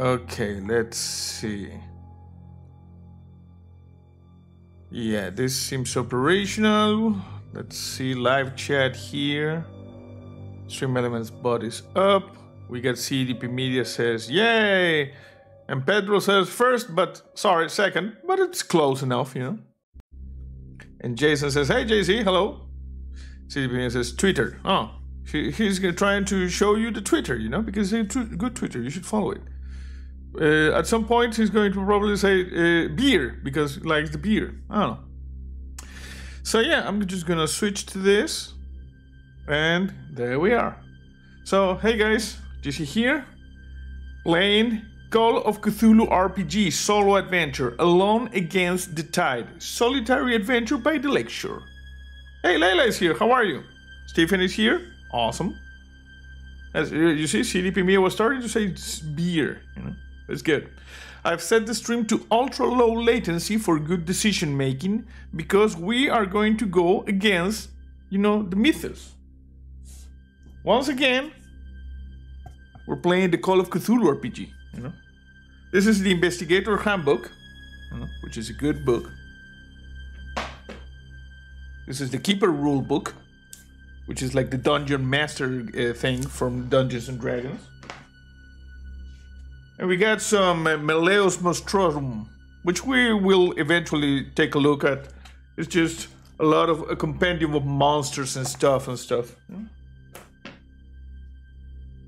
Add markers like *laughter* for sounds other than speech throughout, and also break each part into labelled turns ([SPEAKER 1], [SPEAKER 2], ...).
[SPEAKER 1] Okay, let's see. Yeah, this seems operational. Let's see live chat here. Stream elements bot is up. We got CDP Media says yay, and Pedro says first, but sorry second, but it's close enough, you know. And Jason says hey JC, hello. CDP Media says Twitter. Oh, he, he's trying to show you the Twitter, you know, because it's a good Twitter. You should follow it. Uh, at some point, he's going to probably say uh, beer because he likes the beer. I don't know. So yeah, I'm just gonna switch to this, and there we are. So hey guys, JC here, playing Call of Cthulhu RPG solo adventure, Alone Against the Tide, solitary adventure by the Lakeshore. Hey, Layla is here. How are you? Stephen is here. Awesome. As you see, CDP was starting to say beer. You know. It's good. I've set the stream to ultra low latency for good decision making because we are going to go against, you know, the mythos. Once again, we're playing the Call of Cthulhu RPG, you know. This is the Investigator Handbook, you know, which is a good book. This is the Keeper Rule Book, which is like the Dungeon Master uh, thing from Dungeons and Dragons. And we got some uh, Malleus which we will eventually take a look at. It's just a lot of a compendium of monsters and stuff and stuff.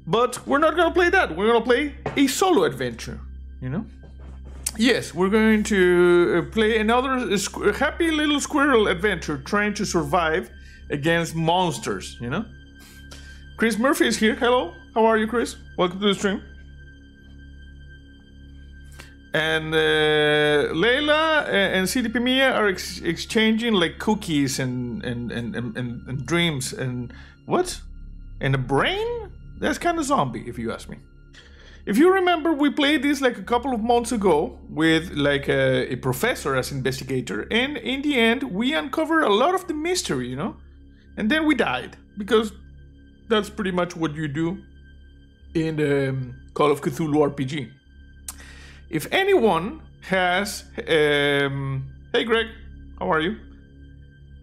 [SPEAKER 1] But we're not gonna play that. We're gonna play a solo adventure, you know? Yes, we're going to uh, play another uh, happy little squirrel adventure trying to survive against monsters, you know? Chris Murphy is here. Hello. How are you, Chris? Welcome to the stream. And uh, Layla and CDP Mia are ex- exchanging like cookies and and, and, and, and dreams and what? And a brain? That's kind of zombie, if you ask me. If you remember, we played this like a couple of months ago with like a, a professor as investigator, and in the end, we uncovered a lot of the mystery, you know? And then we died because that's pretty much what you do in the um, Call of Cthulhu RPG. If anyone has, um, hey Greg, how are you?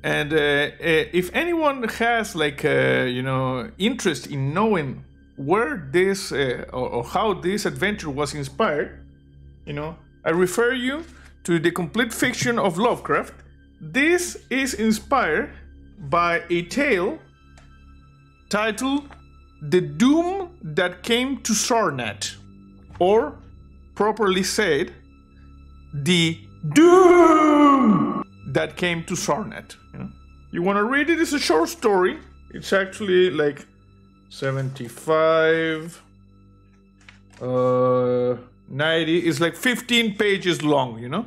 [SPEAKER 1] And uh, uh, if anyone has like uh, you know interest in knowing where this uh, or, or how this adventure was inspired, you know, I refer you to the complete fiction of Lovecraft. This is inspired by a tale titled "The Doom That Came to Sarnath," or properly said, the doom that came to Sarnet. You, know? you want to read it? It's a short story. It's actually like 75, uh, 90. It's like 15 pages long, you know?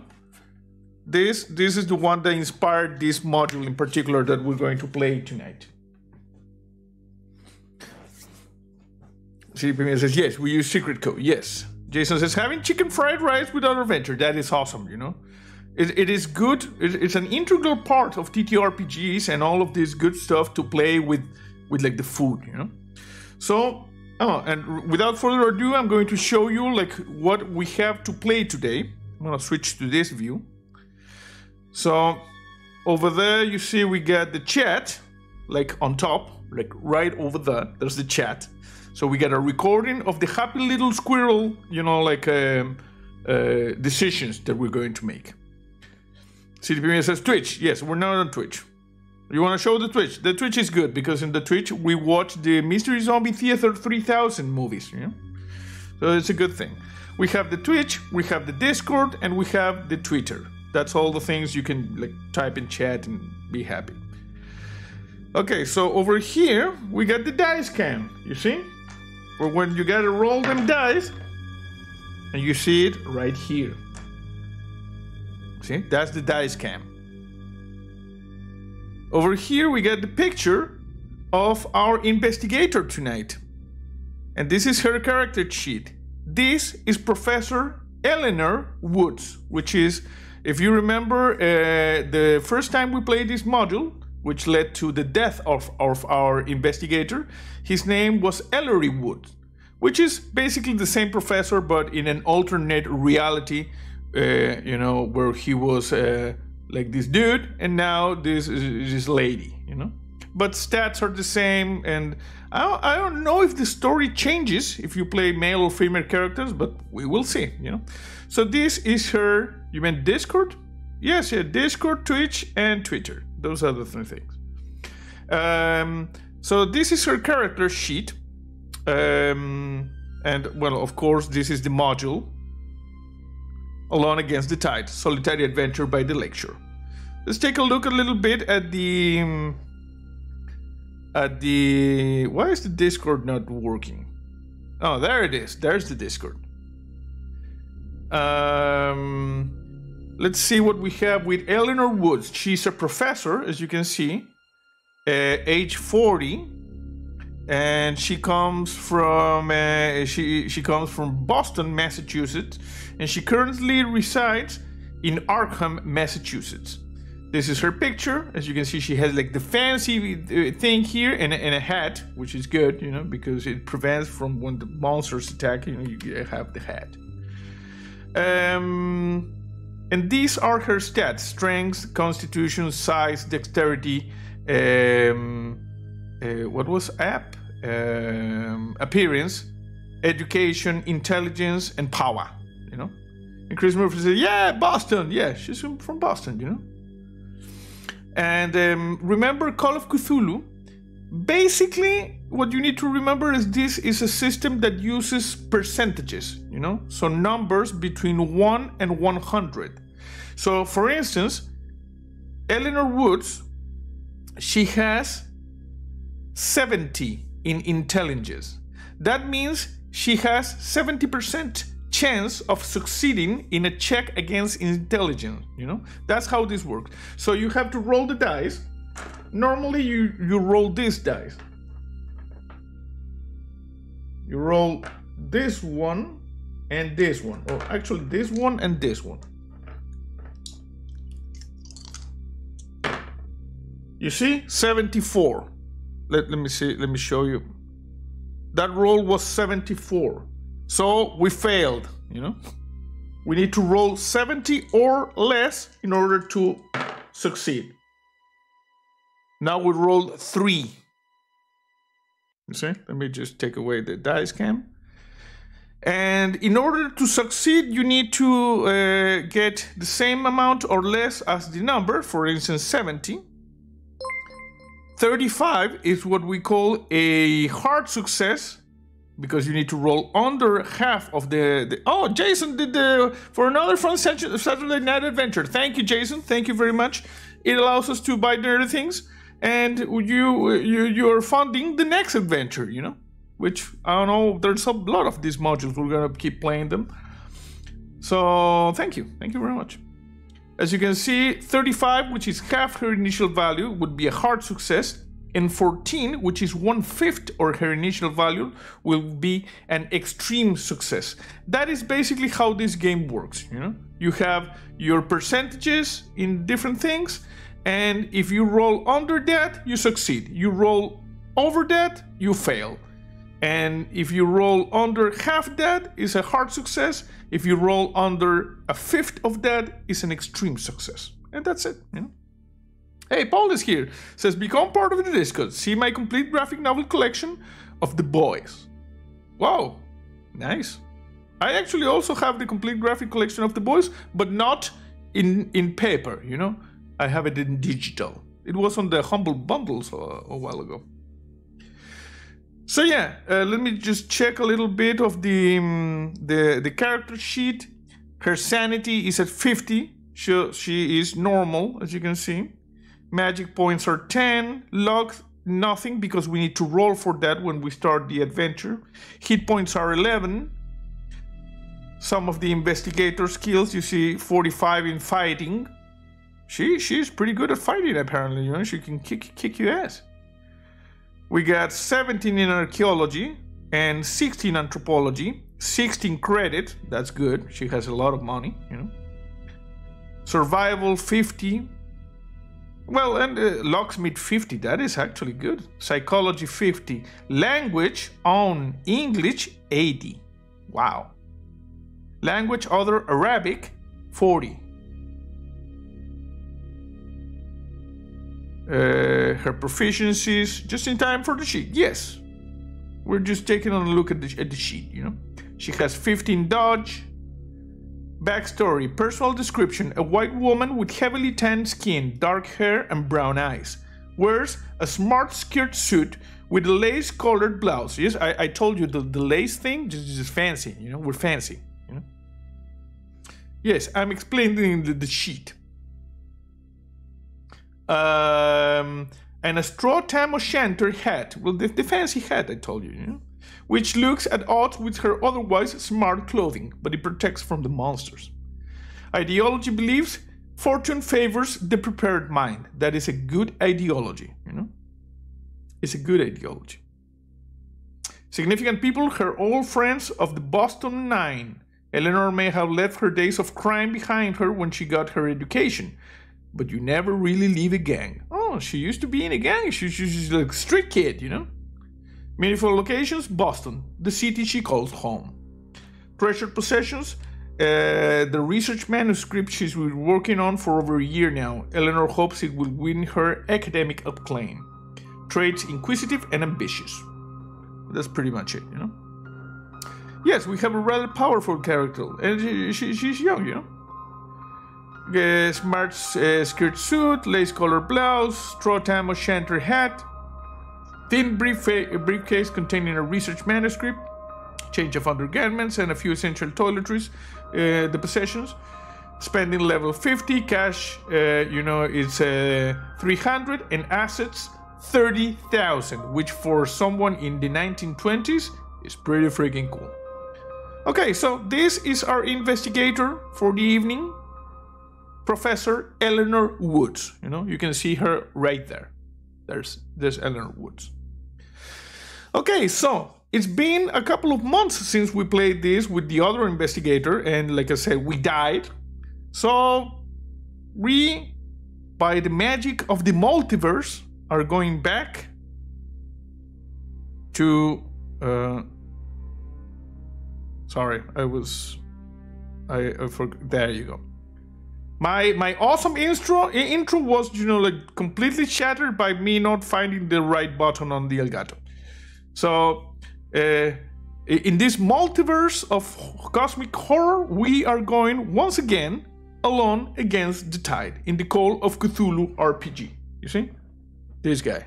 [SPEAKER 1] This, this is the one that inspired this module in particular that we're going to play tonight. CPM says, yes, we use secret code. Yes. Jason says, having chicken fried rice with other venture, that is awesome, you know? It, it is good. It, it's an integral part of TTRPGs and all of this good stuff to play with, with like the food, you know? So, oh, and without further ado, I'm going to show you like what we have to play today. I'm gonna switch to this view. So, over there, you see we get the chat, like on top, like right over there, there's the chat. So we get a recording of the happy little squirrel, you know, like um, uh, decisions that we're going to make. CDP says Twitch. Yes, we're not on Twitch. You want to show the Twitch? The Twitch is good because in the Twitch we watch the Mystery Zombie Theater 3000 movies. You know? So it's a good thing. We have the Twitch, we have the Discord, and we have the Twitter. That's all the things you can like type in chat and be happy. Okay, so over here we got the dice cam. You see? For when you gotta roll them dice, and you see it right here. See, that's the dice cam. Over here, we get the picture of our investigator tonight. And this is her character sheet. This is Professor Eleanor Woods, which is, if you remember, uh, the first time we played this module, which led to the death of, of our investigator. His name was Ellery Wood, which is basically the same professor but in an alternate reality, uh, you know, where he was uh, like this dude and now this is this lady, you know. But stats are the same, and I don't, I don't know if the story changes if you play male or female characters, but we will see, you know. So this is her. You meant Discord? Yes, yeah, Discord, Twitch, and Twitter. Those are the three things. Um, so this is her character sheet. Um, and well, of course, this is the module. Alone Against the Tide, Solitary Adventure by the Lakeshore. Let's take a look a little bit at the um, at the why is the Discord not working? Oh, there it is. There's the Discord. Um, let's see what we have with Eleanor Woods. She's a professor, as you can see, uh, age 40, and she comes from uh, she she comes from Boston, Massachusetts, and she currently resides in Arkham, Massachusetts. This is her picture. As you can see, she has like the fancy uh, thing here and, and a hat, which is good, you know, because it prevents from when the monsters attack, you know, you have the hat. Um, and these are her stats strength, constitution, size, dexterity, um, uh, what was app? Um, appearance, education, intelligence, and power, you know. And Chris Murphy said, Yeah, Boston. Yeah, she's from, Boston, you know. And um, remember Call of Cthulhu? Basically, what you need to remember is this is a system that uses percentages, you know, so numbers between 1 and 100. So, for instance, Eleanor Woods, she has 70 in intelligence. That means she has 70% chance of succeeding in a check against intelligence you know that's how this works so you have to roll the dice normally you you roll this dice. You roll this one and this one. Or actually this one and this one. You see? 74 let, let me see let me show you. That roll was 74 so we failed, you know? We need to roll 70 or less in order to succeed. Now we roll 3. You see? Let me just take away the dice cam. And in order to succeed, you need to uh, get the same amount or less as the number, for instance, 70. 35 is what we call a hard success because you need to roll under half of the, the, oh jason did the for another fun saturday night adventure thank you jason thank you very much it allows us to buy dirty things and you you you're funding the next adventure you know? Which i don't know there's a lot of these modules. We're gonna keep playing them. So thank you. Thank you very much. As you can see 35 which is half her initial value would be a hard success. And 14, which is one fifth or her initial value, will be an extreme success. That is basically how this game works. You know, you have your percentages in different things, and if you roll under that, you succeed. You roll over that, you fail. And if you roll under half that, is a hard success. If you roll under a fifth of that, is an extreme success. And that's it. You know? Hey, Paul is here. Says, become part of the Discord. See my complete graphic novel collection of The Boys. Wow, nice. I actually also have the complete graphic collection of The Boys, but not in, in paper, you know? I have it in digital. It was on the Humble Bundles a, a while ago. So yeah, uh, let me just check a little bit of the, um, the the character sheet. Her sanity is at 50. She, she is normal, as you can see. Magic points are 10. Luck, nothing because we need to roll for that when we start the adventure. Hit points are 11. Some of the investigator skills, you see 45 in fighting. She she's pretty good at fighting apparently, you know, she can kick kick your ass. We got 17 in archaeology and 16 anthropology, 16 credit, that's good. She has a lot of money, you know. Survival 50, Well, and uh, locksmith 50, that is actually good. Psychology 50. Language on English 80. Wow. Language other Arabic 40. Uh, her proficiencies just in time for the sheet. Yes. We're just taking a look at the, at the sheet, you know. She has 15 dodge, Backstory Personal description A white woman with heavily tanned skin, dark hair, and brown eyes. Wears a smart skirt suit with a lace colored blouse. Yes, I, I told you the, the lace thing, just, just fancy, you know, we're fancy. You know? Yes, I'm explaining the, the sheet. Um, and a straw tam o' shanter hat. Well, the, the fancy hat I told you, which looks at odds with her otherwise smart clothing, but it protects from the monsters. Ideology believes fortune favors the prepared mind. That is a good ideology, you know? It's a good ideology. Significant people, her old friends of the Boston Nine. Eleanor may have left her days of crime behind her when she got her education, but you never really leave a gang. Oh, she used to be in a gang. She, she, she's like a street kid, you know? Meaningful locations Boston, the city she calls home. Treasured possessions uh, the research manuscript she's been working on for over a year now. Eleanor hopes it will win her academic acclaim. Traits inquisitive and ambitious. That's pretty much it, you know? Yes, we have a rather powerful character, and she, she, she's young, you know? Uh, smart uh, skirt suit, lace colored blouse, straw tam o' shanter hat, Thin brief briefcase containing a research manuscript, change of undergarments, and a few essential toiletries. Uh, the possessions. Spending level 50, cash, you know, it's uh, 300, and assets 30,000, which for someone in the 1920s is pretty freaking cool. Okay, so this is our investigator for the evening, Professor Eleanor Woods. You know, you can see her right there. There's there's Eleanor Woods. Okay, so it's been a couple of months since we played this with the other investigator, and like I said, we died. So we, by the magic of the multiverse, are going back to. Uh, sorry, I was. I, I forgot. There you go. My my awesome intro intro was you know like completely shattered by me not finding the right button on the Elgato. So, uh, in this multiverse of cosmic horror, we are going once again alone against the tide in the Call of Cthulhu RPG. You see? This guy.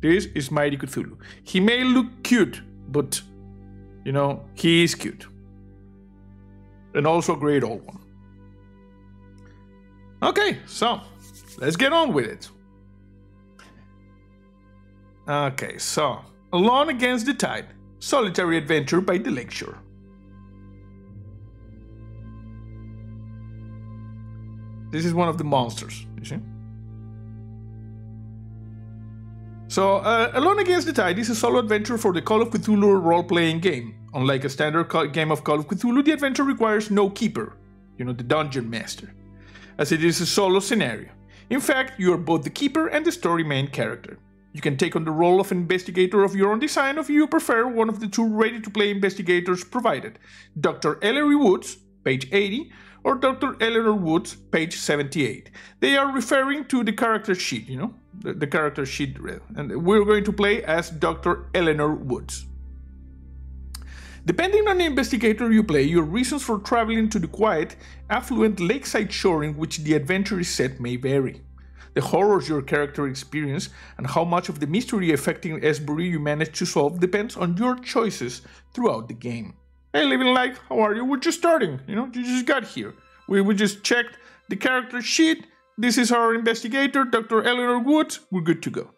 [SPEAKER 1] This is Mighty Cthulhu. He may look cute, but you know, he is cute. And also a great old one. Okay, so let's get on with it. Okay, so Alone Against the Tide Solitary Adventure by the Lakeshore. This is one of the monsters, you see? So, uh, Alone Against the Tide is a solo adventure for the Call of Cthulhu role playing game. Unlike a standard game of Call of Cthulhu, the adventure requires no keeper, you know, the dungeon master, as it is a solo scenario. In fact, you are both the keeper and the story main character. You can take on the role of investigator of your own design if you prefer one of the two ready-to-play investigators provided. Dr. Ellery Woods, page 80, or Dr. Eleanor Woods, page 78. They are referring to the character sheet, you know, the, the character sheet, and we're going to play as Dr. Eleanor Woods. Depending on the investigator you play, your reasons for traveling to the quiet, affluent lakeside shore in which the adventure is set may vary the horrors your character experience, and how much of the mystery affecting Esbury you manage to solve depends on your choices throughout the game. Hey, Living Light, how are you? We're just starting, you know, you just got here. We, we just checked the character sheet. This is our investigator, Dr. Eleanor Woods. We're good to go.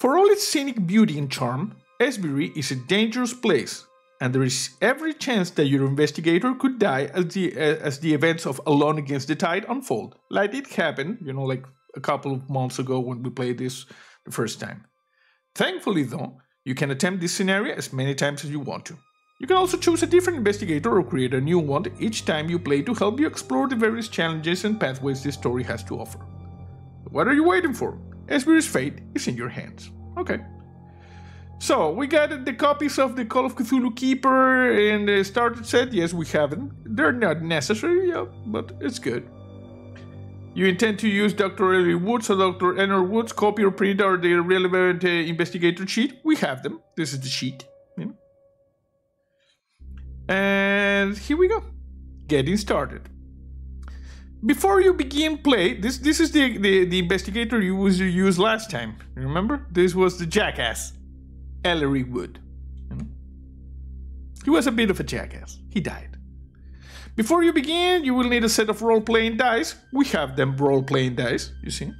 [SPEAKER 1] For all its scenic beauty and charm, Esbury is a dangerous place, and there is every chance that your investigator could die as the as the events of Alone Against the Tide unfold, like it happened, you know, like a couple of months ago when we played this the first time. Thankfully, though, you can attempt this scenario as many times as you want to. You can also choose a different investigator or create a new one each time you play to help you explore the various challenges and pathways this story has to offer. What are you waiting for? Esbury's fate is in your hands. Okay. So, we got the copies of the Call of Cthulhu Keeper and the starter set. Yes, we haven't. They're not necessary, yeah, but it's good. You intend to use Dr. Ellery Woods or Dr. Enor Woods, copy or print out the relevant uh, investigator sheet. We have them. This is the sheet. You know? And here we go. Getting started. Before you begin play, this this is the, the, the investigator you was used last time. Remember? This was the jackass. Ellery Wood. Hmm? He was a bit of a jackass. He died. Before you begin, you will need a set of role-playing dice. We have them role-playing dice, you see.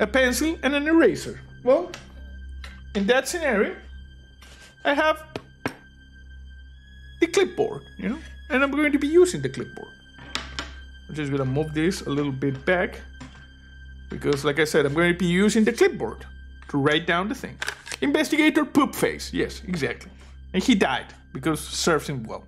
[SPEAKER 1] A pencil and an eraser. Well, in that scenario, I have the clipboard, you know, and I'm going to be using the clipboard. I'm just gonna move this a little bit back because, like I said, I'm going to be using the clipboard to write down the thing. Investigator Poop Face, yes, exactly. And he died because serves him well.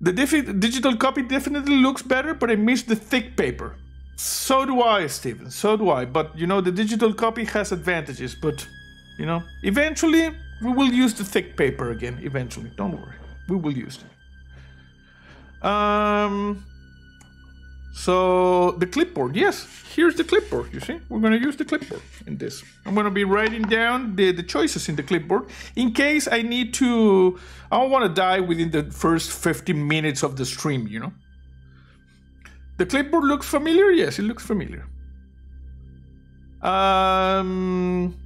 [SPEAKER 1] The digital copy definitely looks better, but I miss the thick paper. So do I, Steven, so do I. But, you know, the digital copy has advantages, but, you know, eventually we will use the thick paper again, eventually. Don't worry. We will use it. Um, so the clipboard, yes, here's the clipboard, you see? We're gonna use the clipboard in this. I'm gonna be writing down the, the choices in the clipboard in case I need to, I don't wanna die within the first 50 minutes of the stream, you know? The clipboard looks familiar? Yes, it looks familiar. Um,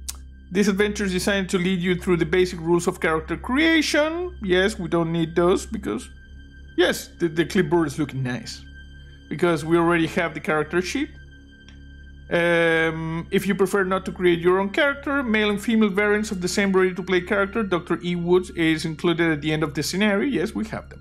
[SPEAKER 1] this adventure is designed to lead you through the basic rules of character creation. Yes, we don't need those because, yes, the, the clipboard is looking nice. Because we already have the character sheet. Um, if you prefer not to create your own character, male and female variants of the same ready to play character, Dr. E. Woods is included at the end of the scenario. Yes, we have them.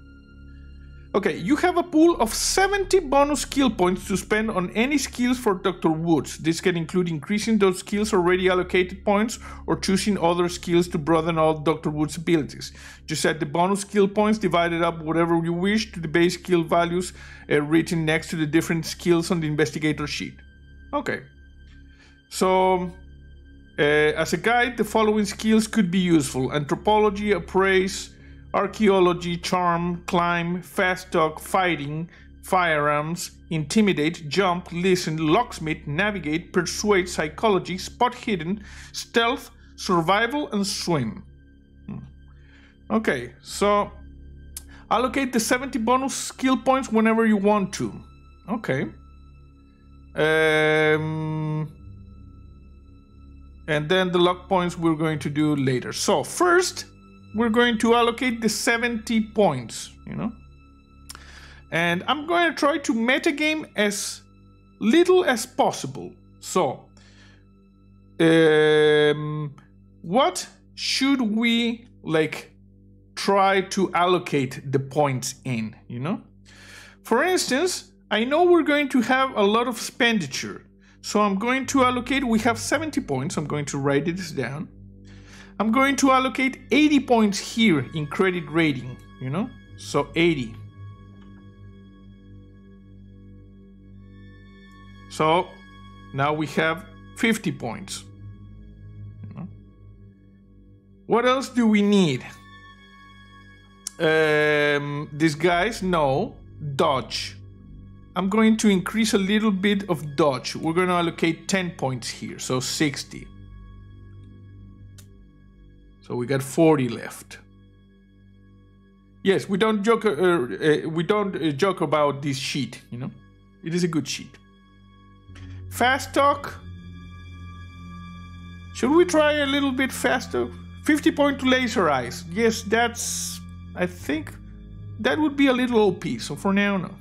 [SPEAKER 1] Okay, you have a pool of 70 bonus skill points to spend on any skills for Dr. Woods. This can include increasing those skills already allocated points or choosing other skills to broaden out Dr. Woods' abilities. Just add the bonus skill points divided up whatever you wish to the base skill values uh, written next to the different skills on the investigator sheet. Okay. So, uh, as a guide, the following skills could be useful Anthropology, Appraise, archaeology, charm, climb, fast talk, fighting, firearms, intimidate, jump, listen, locksmith, navigate, persuade, psychology, spot hidden, stealth, survival, and swim. Hmm. Okay, so allocate the 70 bonus skill points whenever you want to. Okay. Um, and then the luck points we're going to do later. So first, we're going to allocate the 70 points, you know. And I'm going to try to metagame as little as possible. So, um, what should we like try to allocate the points in, you know? For instance, I know we're going to have a lot of expenditure. So I'm going to allocate, we have 70 points. I'm going to write this down. I'm going to allocate 80 points here in credit rating, you know? So 80. So now we have 50 points. What else do we need? Um, guys know dodge. I'm going to increase a little bit of dodge. We're going to allocate 10 points here, so 60. So we got 40 left. Yes, we don't joke. Uh, uh, we don't uh, joke about this sheet. You know, it is a good sheet. Fast talk. Should we try a little bit faster? 50 point to laser eyes. Yes, that's. I think that would be a little OP. So for now, no.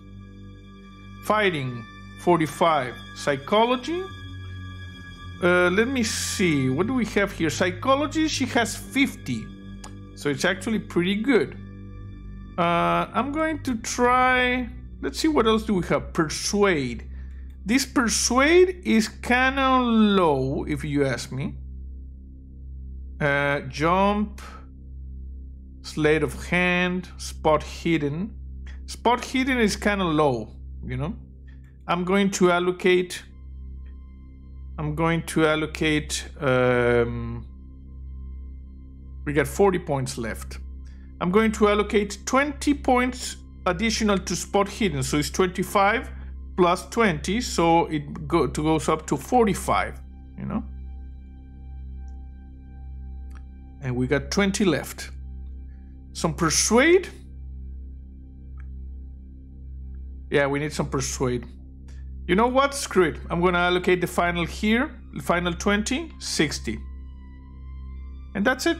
[SPEAKER 1] Fighting 45. Psychology uh, let me see. What do we have here? Psychology, she has 50. So it's actually pretty good. Uh, I'm going to try... Let's see what else do we have. Persuade. This persuade is kind of low, if you ask me. Uh, jump. Sleight of hand, spot hidden. Spot hidden is kind of low, you know. I'm going to allocate. I'm going to allocate. Um, we got 40 points left. I'm going to allocate 20 points additional to spot hidden, so it's 25 plus 20, so it go, to goes up to 45, you know? And we got 20 left. Some persuade. Yeah, we need some persuade. You know what? Screw it. I'm gonna allocate the final here, the final 20, 60. And that's it.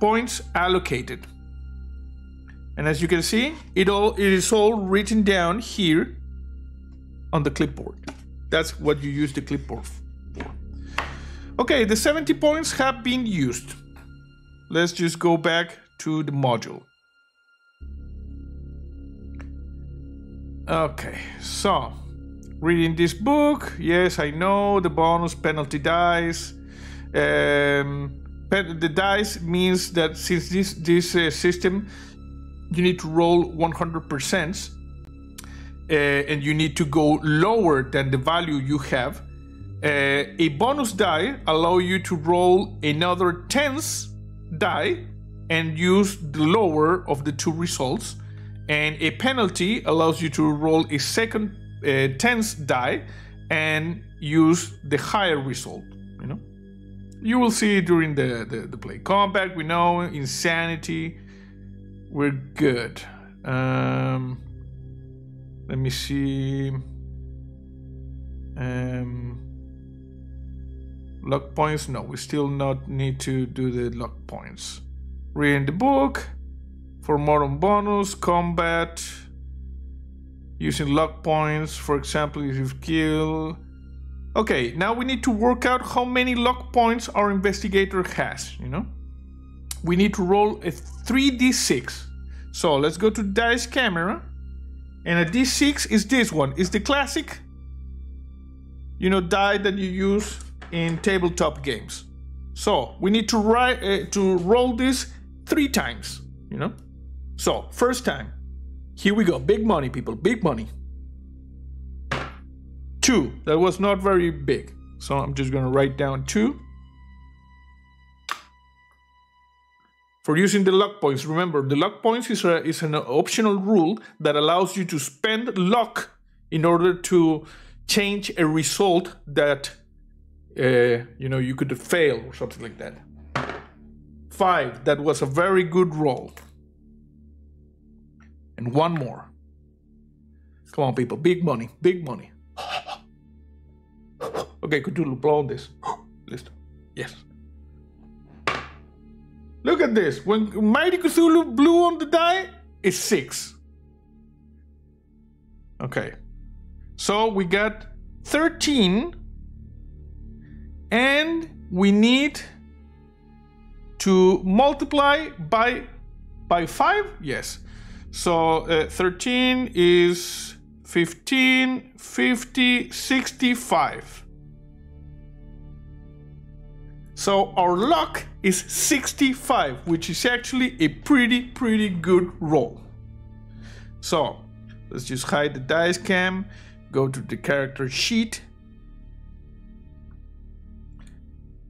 [SPEAKER 1] Points allocated. And as you can see, it all it is all written down here on the clipboard. That's what you use the clipboard for. Okay, the 70 points have been used. Let's just go back to the module. Okay, so reading this book, yes, I know the bonus penalty dice. Um, the dice means that since this this uh, system you need to roll 100% uh, and you need to go lower than the value you have. Uh, a bonus die allow you to roll another tens die and use the lower of the two results and a penalty allows you to roll a second uh, tens die and use the higher result you know you will see during the, the, the play combat we know insanity we're good. Um, let me see. Um, luck points? No, we still not need to do the luck points. Reading the book for more on bonus, combat, using luck points, for example, if you've killed. Okay, now we need to work out how many luck points our investigator has, you know? we need to roll a 3d6. So let's go to dice camera. And a d6 is this one. It's the classic, you know, die that you use in tabletop games. So we need to write uh, to roll this three times, you know. So first time, here we go. Big money, people. Big money. Two. That was not very big. So I'm just gonna write down two. for using the luck points. Remember, the luck points is, a, is an optional rule that allows you to spend luck in order to change a result that uh, you know you could fail or something like that. Five. That was a very good roll. And one more. Come on, people. Big money. Big money. okay, Cthulhu, blow on this. Listen. Yes. Look at this. When Mighty Cthulhu blew on the die, it's six. Okay. So we got 13. And we need to multiply by by 5? Yes. So uh, 13 is 15, 50, 65. So our luck is 65, which is actually a pretty, pretty good roll. So let's just hide the dice cam, go to the character sheet.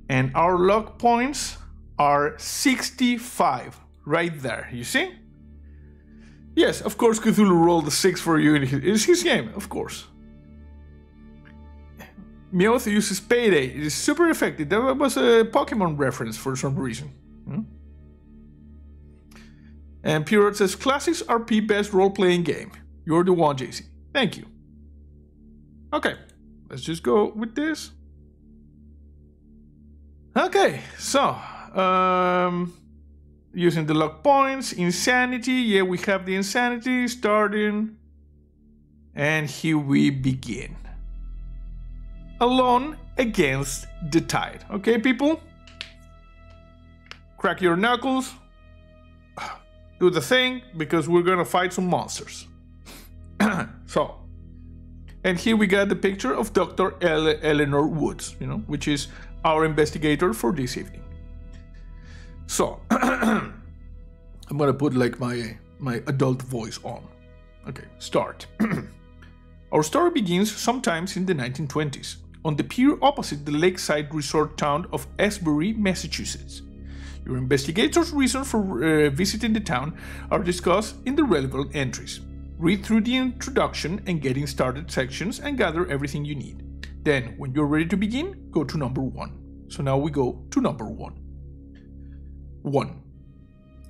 [SPEAKER 1] And our luck points are 65 right there, you see? Yes, of course Cthulhu rolled a 6 for you in his, it's his game, of course. Meowth uses Payday. It is super effective. That was a Pokemon reference for some reason. Hmm? And Purot says, Classics RP best role-playing game. You're the one, JC. Thank you. Okay, let's just go with this. Okay, so, um, using the luck points, insanity. Yeah, we have the insanity starting. And here we begin alone against the tide. Okay, people? Crack your knuckles. Do the thing because we're gonna fight some monsters. *clears throat* so, and here we got the picture of Dr. Ele Eleanor Woods, you know, which is our investigator for this evening. So, *clears throat* I'm gonna put like my my adult voice on. Okay, start. *clears throat* Our story begins sometimes in the 1920s, on the pier opposite the lakeside resort town of Esbury, Massachusetts. Your investigator's reasons for uh, visiting the town are discussed in the relevant entries. Read through the introduction and getting started sections and gather everything you need. Then, when you're ready to begin, go to number one. So now we go to number one. One.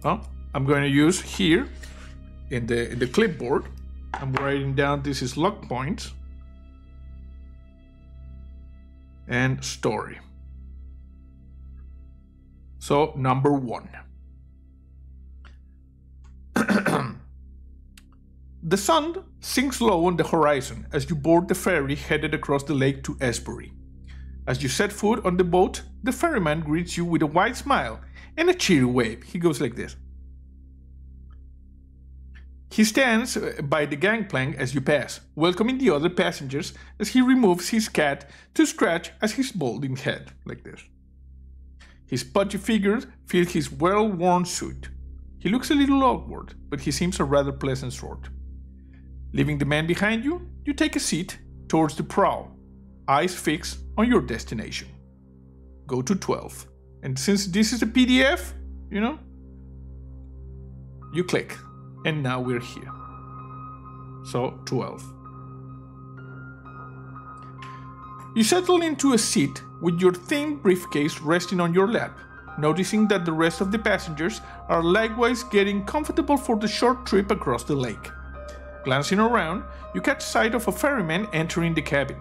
[SPEAKER 1] Huh? I'm going to use here in the in the clipboard. I'm writing down this is lock point and story. So number one. *clears throat* the sun sinks low on the horizon as you board the ferry headed across the lake to Esbury. As you set foot on the boat, the ferryman greets you with a wide smile and a cheery wave. He goes like this. He stands uh, by the gangplank as you pass, welcoming the other passengers as he removes his cat to scratch at his balding head, like this. His pudgy figure fills his well worn suit. He looks a little awkward, but he seems a rather pleasant sort. Leaving the man behind you, you take a seat towards the prow, eyes fixed on your destination. Go to 12. And since this is a PDF, you know, you click and now we're here. So 12. You settle into a seat with your thin briefcase resting on your lap, noticing that the rest of the passengers are likewise getting comfortable for the short trip across the lake. Glancing around, you catch sight of a ferryman entering the cabin.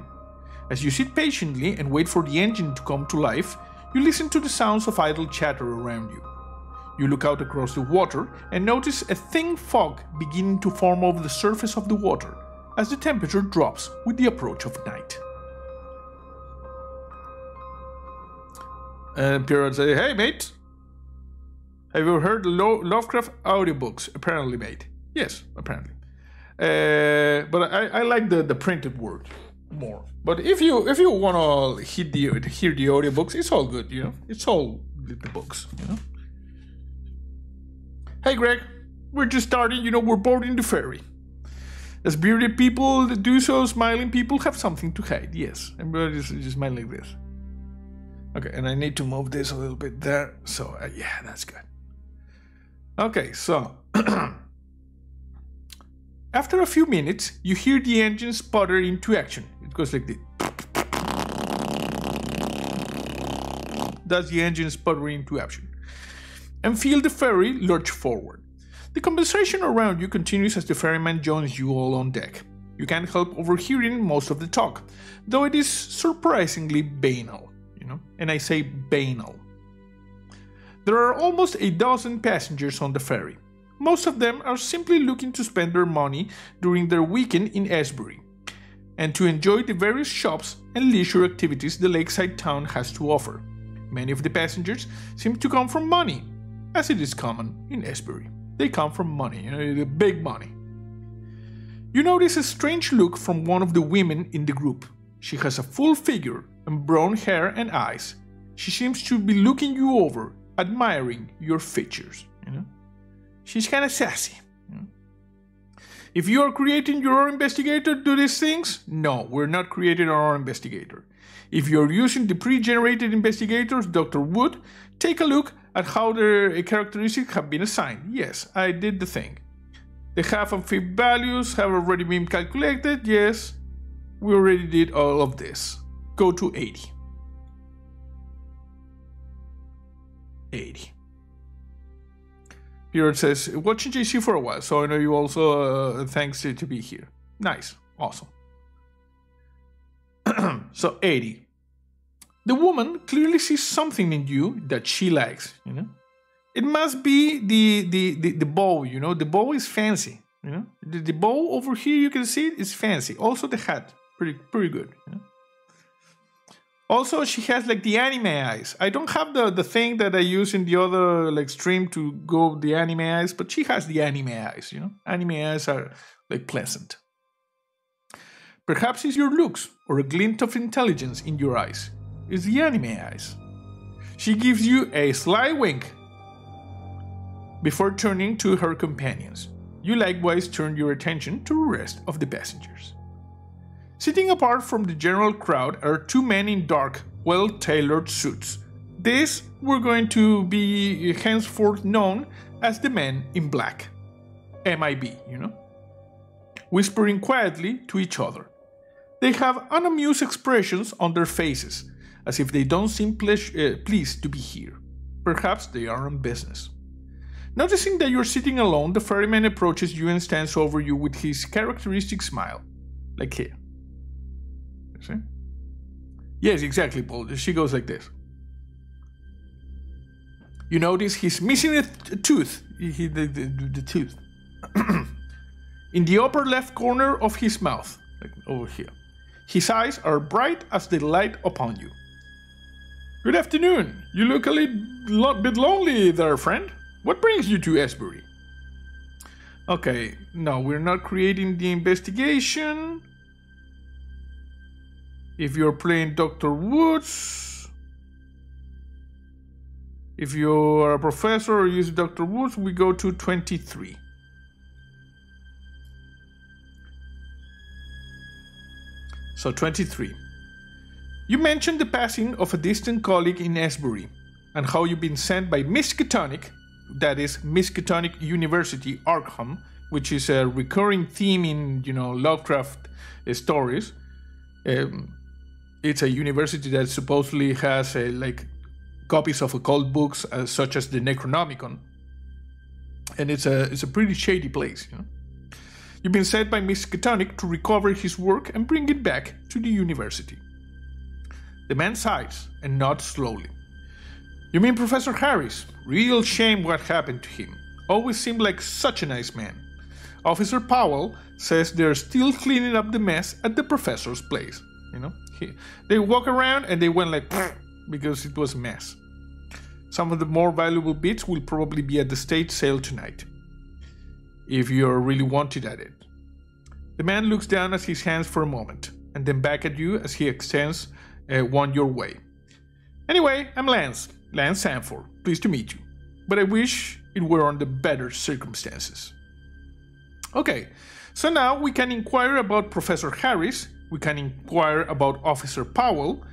[SPEAKER 1] As you sit patiently and wait for the engine to come to life, you listen to the sounds of idle chatter around you. You look out across the water and notice a thin fog beginning to form over the surface of the water as the temperature drops with the approach of night. And Pierrot says, Hey mate, have you heard Lo- Lovecraft audiobooks? Apparently, mate. Yes, apparently. Uh, but I, I like the, the printed word more. But if you if you wanna hear the hear the audiobooks, it's all good, you know. It's all the books, you know. Hey, Greg, we're just starting, you know, we're boarding the ferry. As bearded people that do so, smiling people have something to hide. Yes, just, just smiling like this. Okay, and I need to move this a little bit there. So, uh, yeah, that's good. Okay, so. *clears throat* After a few minutes, you hear the engine sputter into action. It goes like this. That's the engine sputtering into action and feel the ferry lurch forward. The conversation around you continues as the ferryman joins you all on deck. You can't help overhearing most of the talk, though it is surprisingly banal, you know, and I say banal. There are almost a dozen passengers on the ferry. Most of them are simply looking to spend their money during their weekend in Esbury and to enjoy the various shops and leisure activities the lakeside town has to offer. Many of the passengers seem to come from money, as it is common in Esbury. They come from money, you know, the big money. You notice a strange look from one of the women in the group. She has a full figure and brown hair and eyes. She seems to be looking you over, admiring your features. You know, she's kind of sassy. If you are creating your own investigator do these things, no, we're not creating our own investigator. If you're using the pre-generated investigators, Dr. Wood, take a look at how their characteristics have been assigned. Yes, I did the thing. The half and fifth values have already been calculated. Yes, we already did all of this. Go to 80. 80. Pierrot says, watching JC for a while, so I know you also, uh, thanks to, to be here. Nice, awesome. *clears throat* so 80 the woman clearly sees something in you that she likes, you know? It must be the the the, the bow, you know. The bow is fancy, you know. The, the bow over here you can see it is fancy. Also the hat, pretty pretty good. You know? Also, she has like the anime eyes. I don't have the the thing that I use in the other like stream to go the anime eyes, but she has the anime eyes. You know, anime eyes are like pleasant. Perhaps it's your looks or a glint of intelligence in your eyes is the anime eyes. She gives you a sly wink. before turning to her companions. You likewise turn your attention to the rest of the passengers. Sitting apart from the general crowd are two men in dark, well tailored suits. These were going to be henceforth known as the men in black. MIB, you know? Whispering quietly to each other. They have unamused expressions on their faces, as if they don't seem uh, pleased to be here. Perhaps they are on business. Noticing that you're sitting alone, the ferryman approaches you and stands over you with his characteristic smile. Like here. See? Yes, exactly, Paul. She goes like this. You notice he's missing a, a tooth. He, the, the, the tooth. *clears throat* In the upper left corner of his mouth, like over here. His eyes are bright as the light upon you. Good afternoon. You look a little bit lonely there, friend. What brings you to Esbury? Okay, no, we're not creating the investigation. If you're playing Dr. Woods, if you're a professor or use Dr. Woods, we go to 23. So 23. You mentioned the passing of a distant colleague in Esbury and how you've been sent by Miskatonic, that is Miskatonic University Arkham, which is a recurring theme in you know Lovecraft uh, stories. Um, it's a university that supposedly has uh, like copies of occult books uh, such as the Necronomicon, and it's a it's a pretty shady place. You know? You've been sent by Miss Miskatonic to recover his work and bring it back to the university. The man sighs and nods slowly. You mean Professor Harris? Real shame what happened to him. Always seemed like such a nice man. Officer Powell says they're still cleaning up the mess at the professor's place. You know, he, they walk around and they went like because it was a mess. Some of the more valuable bits will probably be at the state sale tonight if you're really wanted at it. The man looks down at his hands for a moment, and then back at you as he extends uh, one your way. Anyway, I'm Lance, Lance Sanford. Pleased to meet you. But I wish it were under better circumstances. Okay, so now we can inquire about Professor Harris, we can inquire about Officer Powell,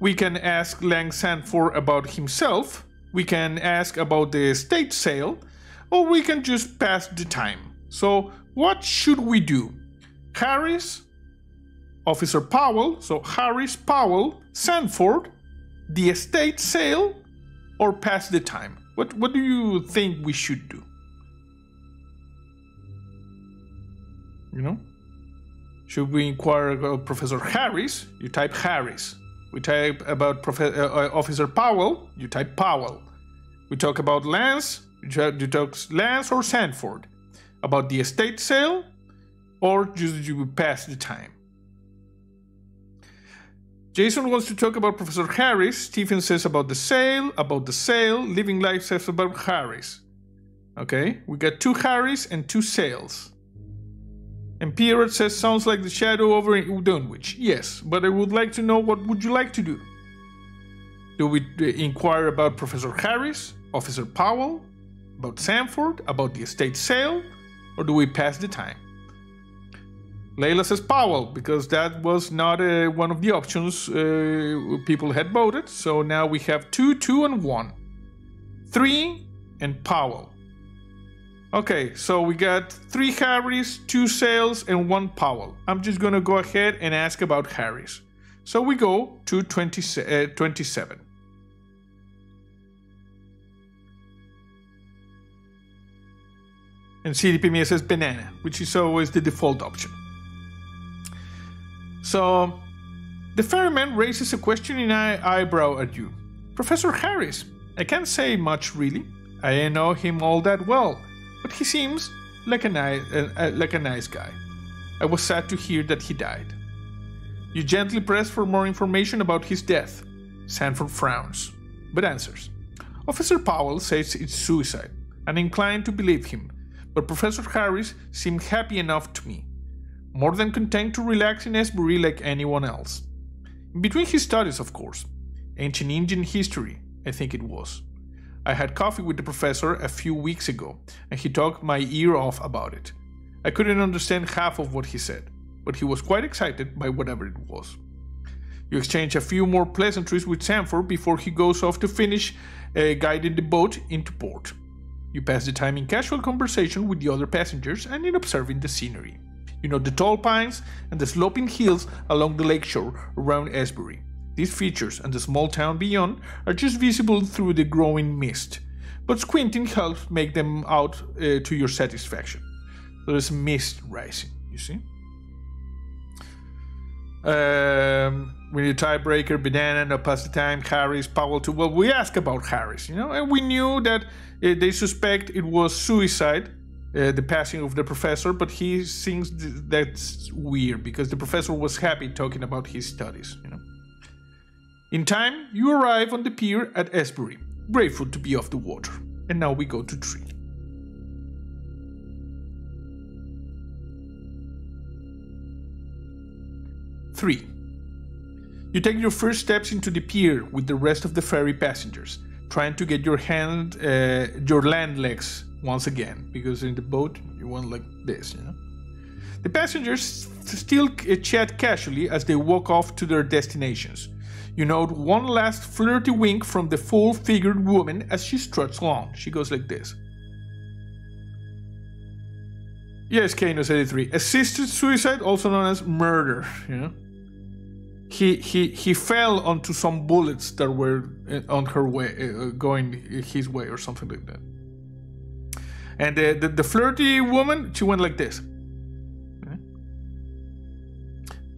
[SPEAKER 1] we can ask Lance Sanford about himself, we can ask about the estate sale, or we can just pass the time. So, what should we do? Harris, Officer Powell, so Harris, Powell, Sanford, the estate sale, or pass the time? What, what do you think we should do? You know? Should we inquire about Professor Harris? You type Harris. We type about Prof- uh, uh, Officer Powell. You type Powell. We talk about Lance you talk Lance or Sanford about the estate sale, or just you pass the time. Jason wants to talk about Professor Harris. Stephen says about the sale, about the sale. Living Life says about Harris. Okay, we got two Harris and two sales. And Pierrot says sounds like the shadow over in Dunwich. Yes, but I would like to know what would you like to do? Do we uh, inquire about Professor Harris, Officer Powell, about Sanford, about the estate sale, or do we pass the time? Layla says Powell because that was not uh, one of the options uh, people had voted. So now we have two, two, and one. Three and Powell. Okay, so we got three Harris, two sales, and one Powell. I'm just gonna go ahead and ask about Harris. So we go to 20, uh, 27. and CDP says banana, which is always the default option. So the ferryman raises a questioning eye- eyebrow at you. Professor Harris, I can't say much really. I know him all that well, but he seems like a, nice, uh, uh, like a nice guy. I was sad to hear that he died. You gently press for more information about his death. Sanford frowns, but answers. Officer Powell says it's suicide, and inclined to believe him, but Professor Harris seemed happy enough to me, more than content to relax in Esbury like anyone else. Between his studies, of course. Ancient Indian history, I think it was. I had coffee with the professor a few weeks ago, and he talked my ear off about it. I couldn't understand half of what he said, but he was quite excited by whatever it was. You exchange a few more pleasantries with Sanford before he goes off to finish uh, guiding the boat into port. You pass the time in casual conversation with the other passengers and in observing the scenery. You know the tall pines and the sloping hills along the lakeshore around Esbury. These features and the small town beyond are just visible through the growing mist, but squinting helps make them out uh, to your satisfaction. There's mist rising, you see? Um, we need a tiebreaker, Banana, no pass the time, Harris, Powell too. Well, we asked about Harris, you know, and we knew that uh, they suspect it was suicide, uh, the passing of the professor, but he thinks th- that's weird because the professor was happy talking about his studies. In time, you arrive on the pier at Esbury, grateful to be off the water. And now we go to 3. Three. You take your first steps into the pier with the rest of the ferry passengers, trying to get your hand, uh, your land legs once again, because in the boat you want like this, you know. The passengers still chat casually as they walk off to their destinations. You note one last flirty wink from the full figured woman as she struts along. She goes like this. Yes, Kanos 83. Assisted suicide, also known as murder, know. He he he fell onto some bullets that were uh, on her way, uh, going his way, or something like that. And the, the, the flirty woman, she went like this.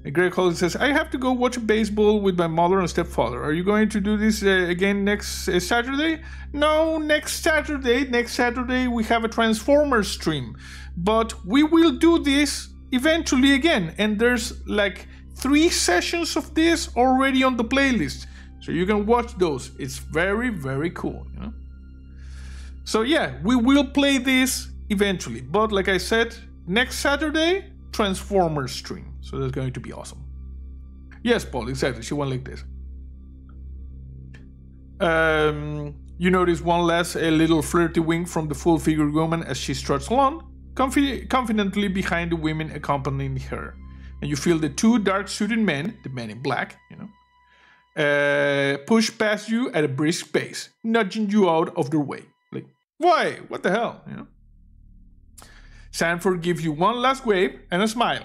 [SPEAKER 1] And Greg Collins says, I have to go watch baseball with my mother and stepfather. Are you going to do this uh, again next uh, Saturday? No, next Saturday. Next Saturday we have a Transformers stream. But we will do this eventually again. And there's like three sessions of this already on the playlist. So you can watch those. It's very, very cool. You know? So yeah, we will play this eventually. But like I said, next Saturday, Transformers stream. So that's going to be awesome. Yes, Paul, exactly. She went like this. Um, you notice one last a little flirty wink from the full figured woman as she struts along, confi- confidently behind the women accompanying her. And you feel the two dark suited men, the men in black, you know, uh, push past you at a brisk pace, nudging you out of their way. Like, why? What the hell? You know? Sanford gives you one last wave and a smile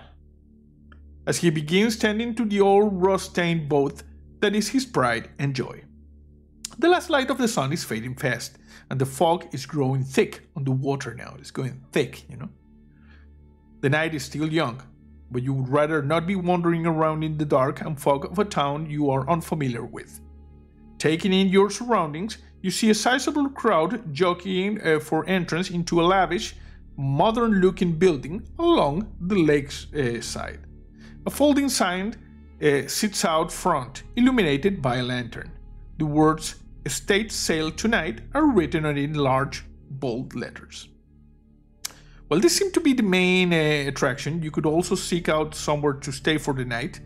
[SPEAKER 1] as he begins tending to the old rust stained boat that is his pride and joy. The last light of the sun is fading fast, and the fog is growing thick on the water now. It's going thick, you know. The night is still young, but you would rather not be wandering around in the dark and fog of a town you are unfamiliar with. Taking in your surroundings, you see a sizable crowd jockeying uh, for entrance into a lavish, modern looking building along the lake's uh, side. A folding sign uh, sits out front, illuminated by a lantern. The words Estate Sale Tonight are written on it in large, bold letters. Well, this seemed to be the main uh, attraction. You could also seek out somewhere to stay for the night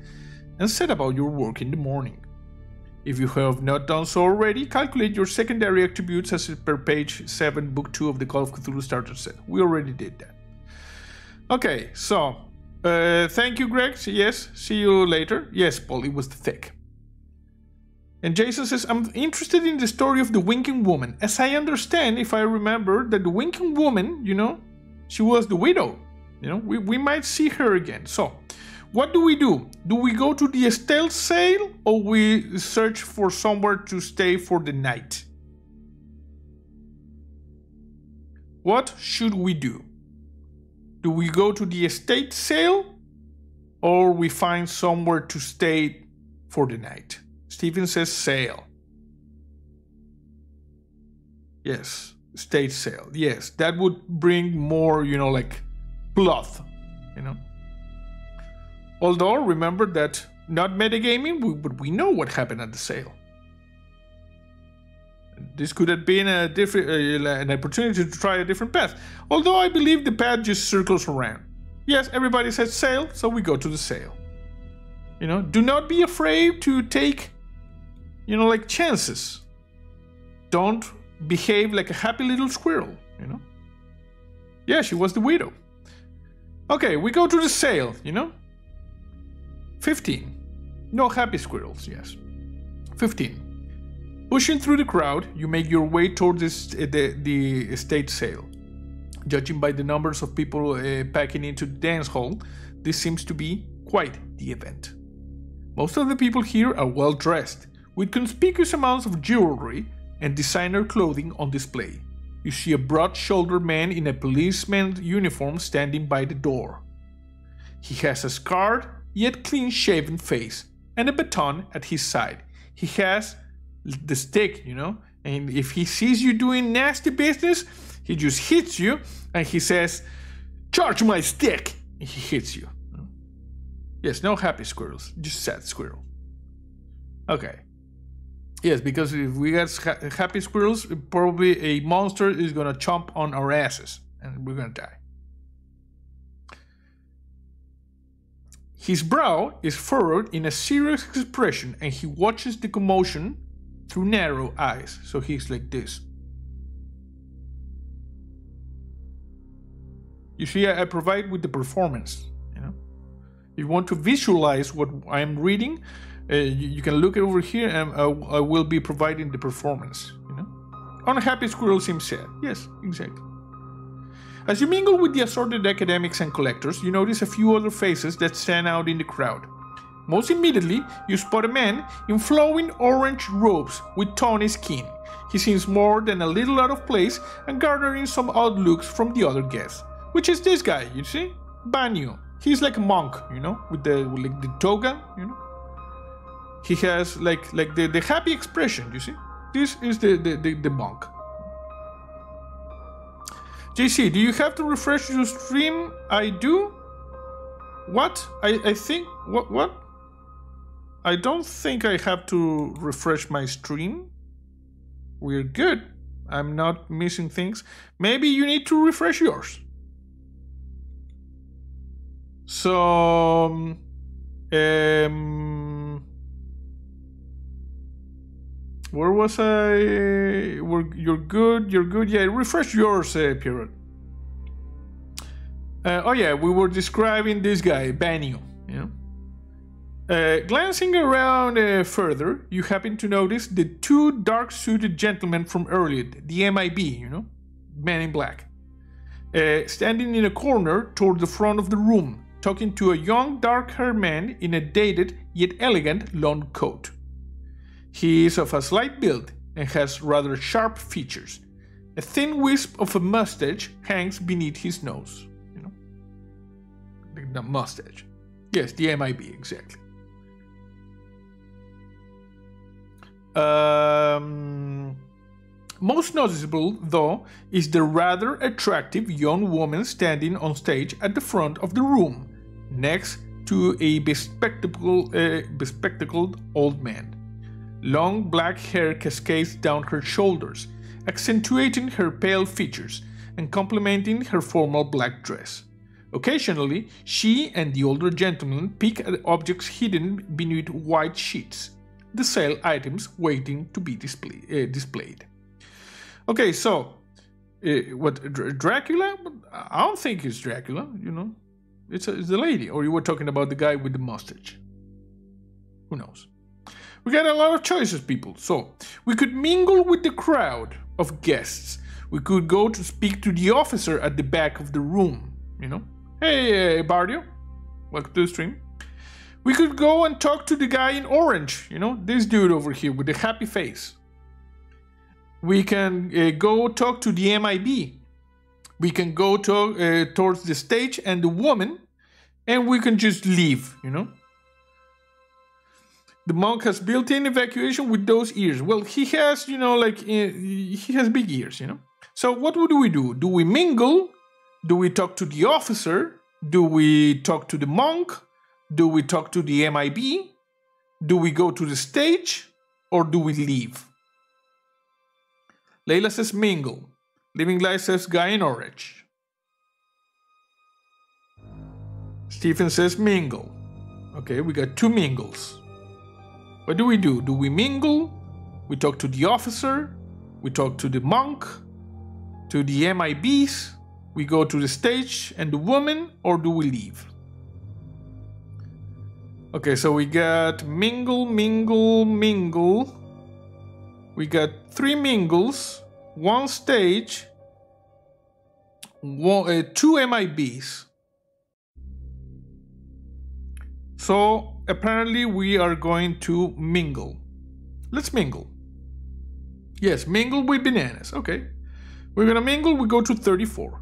[SPEAKER 1] and set about your work in the morning. If you have not done so already, calculate your secondary attributes as per page 7, book 2 of the Call of Cthulhu starter set. We already did that. Okay, so uh, thank you, Greg. Yes, see you later. Yes, Polly was the thick. And Jason says, I'm interested in the story of the Winking Woman. As I understand, if I remember, that the Winking Woman, you know, she was the widow. You know, we, we might see her again. So, what do we do? Do we go to the estate sale or we search for somewhere to stay for the night? What should we do? Do we go to the estate sale or we find somewhere to stay for the night? Stephen says sale. Yes, estate sale. Yes, that would bring more, you know, like plot, you know. Although remember that not metagaming, but we know what happened at the sale. This could have been a different, uh, an opportunity to try a different path. Although I believe the path just circles around. Yes, everybody says sale, so we go to the sale. You know, do not be afraid to take, you know, like chances. Don't behave like a happy little squirrel, you know? Yeah, she was the widow. Okay, we go to the sale, you know? 15. No happy squirrels, yes. 15. Pushing through the crowd, you make your way towards uh, the, the estate sale. Judging by the numbers of people uh, packing into the dance hall, this seems to be quite the event. Most of the people here are well dressed, with conspicuous amounts of jewelry and designer clothing on display. You see a broad shouldered man in a policeman's uniform standing by the door. He has a scarred yet clean shaven face and a baton at his side. He has the stick, you know, and if he sees you doing nasty business, he just hits you and he says, Charge my stick! And he hits you. Yes, no happy squirrels, just sad squirrel. Okay. Yes, because if we get happy squirrels, probably a monster is gonna chomp on our asses and we're gonna die. His brow is furrowed in a serious expression and he watches the commotion through narrow eyes. So he's like this. You see, I, I provide with the performance. You know, if you want to visualize what I'm reading, uh, you, you, can look over here, and uh, I will be providing the performance. You know, unhappy squirrel seems sad. Yes, exactly. As you mingle with the assorted academics and collectors, you notice a few other faces that stand out in the crowd. Most immediately, you spot a man in flowing orange robes with tawny skin. He seems more than a little out of place and garnering some odd looks from the other guests. Which is this guy, you see? Banyu. He's like a monk, you know, with the with like the toga, you know. He has like like the, the happy expression, you see? This is the, the, the, the monk. JC, do you have to refresh your stream? I do. What? I, I think what what? I don't think I have to refresh my stream. We're good. I'm not missing things. Maybe you need to refresh yours. So, um, where was I? We're, you're good. You're good. Yeah, refresh yours, uh. Uh, oh yeah, we were describing this guy. You know. Uh, glancing around uh, further, you happen to notice the two dark-suited gentlemen from earlier, the MIB, you know, men in black, uh, standing in a corner toward the front of the room, talking to a young dark-haired man in a dated yet elegant long coat. He is of a slight build and has rather sharp features. A thin wisp of a mustache hangs beneath his nose. You know, the mustache. Yes, the MIB exactly. Um, most noticeable, though, is the rather attractive young woman standing on stage at the front of the room, next to a bespectacled, uh, bespectacled old man. Long black hair cascades down her shoulders, accentuating her pale features and complementing her formal black dress. Occasionally, she and the older gentleman peek at objects hidden beneath white sheets the sale items waiting to be display, uh, displayed. Okay, so uh, what Dracula? I don't think it's Dracula. You know, it's, a, it's the lady. Or you were talking about the guy with the mustache. Who knows? We got a lot of choices, people. So we could mingle with the crowd of guests. We could go to speak to the officer at the back of the room. You know, hey, Bardio, welcome to the stream. We could go and talk to the guy in orange, you know, this dude over here with the happy face. We can uh, go talk to the MIB. We can go to, uh, towards the stage and the woman, and we can just leave, you know. The monk has built-in evacuation with those ears. Well, he has, you know, like, uh, he has big ears, you know. So what do we do? Do we mingle? Do we talk to the officer? Do we talk to the monk? Do we talk to the MIB? Do we go to the stage? Or do we leave? Layla says mingle. Living Life says guy in orange. Stephen says mingle. Okay, we got two mingles. What do we do? Do we mingle? We talk to the officer? we talk to the monk, to the MIBs, we go to the stage and the woman, or do we leave? Okay, so we got mingle, mingle, mingle. We got three mingles, one stage, one, uh, two MIBs. So apparently we are going to mingle. Let's mingle. Yes, mingle with bananas. Okay. We're gonna mingle, we go to 34.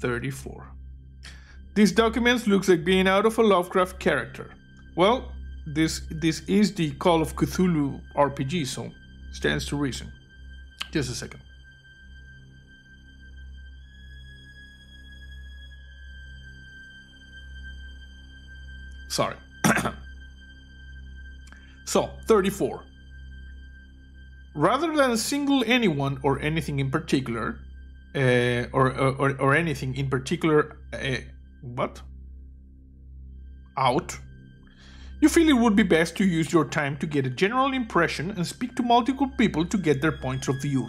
[SPEAKER 1] 34. This documents looks like being out of a Lovecraft character. Well, this this is the Call of Cthulhu RPG, so stands to reason. Just a second. Sorry. *coughs* so, 34. Rather than single anyone or anything in particular, uh, or, or, or anything in particular, uh, what? Out. You feel it would be best to use your time to get a general impression and speak to multiple people to get their points of view.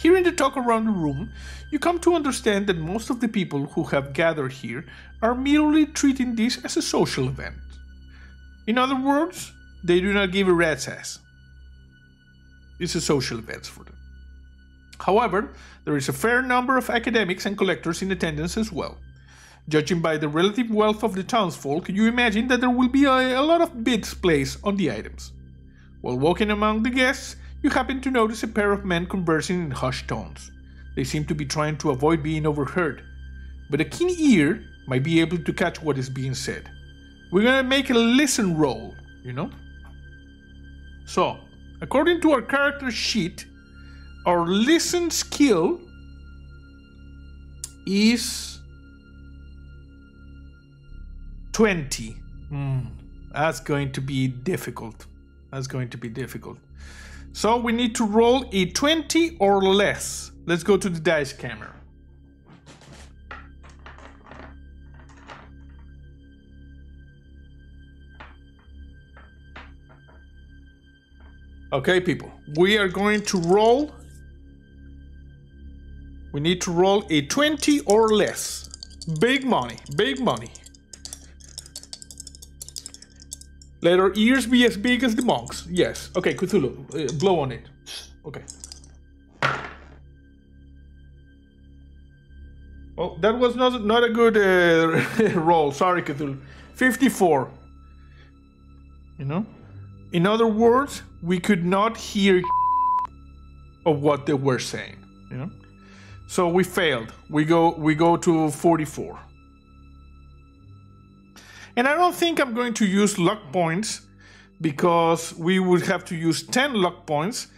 [SPEAKER 1] Hearing the talk around the room, you come to understand that most of the people who have gathered here are merely treating this as a social event. In other words, they do not give a rat's ass. It's a social event for them. However, there is a fair number of academics and collectors in attendance as well. Judging by the relative wealth of the townsfolk, you imagine that there will be a, a lot of bids placed on the items. While walking among the guests, you happen to notice a pair of men conversing in hushed tones. They seem to be trying to avoid being overheard, but a keen ear might be able to catch what is being said. We're gonna make a listen roll, you know? So, according to our character sheet, our listen skill is 20. Mm, that's going to be difficult. That's going to be difficult. So we need to roll a 20 or less. Let's go to the dice camera. Okay, people, we are going to roll. We need to roll a 20 or less. Big money, big money. Let our ears be as big as the monks. Yes. Okay, Cthulhu, uh, blow on it. Okay. Well, that was not not a good uh, *laughs* roll. Sorry, Cthulhu. 54. You know? In other words, we could not hear *laughs* of what they were saying, you know? So we failed. We go we go to 44. And I don't think I'm going to use luck points because we would have to use 10 luck points.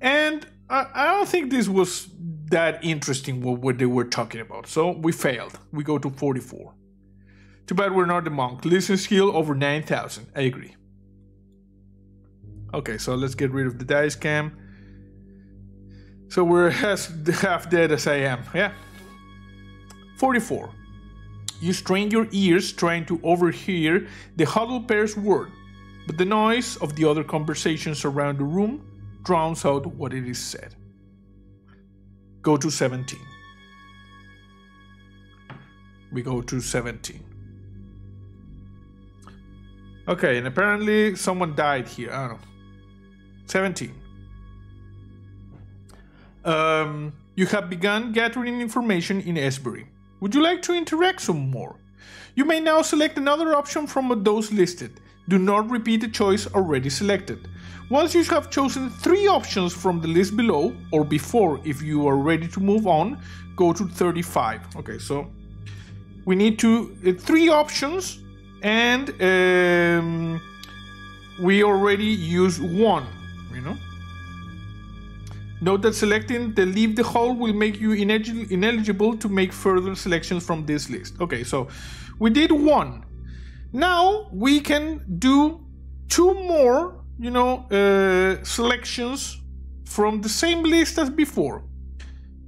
[SPEAKER 1] And I, I don't think this was that interesting what, what they were talking about. So we failed. We go to 44. Too bad we're not the monk. Listen skill over 9,000. I agree. Okay, so let's get rid of the dice cam. So we're as *laughs* half dead as I am. Yeah. 44. You strain your ears trying to overhear the huddled pair's word, but the noise of the other conversations around the room drowns out what it is said. Go to 17. We go to 17. Okay, and apparently someone died here. I don't know. 17. Um, you have begun gathering information in Esbury. Would you like to interact some more? You may now select another option from those listed. Do not repeat the choice already selected. Once you have chosen three options from the list below, or before if you are ready to move on, go to 35. Okay, so we need to uh, three options and um, we already use one, you know. Note that selecting the leave the hole will make you ineligible to make further selections from this list. Okay, so we did one. Now we can do two more, you know, uh, selections from the same list as before.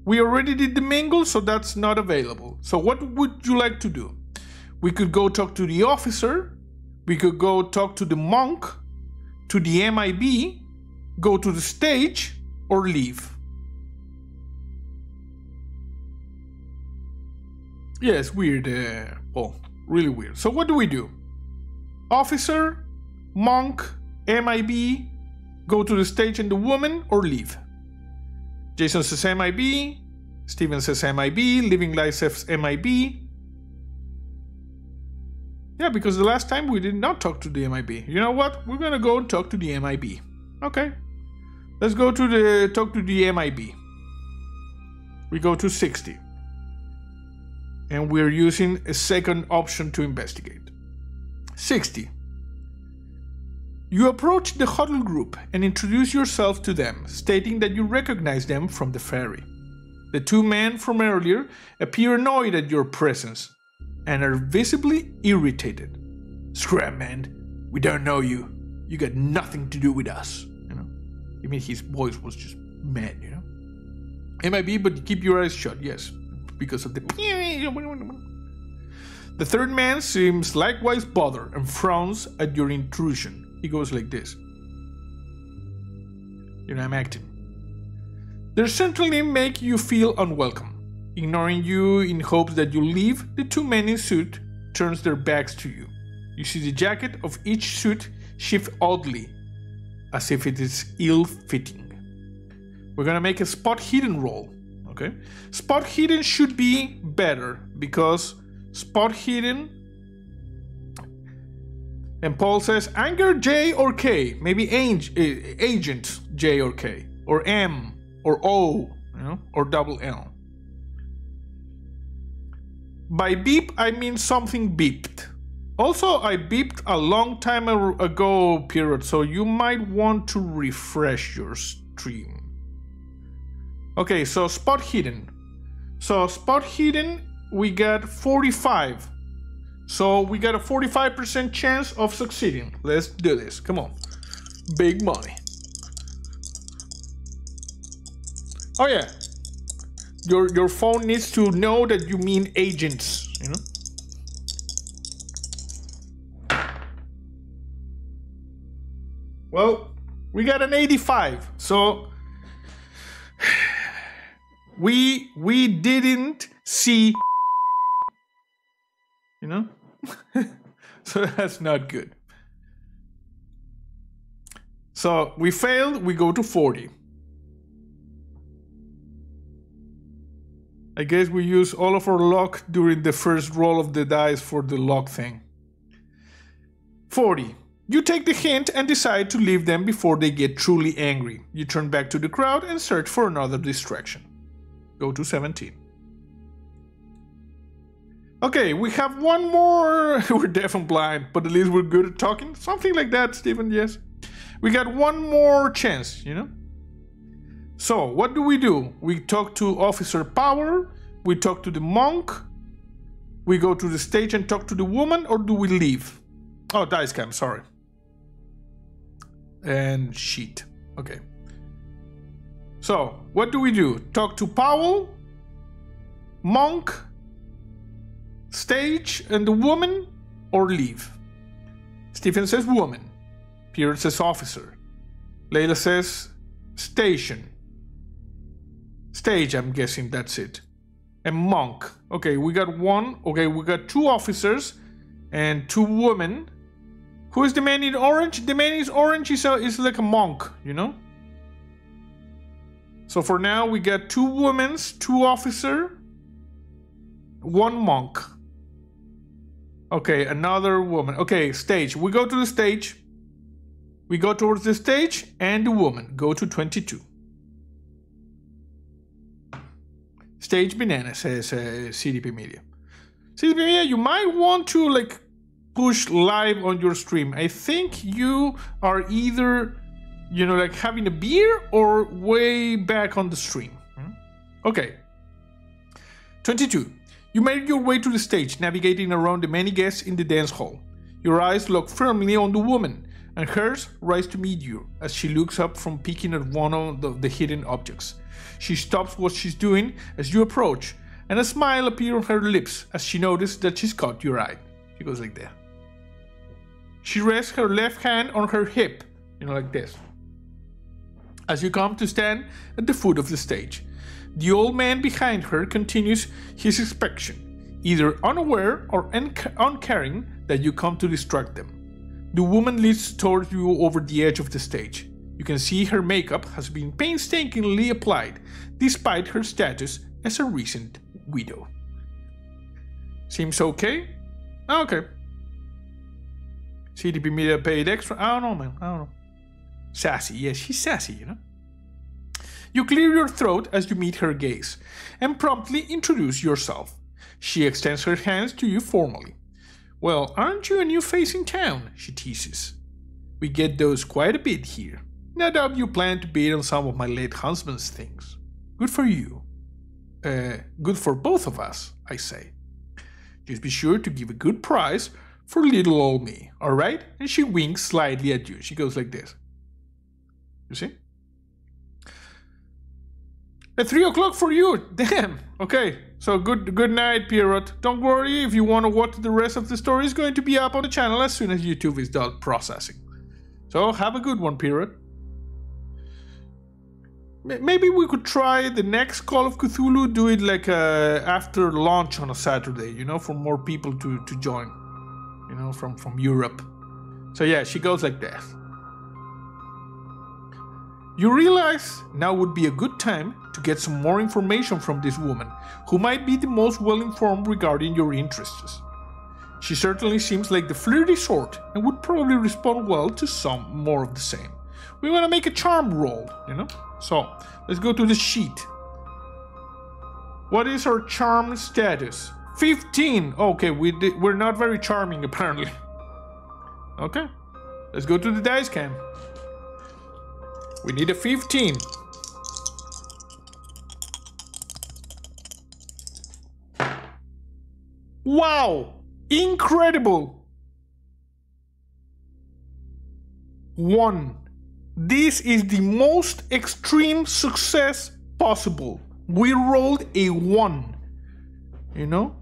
[SPEAKER 1] We already did the mingle, so that's not available. So what would you like to do? We could go talk to the officer. We could go talk to the monk. to the MIB, go to the stage, or leave. Yes, weird, uh. Really weird. So what do we do? Officer, monk, MIB, go to the stage and the woman, or leave? Jason says MIB, Steven says MIB, Living Life says MIB. Yeah, because the last time we did not talk to the MIB. You know what? We're gonna go and talk to the MIB. Okay. Let's go to the talk to the MIB. We go to 60. And we're using a second option to investigate. 60. You approach the huddle group and introduce yourself to them, stating that you recognize them from the ferry. The two men from earlier appear annoyed at your presence and are visibly irritated. Scram, man, we don't know you. You got nothing to do with us. Mean, his voice was just mad. You know, it might be, but keep your eyes shut. Yes, because of the. *laughs* The third man seems likewise bothered and frowns at your intrusion. He goes like this. You know, I'm acting. They certainly make you feel unwelcome. Ignoring you in hopes that you leave, the two men in suit turns their backs to you. You see the jacket of each suit shift oddly, as if it is ill-fitting. We're gonna make a spot hidden roll. Okay, spot hidden should be better because spot hidden. And Paul says anger J or K, maybe eh, agent J or K, or M or O, you know, or double L. By beep, I mean something beeped. Also, I beeped a long time ago period, so you might want to refresh your stream. Okay, so spot hidden. So spot hidden, we got 45. So we got a 45% chance of succeeding. Let's do this. Come on. Big money. Oh yeah. Your your phone needs to know that you mean agents, you know? Well, we got an 85. So *sighs* we we didn't see *laughs* you know? *laughs* so that's not good. So we failed, we go to 40. I guess we use all of our luck during the first roll of the dice for the luck thing. 40. You take the hint and decide to leave them before they get truly angry. You turn back to the crowd and search for another distraction. Go to 17. Okay, we have one more. *laughs* we're deaf and blind, but at least we're good at talking. Something like that, Stephen, yes. We got one more chance, you know? So, what do we do? We talk to Officer Powell, we talk to the monk, we go to the stage and talk to the woman, or do we leave? Oh, dice cam, sorry. And sheet. Okay. So, what do we do? Talk to Powell, monk, stage, and the woman, or leave? Stephen says woman. Pierre says officer. Layla says station. Stage, I'm guessing that's it. And monk. Okay, we got one. Okay, we got two officers and two women. Who is the man in orange? The man in orange is, a, is like a monk, you know? So for now, we got two women, two officer, one monk. Okay, another woman. Okay, stage. We go to the stage. We go towards the stage and the woman. Go to 22. Stage banana, says uh, CDP Media. CDP Media, you might want to like push live on your stream. I think you are either, you know, like having a beer or way back on the stream. Hmm? Okay. 22. You made your way to the stage, navigating around the many guests in the dance hall. Your eyes lock firmly on the woman, and hers rise to meet you as she looks up from peeking at one of the, the hidden objects. She stops what she's doing as you approach, and a smile appears on her lips as she notices that she's caught your eye. She goes like that. She rests her left hand on her hip You know, like this. As you come to stand at the foot of the stage, the old man behind her continues his inspection, either unaware or uncaring that you come to distract them. The woman leads towards you over the edge of the stage. You can see her makeup has been painstakingly applied, despite her status as a recent widow. Seems okay? Ah, okay. CDP Media paid extra. I don't know, man. I don't know. Sassy. Yes, she's sassy, you know. You clear your throat as you meet her gaze and promptly introduce yourself. She extends her hands to you formally. Well, aren't you a new face in town? she teases. We get those quite a bit here. No doubt you plan to bid on some of my late husband's things. Good for you. Uh, good for both of us, I say. Just be sure to give a good price for little old me, alright? And she winks slightly at you. She goes like this. You see? At three o'clock for you. *laughs* Damn. Okay. So good good night, Pierrot. Don't worry if you want to watch the rest of the story. It's going to be up on the channel as soon as YouTube is done processing. So have a good one, Pierrot. Maybe we could try the next Call of Cthulhu, do it like uh, after launch on a Saturday, you know, for more people to, to join, you know, from, from Europe. So yeah, she goes like that. You realize now would be a good time to get some more information from this woman, who might be the most well informed regarding your interests. She certainly seems like the flirty sort and would probably respond well to some more of the same. We want to make a charm roll, you know? So, let's go to the sheet. What is her charm status? 15! Okay, we we're not very charming apparently. Okay, let's go to the dice cam. We need a 15. Wow! Incredible! One. This is the most extreme success possible. We rolled a 1. You know?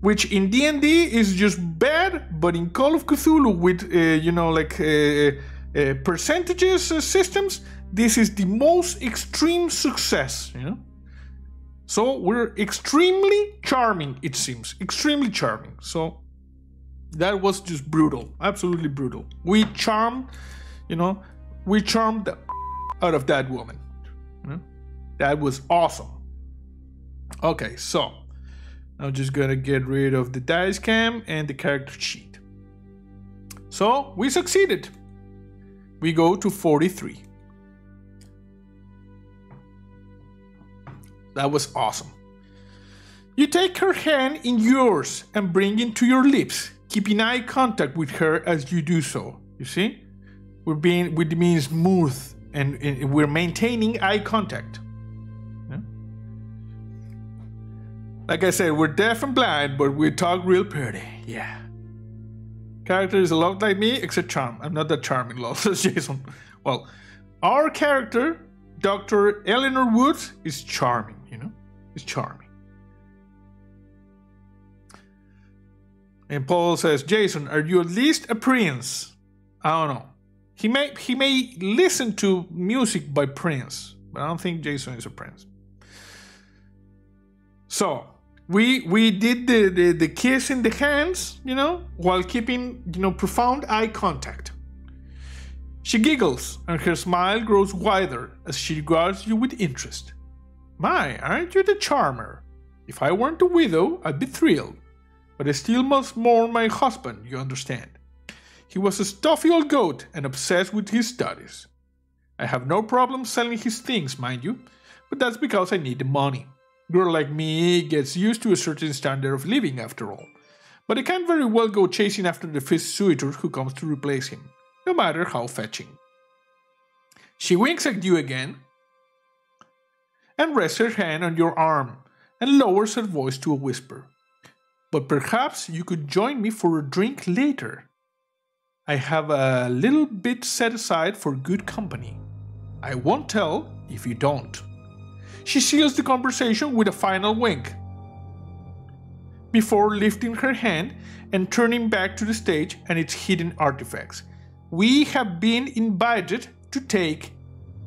[SPEAKER 1] Which in D&D is just bad, but in Call of Cthulhu with, uh, you know, like uh, uh, percentages uh, systems, this is the most extreme success, you know? So we're extremely charming, it seems. Extremely charming. So that was just brutal. Absolutely brutal. We charmed, you know, we charmed the *laughs* out of that woman. That was awesome. Okay, so I'm just gonna get rid of the dice cam and the character sheet. So we succeeded. We go to 43. That was awesome. You take her hand in yours and bring it to your lips, keeping eye contact with her as you do so. You see? we're being we're being smooth and, and, we're maintaining eye contact. Like I said, we're deaf and blind, but we talk real pretty. Yeah. Character is a lot like me, except charm. I'm not that charming, *laughs* lol, says Jason. Well, our character, Dr. Eleanor Woods, is charming, you know? Is charming. And Paul says, Jason, are you at least a prince? I don't know. He may he may listen to music by Prince, but I don't think Jason is a Prince. So we we did the, the, the kiss in the hands, you know, while keeping you know profound eye contact. She giggles and her smile grows wider as she regards you with interest. My, aren't you the charmer? If I weren't a widow, I'd be thrilled. But I still must mourn my husband, you understand. He was a stuffy old goat and obsessed with his studies. I have no problem selling his things, mind you, but that's because I need the money. Girl like me gets used to a certain standard of living after all. But I can't very well go chasing after the fifth suitor who comes to replace him, no matter how fetching. She winks at you again and rests her hand on your arm and lowers her voice to a whisper. But perhaps you could join me for a drink later. I have a little bit set aside for good company. I won't tell if you don't. She seals the conversation with a final wink before lifting her hand and turning back to the stage and its hidden artifacts. we have been invited to take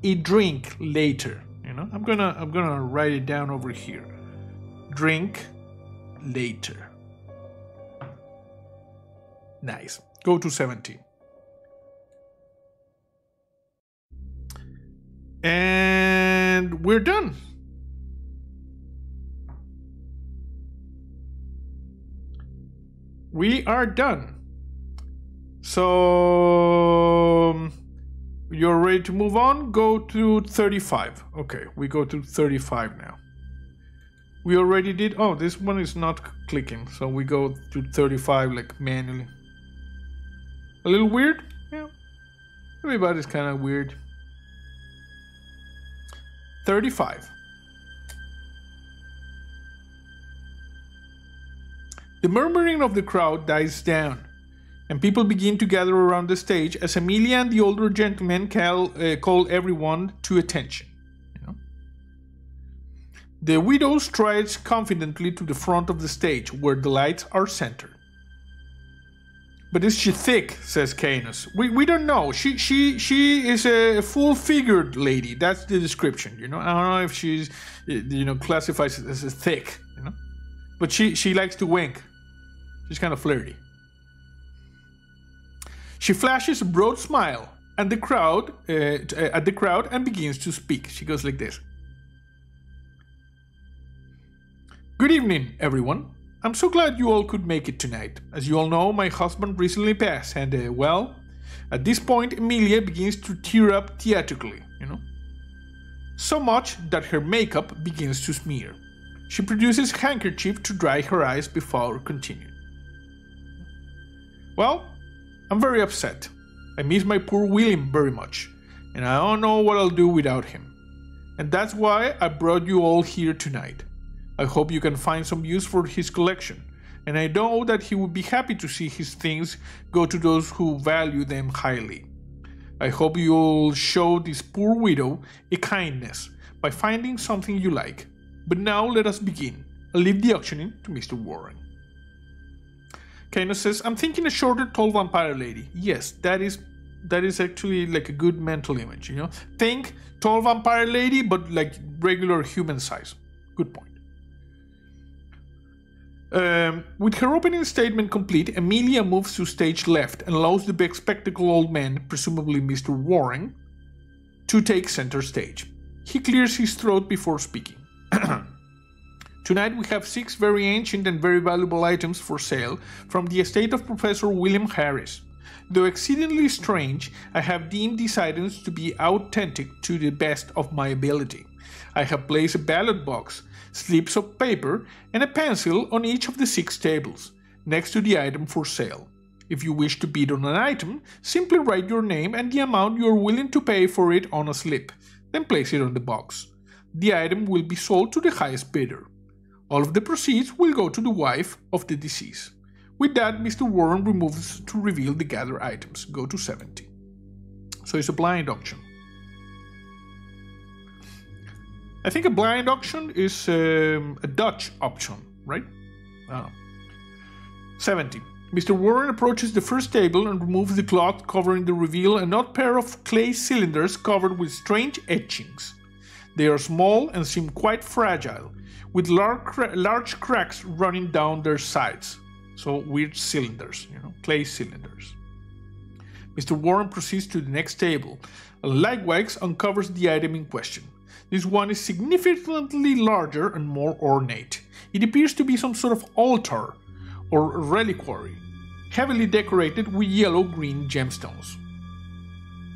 [SPEAKER 1] a drink later. You know, I'm gonna I'm gonna write it down over here. Drink later. Nice. Go to 17. And we're done. We are done. So um, you're ready to move on? Go to 35. Okay, we go to 35 now. We already did. Oh, this one is not clicking, so we go to 35 like manually. A little weird? Yeah. Everybody's kind of weird. 35. The murmuring of the crowd dies down, and people begin to gather around the stage as Emilia and the older gentleman call, uh, call everyone to attention. You know? The widow strides confidently to the front of the stage where the lights are centered. But is she thick? says Canis. We, we don't know. She she she is a full figured lady. That's the description. You know. I don't know if she's you know classifies as thick. You know. But she she likes to wink. She's kind of flirty. She flashes a broad smile and the crowd uh, at the crowd and begins to speak. She goes like this. Good evening, everyone. I'm so glad you all could make it tonight. As you all know, my husband recently passed, and uh, well, at this point, Emilia begins to tear up theatrically, you know. So much that her makeup begins to smear. She produces a handkerchief to dry her eyes before continuing. Well, I'm very upset. I miss my poor William very much, and I don't know what I'll do without him. And that's why I brought you all here tonight. I hope you can find some use for his collection, and I know that he would be happy to see his things go to those who value them highly. I hope you'll show this poor widow a kindness by finding something you like. But now let us begin. I'll leave the auctioning to Mr. Warren. Kano says, I'm thinking a shorter, tall vampire lady. Yes, that is that is actually like a good mental image, you know? Think tall vampire lady, but like regular human size. Good point. Um, with her opening statement complete, Emilia moves to stage left and allows the big spectacled old man, presumably Mr. Warren, to take center stage. He clears his throat before speaking. *clears throat* Tonight we have six very ancient and very valuable items for sale from the estate of Professor William Harris. Though exceedingly strange, I have deemed these items to be authentic to the best of my ability. I have placed a ballot box slips of paper, and a pencil on each of the six tables, next to the item for sale. If you wish to bid on an item, simply write your name and the amount you are willing to pay for it on a slip, then place it on the box. The item will be sold to the highest bidder. All of the proceeds will go to the wife of the deceased. With that, Mr. Warren removes to reveal the gathered items. Go to 70. So it's a blind auction. I think a blind auction is um, a Dutch auction, right? Oh. 70. Mr. Warren approaches the first table and removes the cloth covering the reveal an odd pair of clay cylinders covered with strange etchings. They are small and seem quite fragile, with large, large cracks running down their sides. So, weird cylinders, you know, clay cylinders. Mr. Warren proceeds to the next table and likewise uncovers the item in question. This one is significantly larger and more ornate. It appears to be some sort of altar or reliquary, heavily decorated with yellow-green gemstones.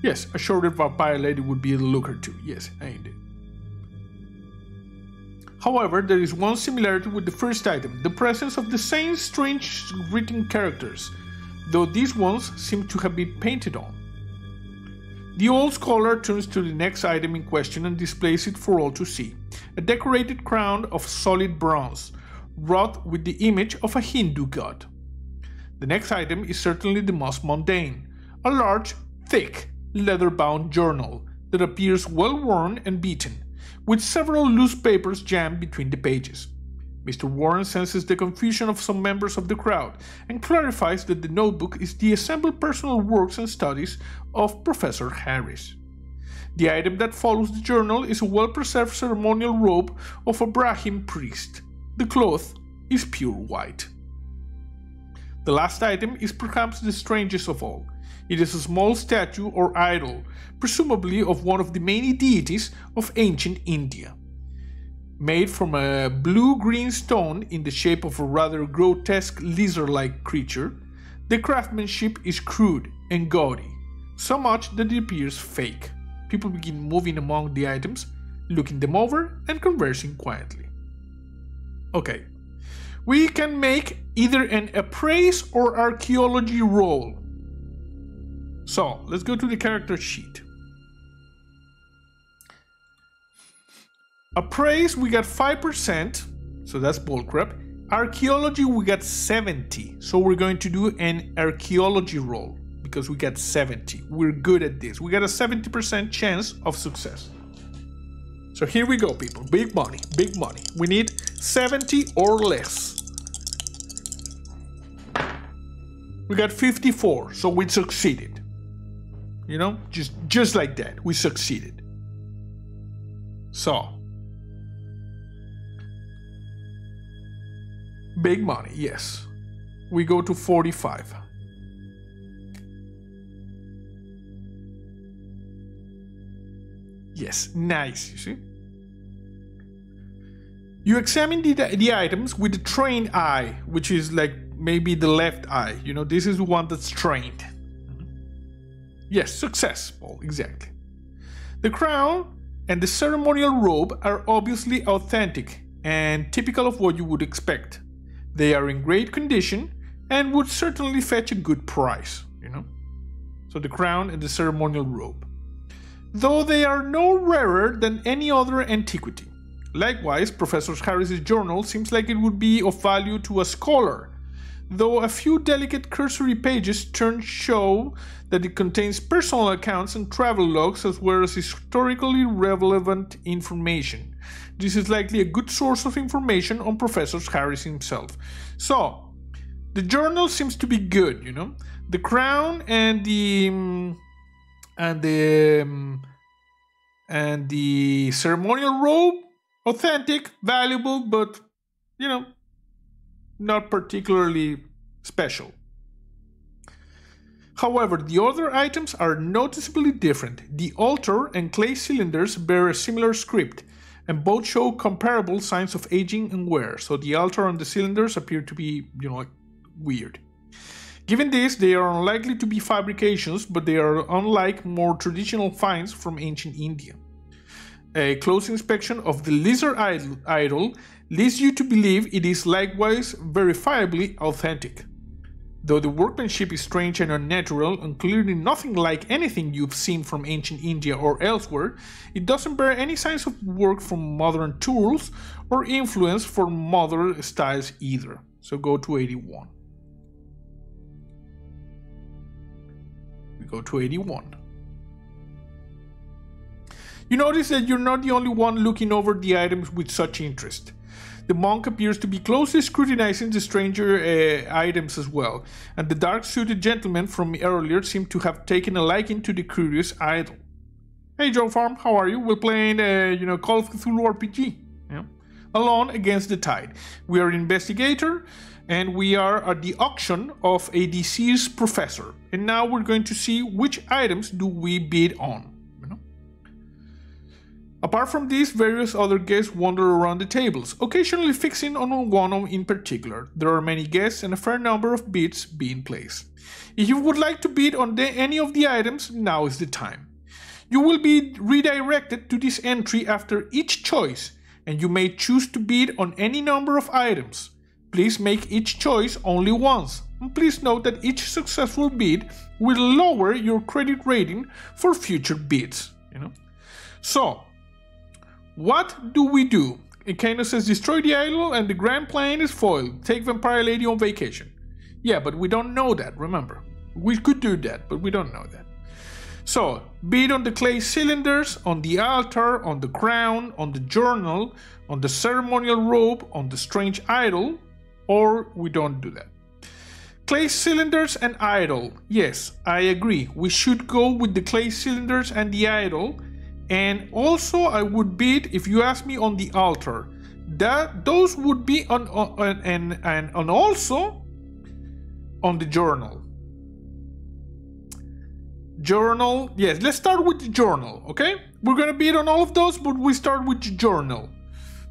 [SPEAKER 1] Yes, a shorter vampire lady would be a looker too. Yes, indeed. However, there is one similarity with the first item the presence of the same strange written characters, though these ones seem to have been painted on. The old scholar turns to the next item in question and displays it for all to see a decorated crown of solid bronze, wrought with the image of a Hindu god. The next item is certainly the most mundane a large, thick, leather bound journal that appears well worn and beaten, with several loose papers jammed between the pages. Mr. Warren senses the confusion of some members of the crowd and clarifies that the notebook is the assembled personal works and studies of Professor Harris. The item that follows the journal is a well preserved ceremonial robe of a Brahmin priest. The cloth is pure white. The last item is perhaps the strangest of all. It is a small statue or idol, presumably of one of the many deities of ancient India made from a blue-green stone in the shape of a rather grotesque lizard-like creature, the craftsmanship is crude and gaudy, so much that it appears fake. People begin moving among the items, looking them over and conversing quietly. Okay, we can make either an appraise or archaeology roll. So, let's go to the character sheet. Appraise, we got 5%, so that's bullcrap. Archaeology, we got 70, so we're going to do an archaeology roll because we got 70. We're good at this. We got a 70% chance of success. So here we go, people. Big money, big money. We need 70 or less. We got 54, so we succeeded. You know, just just like that, we succeeded. So, Big money, yes. We go to 45. Yes, nice, you see? You examine the, the items with the trained eye, which is like maybe the left eye. You know, this is the one that's trained. Yes, successful, exactly. The crown and the ceremonial robe are obviously authentic and typical of what you would expect. They are in great condition and would certainly fetch a good price, you know. So the crown and the ceremonial robe. Though they are no rarer than any other antiquity. Likewise, Professor Harris's journal seems like it would be of value to a scholar, though a few delicate cursory pages turn show that it contains personal accounts and travel logs as well as historically relevant information. This is likely a good source of information on Professor Harris himself. So, the journal seems to be good, you know. The crown and the um, and the um, and the ceremonial robe authentic, valuable, but you know, not particularly special. However, the other items are noticeably different. The altar and clay cylinders bear a similar script, and both show comparable signs of aging and wear, so the altar and the cylinders appear to be, you know, weird. Given this, they are unlikely to be fabrications, but they are unlike more traditional finds from ancient India. A close inspection of the lizard idol leads you to believe it is likewise verifiably authentic. Though the workmanship is strange and unnatural and clearly nothing like anything you've seen from ancient India or elsewhere, it doesn't bear any signs of work from modern tools or influence from modern styles either. So go to 81. We go to 81. You notice that you're not the only one looking over the items with such interest. The monk appears to be closely scrutinizing the stranger uh, items as well, and the dark suited gentleman from earlier seemed to have taken a liking to the curious idol. Hey, Joe Farm, how are you? We're playing, uh, you know, Call of Cthulhu RPG. Yeah? Alone against the tide. We are an investigator, and we are at the auction of a deceased professor. And now we're going to see which items do we bid on. Apart from these, various other guests wander around the tables, occasionally fixing on one in particular. There are many guests and a fair number of bids being placed. If you would like to bid on any of the items, now is the time. You will be redirected to this entry after each choice, and you may choose to bid on any number of items. Please make each choice only once. And please note that each successful bid will lower your credit rating for future bids. You know? So, what do we do? Kano says, destroy the idol and the grand plan is foiled. Take Vampire Lady on vacation. Yeah, but we don't know that, remember. We could do that, but we don't know that. So, bid on the clay cylinders, on the altar, on the crown, on the journal, on the ceremonial robe, on the strange idol, or we don't do that. Clay cylinders and idol. Yes, I agree. We should go with the clay cylinders and the idol. And also, I would bid, if you ask me, on the altar. That those would be on, on and and and also on the journal. Journal. Yes, let's start with the journal. Okay, we're gonna bid on all of those, but we start with the journal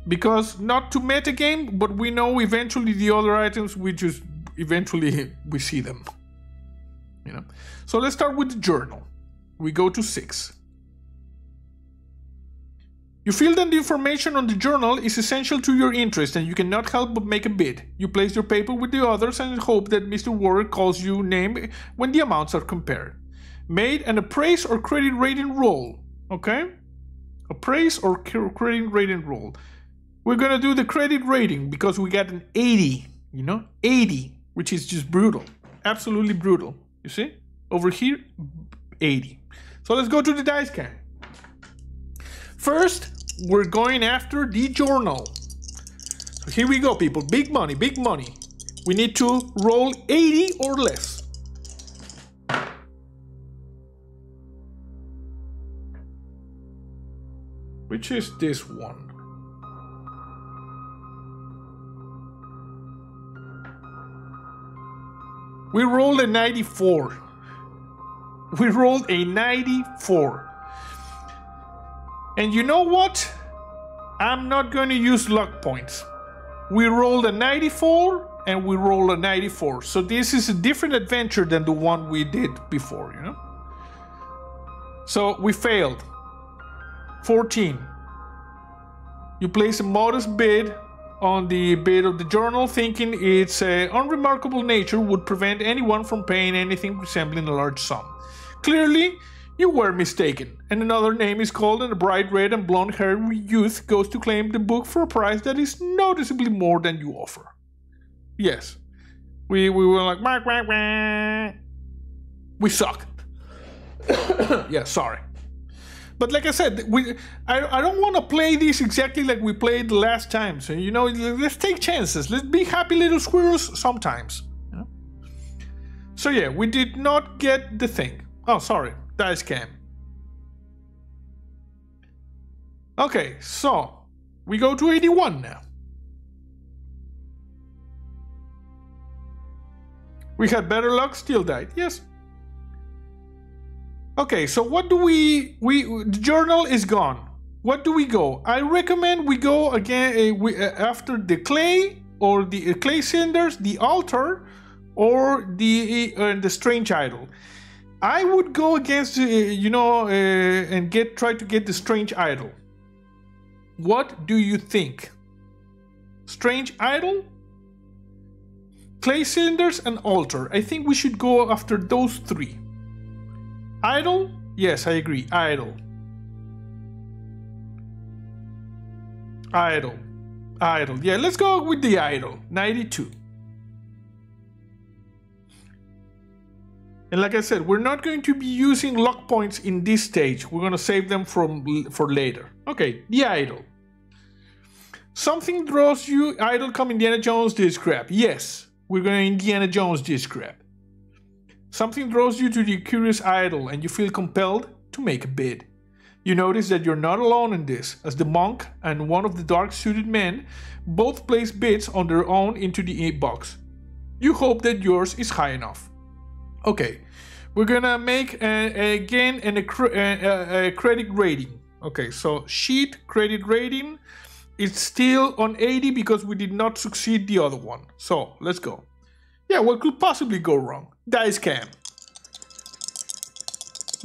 [SPEAKER 1] because not to meta game, but we know eventually the other items we just eventually *laughs* we see them. You know. So let's start with the journal. We go to six. You feel that the information on the journal is essential to your interest and you cannot help but make a bid. You place your paper with the others and hope that Mr. Warren calls you name when the amounts are compared. Made an appraise or credit rating roll. Okay? Appraise or credit rating roll. We're gonna do the credit rating because we got an 80, you know? 80 which is just brutal. Absolutely brutal. You see? Over here, 80. So let's go to the dice can. First, we're going after the journal. So here we go, people. Big money, big money. We need to roll 80 or less. Which is this one? We rolled a 94. We rolled a 94. And you know what? I'm not going to use luck points. We rolled a 94 and we rolled a 94. So this is a different adventure than the one we did before, you know? So we failed. 14. You place a modest bid on the bid of the journal, thinking its uh, unremarkable nature would prevent anyone from paying anything resembling a large sum. Clearly, you were mistaken, and another name is called, and a bright red and blonde haired youth goes to claim the book for a price that is noticeably more than you offer. Yes, we, we were like, wah, wah, wah. we suck. *coughs* yeah, sorry. But like I said, we I, I don't want to play this exactly like we played last time. So you know, let's take chances. Let's be happy little squirrels sometimes. So yeah, we did not get the thing. Oh, sorry, dice cam. Okay, so we go to 81 now. We had better luck, still died. Yes, Okay, so what do we we the journal is gone. What do we go? I recommend we go again uh, we, uh, after the clay or the uh, clay cinders, the altar, or the the strange idol. I would go against uh, you know uh, and get try to get the strange idol. What do you think? Strange idol, clay cylinders, and altar. I think we should go after those three. Idol? Yes, I agree. Idol. Idol. Idol. Yeah, let's go with the idol. 92. And like I said, we're not going to be using luck points in this stage. We're going to save them from for later. Okay, the idol. Something draws you. Idol come Indiana Jones this crap. Yes, we're going to Indiana Jones this crap. Something draws you to the curious idol and you feel compelled to make a bid. You notice that you're not alone in this, as the monk and one of the dark suited men both place bids on their own into the box. You hope that yours is high enough. Okay, we're gonna make a, again an, a, a, credit rating. Okay, so sheet credit rating is still on 80 because we did not succeed the other one. So let's go. Yeah, what could possibly go wrong? Dice cam.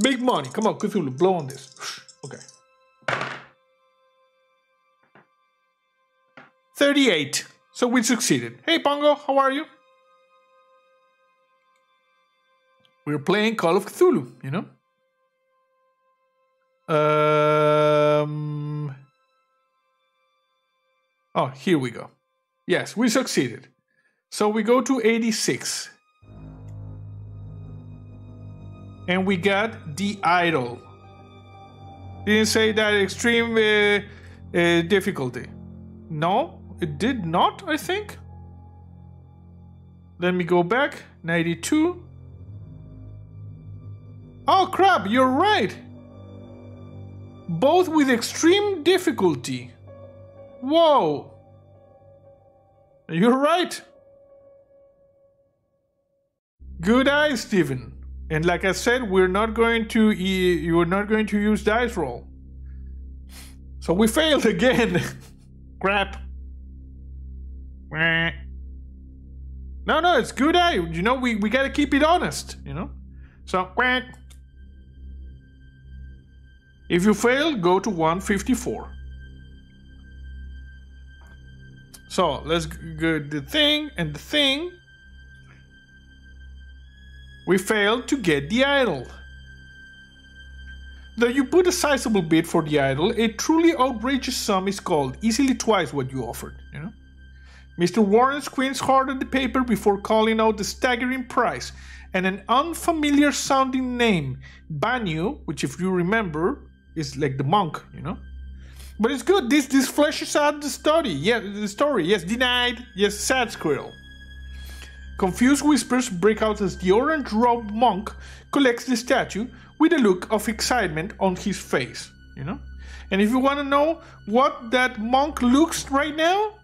[SPEAKER 1] Big money. Come on, Cthulhu, blow on this. *sighs* Okay. 38. So we succeeded. Hey, Pongo, how are you? We're playing Call of Cthulhu, you know? Um. Oh, here we go. Yes, we succeeded. So we go to 86. and we got the idol. Didn't say that extreme uh, uh, difficulty. No, it did not, I think. Let me go back. 92. Oh crap, you're right. Both with extreme difficulty. Whoa. You're right. Good eye, Steven. And like I said, we're not going to you're not going to use dice roll. So we failed again. *laughs* Crap. No, no, it's good eye. You know, we, we gotta keep it honest, you know? So, if you fail, go to 154. So, let's go the thing and the thing. We failed to get the idol. Though you put a sizable bid for the idol, a truly outrageous sum is called, easily twice what you offered, you know? Mr. Warren squints hard at the paper before calling out the staggering price and an unfamiliar sounding name, Banyu, which if you remember is like the monk, you know. But it's good. This this fleshes out the story. Yeah, the story. Yes, denied. Yes, sad squirrel. Confused whispers break out as the orange-robed monk collects the statue with a look of excitement on his face. You know. And if you want to know what that monk looks right now,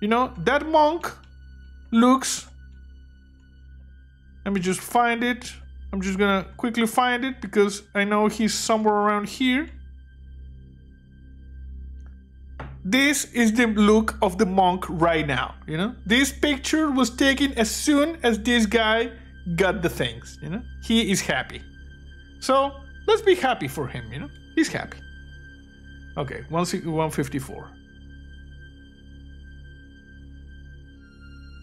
[SPEAKER 1] you know that monk looks. Let me just find it. I'm just gonna quickly find it because I know he's somewhere around here. This is the look of the monk right now, you know? This picture was taken as soon as this guy got the things, you know? He is happy. So, let's be happy for him, you know? He's happy. Okay, 154.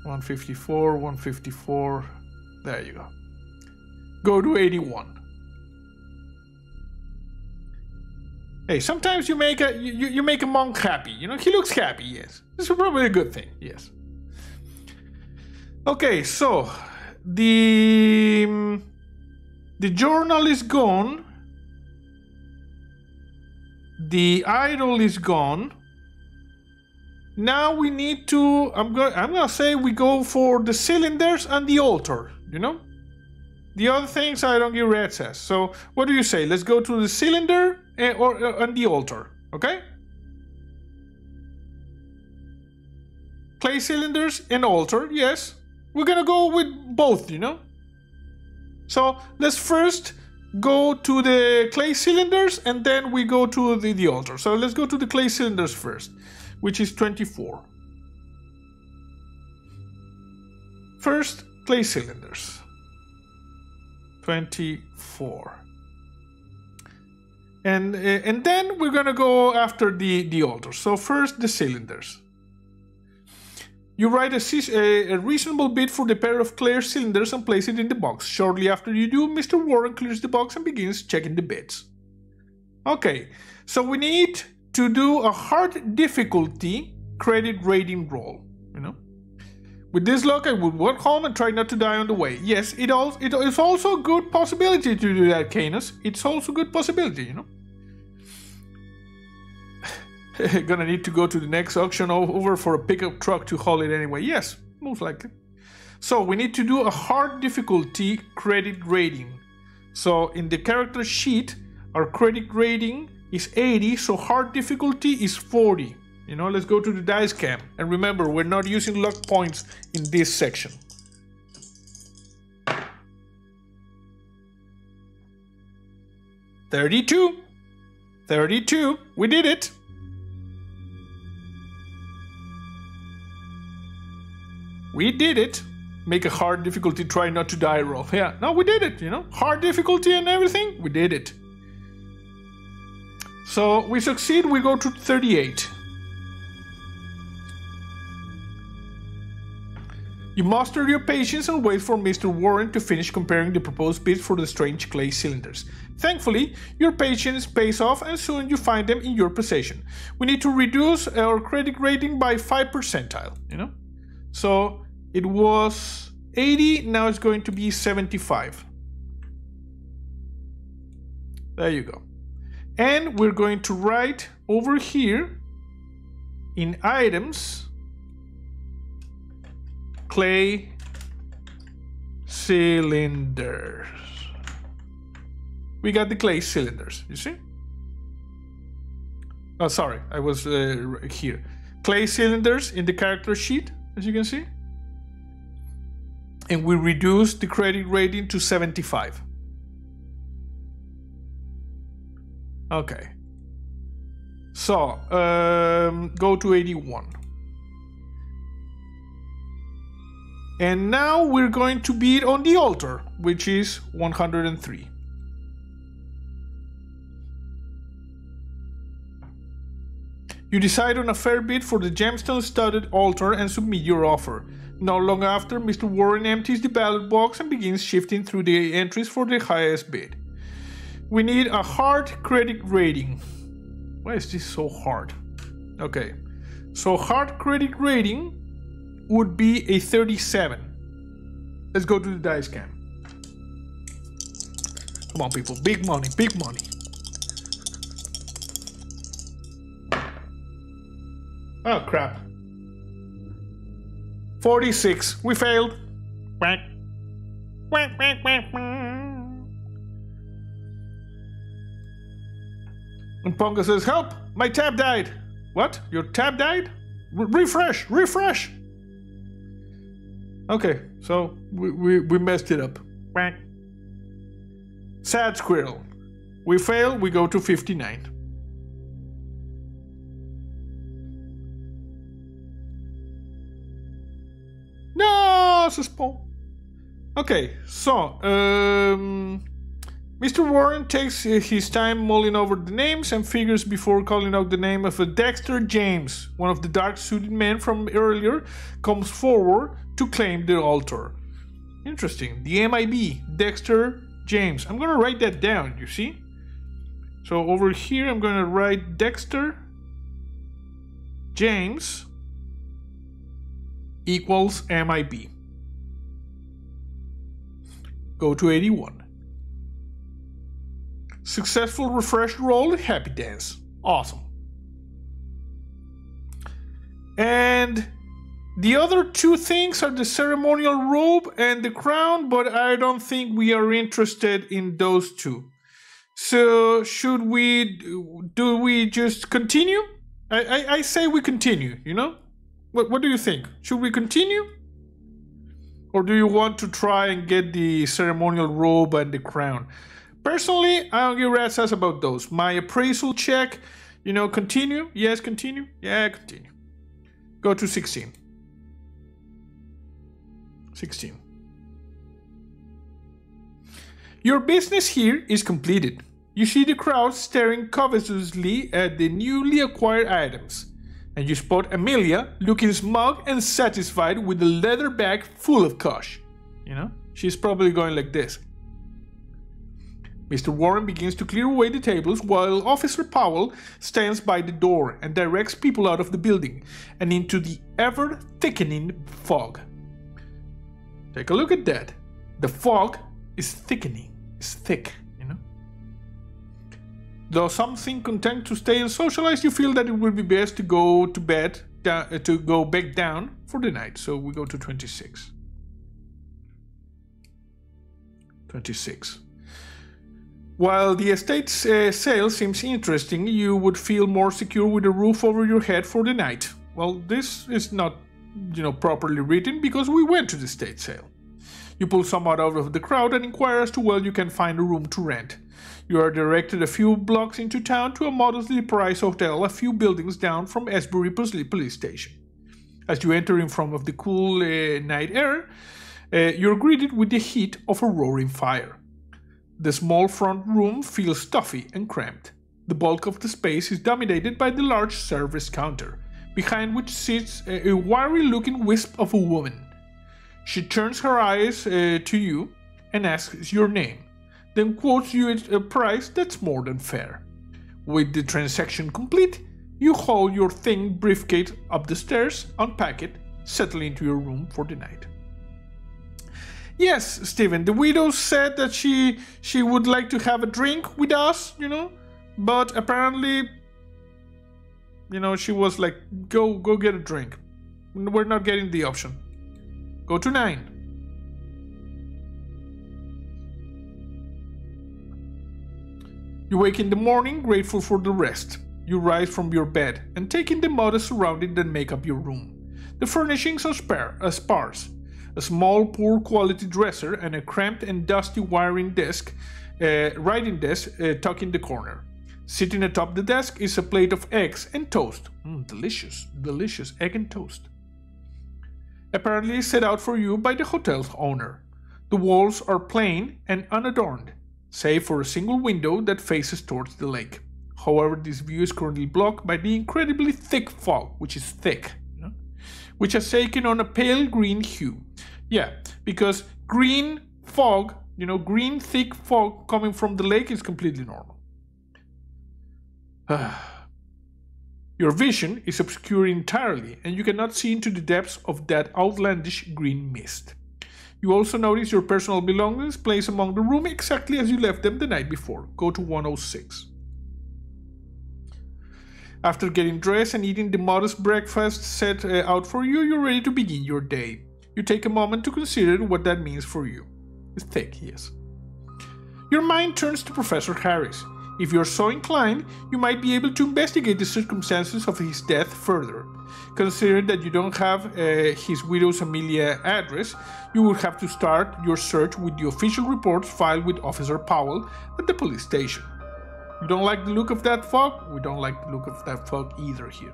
[SPEAKER 1] 154, 154. There you go go to 81. Hey, sometimes you make a you, you make a monk happy. You know, he looks happy, yes. This is probably a good thing, yes. Okay, so the um, the journal is gone. The idol is gone. Now we need to I'm going I'm going to say we go for the cylinders and the altar, you know? The other things I don't give red says. So what do you say? Let's go to the cylinder and, or uh, and the altar. Okay. Clay cylinders and altar. Yes, we're gonna go with both. You know. So let's first go to the clay cylinders and then we go to the, the altar. So let's go to the clay cylinders first, which is 24. First, clay cylinders. 24 and uh, and then we're gonna go after the the altar so first the cylinders you write a, a, reasonable bid for the pair of clear cylinders and place it in the box. Shortly after you do, Mr. Warren clears the box and begins checking the bids. Okay, so we need to do a hard difficulty credit rating roll, you know? With this luck, I would walk home and try not to die on the way. Yes, it, also, it is also a good possibility to do that, Canis. It's also a good possibility, you know? *laughs* Gonna need to go to the next auction over for a pickup truck to haul it anyway. Yes, most likely. So we need to do a hard difficulty credit rating. So in the character sheet, our credit rating is 80, so hard difficulty is 40. You know, let's go to the dice cam. And remember, we're not using luck points in this section. Thirty-two. Thirty-two. We did it. We did it. Make a hard difficulty, try not to die roll. Yeah, no, we did it, you know? Hard difficulty and everything, we did it. So we succeed, we go to 38. You muster your patience and wait for Mr. Warren to finish comparing the proposed bids for the strange clay cylinders. Thankfully, your patience pays off and soon you find them in your possession. We need to reduce our credit rating by 5 percentile, you know? So it was 80, now it's going to be 75. There you go. And we're going to write over here in items clay cylinders. We got the clay cylinders, you see? Oh, sorry, I was uh, here. Clay cylinders in the character sheet, as you can see. And we reduce the credit rating to 75. Okay. So, um, go to 81. And now we're going to beat on the altar, which is 103. You decide on a fair bid for the gemstone studded altar and submit your offer. Not long after, Mr. Warren empties the ballot box and begins shifting through the entries for the highest bid. We need a hard credit rating. Why is this so hard? Okay, so hard credit rating would be a 37. Let's go to the dice cam. Come on, people. Big money, big money. Oh, crap. 46. We failed. Quack. Quack, quack, quack, quack. And Ponga says, Help! My tab died! What? Your tab died? refresh! Refresh! Okay, so we, we, we messed it up. Quack. Sad squirrel. We fail, we go to 59. No, suspend. Okay, so, um, Mr. Warren takes his time mulling over the names and figures before calling out the name of a Dexter James. One of the dark suited men from earlier comes forward to claim the altar. Interesting. The MIB, Dexter James. I'm gonna write that down, you see? So over here I'm gonna write Dexter James equals MIB. Go to 81. Successful refresh roll, happy dance. Awesome. And the other two things are the ceremonial robe and the crown, but I don't think we are interested in those two. So should we do we just continue? I, I, I say we continue, you know? What what do you think? Should we continue? Or do you want to try and get the ceremonial robe and the crown? Personally, I don't give rat's ass about those. My appraisal check, you know, continue. Yes, continue. Yeah, continue. Go to 16. 16. Your business here is completed. You see the crowd staring covetously at the newly acquired items. And you spot Amelia looking smug and satisfied with a leather bag full of cash. You know, she's probably going like this. Mr. Warren begins to clear away the tables while Officer Powell stands by the door and directs people out of the building and into the ever thickening fog. Take a look at that. The fog is thickening, it's thick, you know. Though something content to stay and socialize, you feel that it would be best to go to bed, uh, to go back down for the night. So we go to 26. 26. While the estate uh, sale seems interesting, you would feel more secure with a roof over your head for the night. Well, this is not, you know, properly written because we went to the estate sale. You pull someone out of the crowd and inquire as to where you can find a room to rent. You are directed a few blocks into town to a modestly priced hotel a few buildings down from Esbury Police Station. As you enter in front of the cool uh, night air, uh, you're greeted with the heat of a roaring fire. The small front room feels stuffy and cramped. The bulk of the space is dominated by the large service counter, behind which sits a, wiry looking wisp of a woman. She turns her eyes uh, to you and asks your name, then quotes you a price that's more than fair. With the transaction complete, you haul your thin briefcase up the stairs, unpack it, settle into your room for the night. Yes, Stephen. The widow said that she she would like to have a drink with us, you know, but apparently, you know, she was like, "Go, go get a drink." We're not getting the option. Go to nine. You wake in the morning, grateful for the rest. You rise from your bed and take in the modest surroundings that make up your room. The furnishings are spare, uh, sparse a small, poor quality dresser, and a cramped and dusty wiring desk, uh, writing desk uh, tucked in the corner. Sitting atop the desk is a plate of eggs and toast. Mm, delicious, delicious egg and toast. Apparently set out for you by the hotel's owner. The walls are plain and unadorned, save for a single window that faces towards the lake. However, this view is currently blocked by the incredibly thick fog, which is thick, which has taken on a pale green hue. Yeah, because green fog, you know, green thick fog coming from the lake is completely normal. *sighs* Your vision is obscured entirely, and you cannot see into the depths of that outlandish green mist. You also notice your personal belongings placed among the room exactly as you left them the night before. Go to 106. After getting dressed and eating the modest breakfast set uh, out for you, you're ready to begin your day. You take a moment to consider what that means for you. It's thick, yes. Your mind turns to Professor Harris. If you're so inclined, you might be able to investigate the circumstances of his death further. Considering that you don't have uh, his widow's Amelia address, you will have to start your search with the official reports filed with Officer Powell at the police station. You don't like the look of that fog? We don't like the look of that fog either here.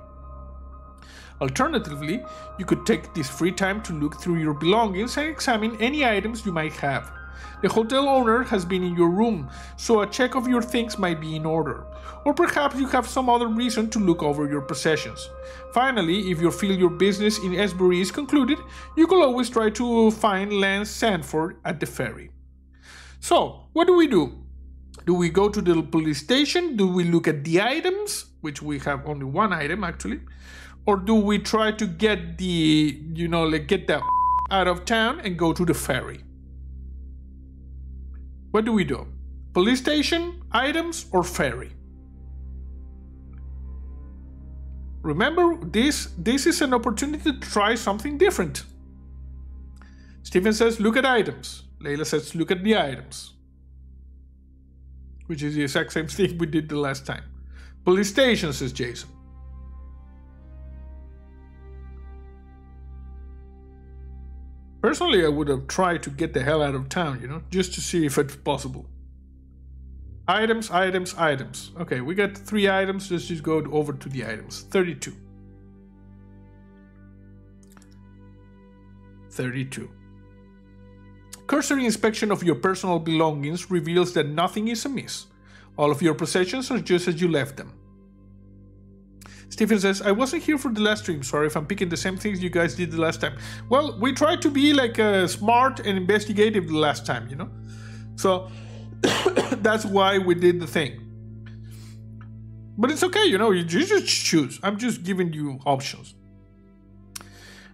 [SPEAKER 1] Alternatively, you could take this free time to look through your belongings and examine any items you might have. The hotel owner has been in your room, so a check of your things might be in order. Or perhaps you have some other reason to look over your possessions. Finally, if you feel your business in Esbury is concluded, you could always try to find Lance Sanford at the ferry. So, what do we do? Do we go to the police station? Do we look at the items, which we have only one item actually? Or do we try to get the, you know, like get that *laughs* out of town and go to the ferry? What do we do? Police station, items, or ferry? Remember, this this is an opportunity to try something different. Stephen says, look at items. Layla says, look at the items which is the exact same thing we did the last time. Police station, says Jason. Personally, I would have tried to get the hell out of town, you know, just to see if it's possible. Items, items, items. Okay, we got three items. Let's just go over to the items. 32. 32. Cursory inspection of your personal belongings reveals that nothing is amiss. All of your possessions are just as you left them. Stephen says, I wasn't here for the last stream. Sorry if I'm picking the same things you guys did the last time. Well, we tried to be like uh, smart and investigative the last time, you know? So *coughs* that's why we did the thing. But it's okay, you know, you just choose. I'm just giving you options.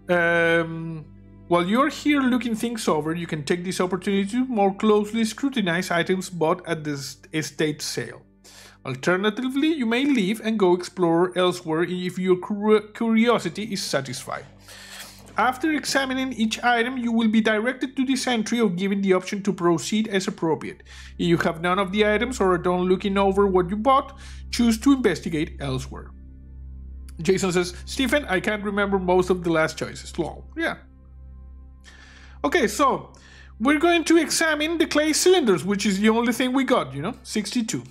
[SPEAKER 1] Um, while you're here looking things over, you can take this opportunity to more closely scrutinize items bought at the estate sale. Alternatively, you may leave and go explore elsewhere if your curiosity is satisfied. After examining each item, you will be directed to this entry of giving the option to proceed as appropriate. If you have none of the items or are done looking over what you bought, choose to investigate elsewhere. Jason says, Stephen, I can't remember most of the last choices. Lol. Yeah, Okay, so we're going to examine the clay cylinders, which is the only thing we got, you know, 62.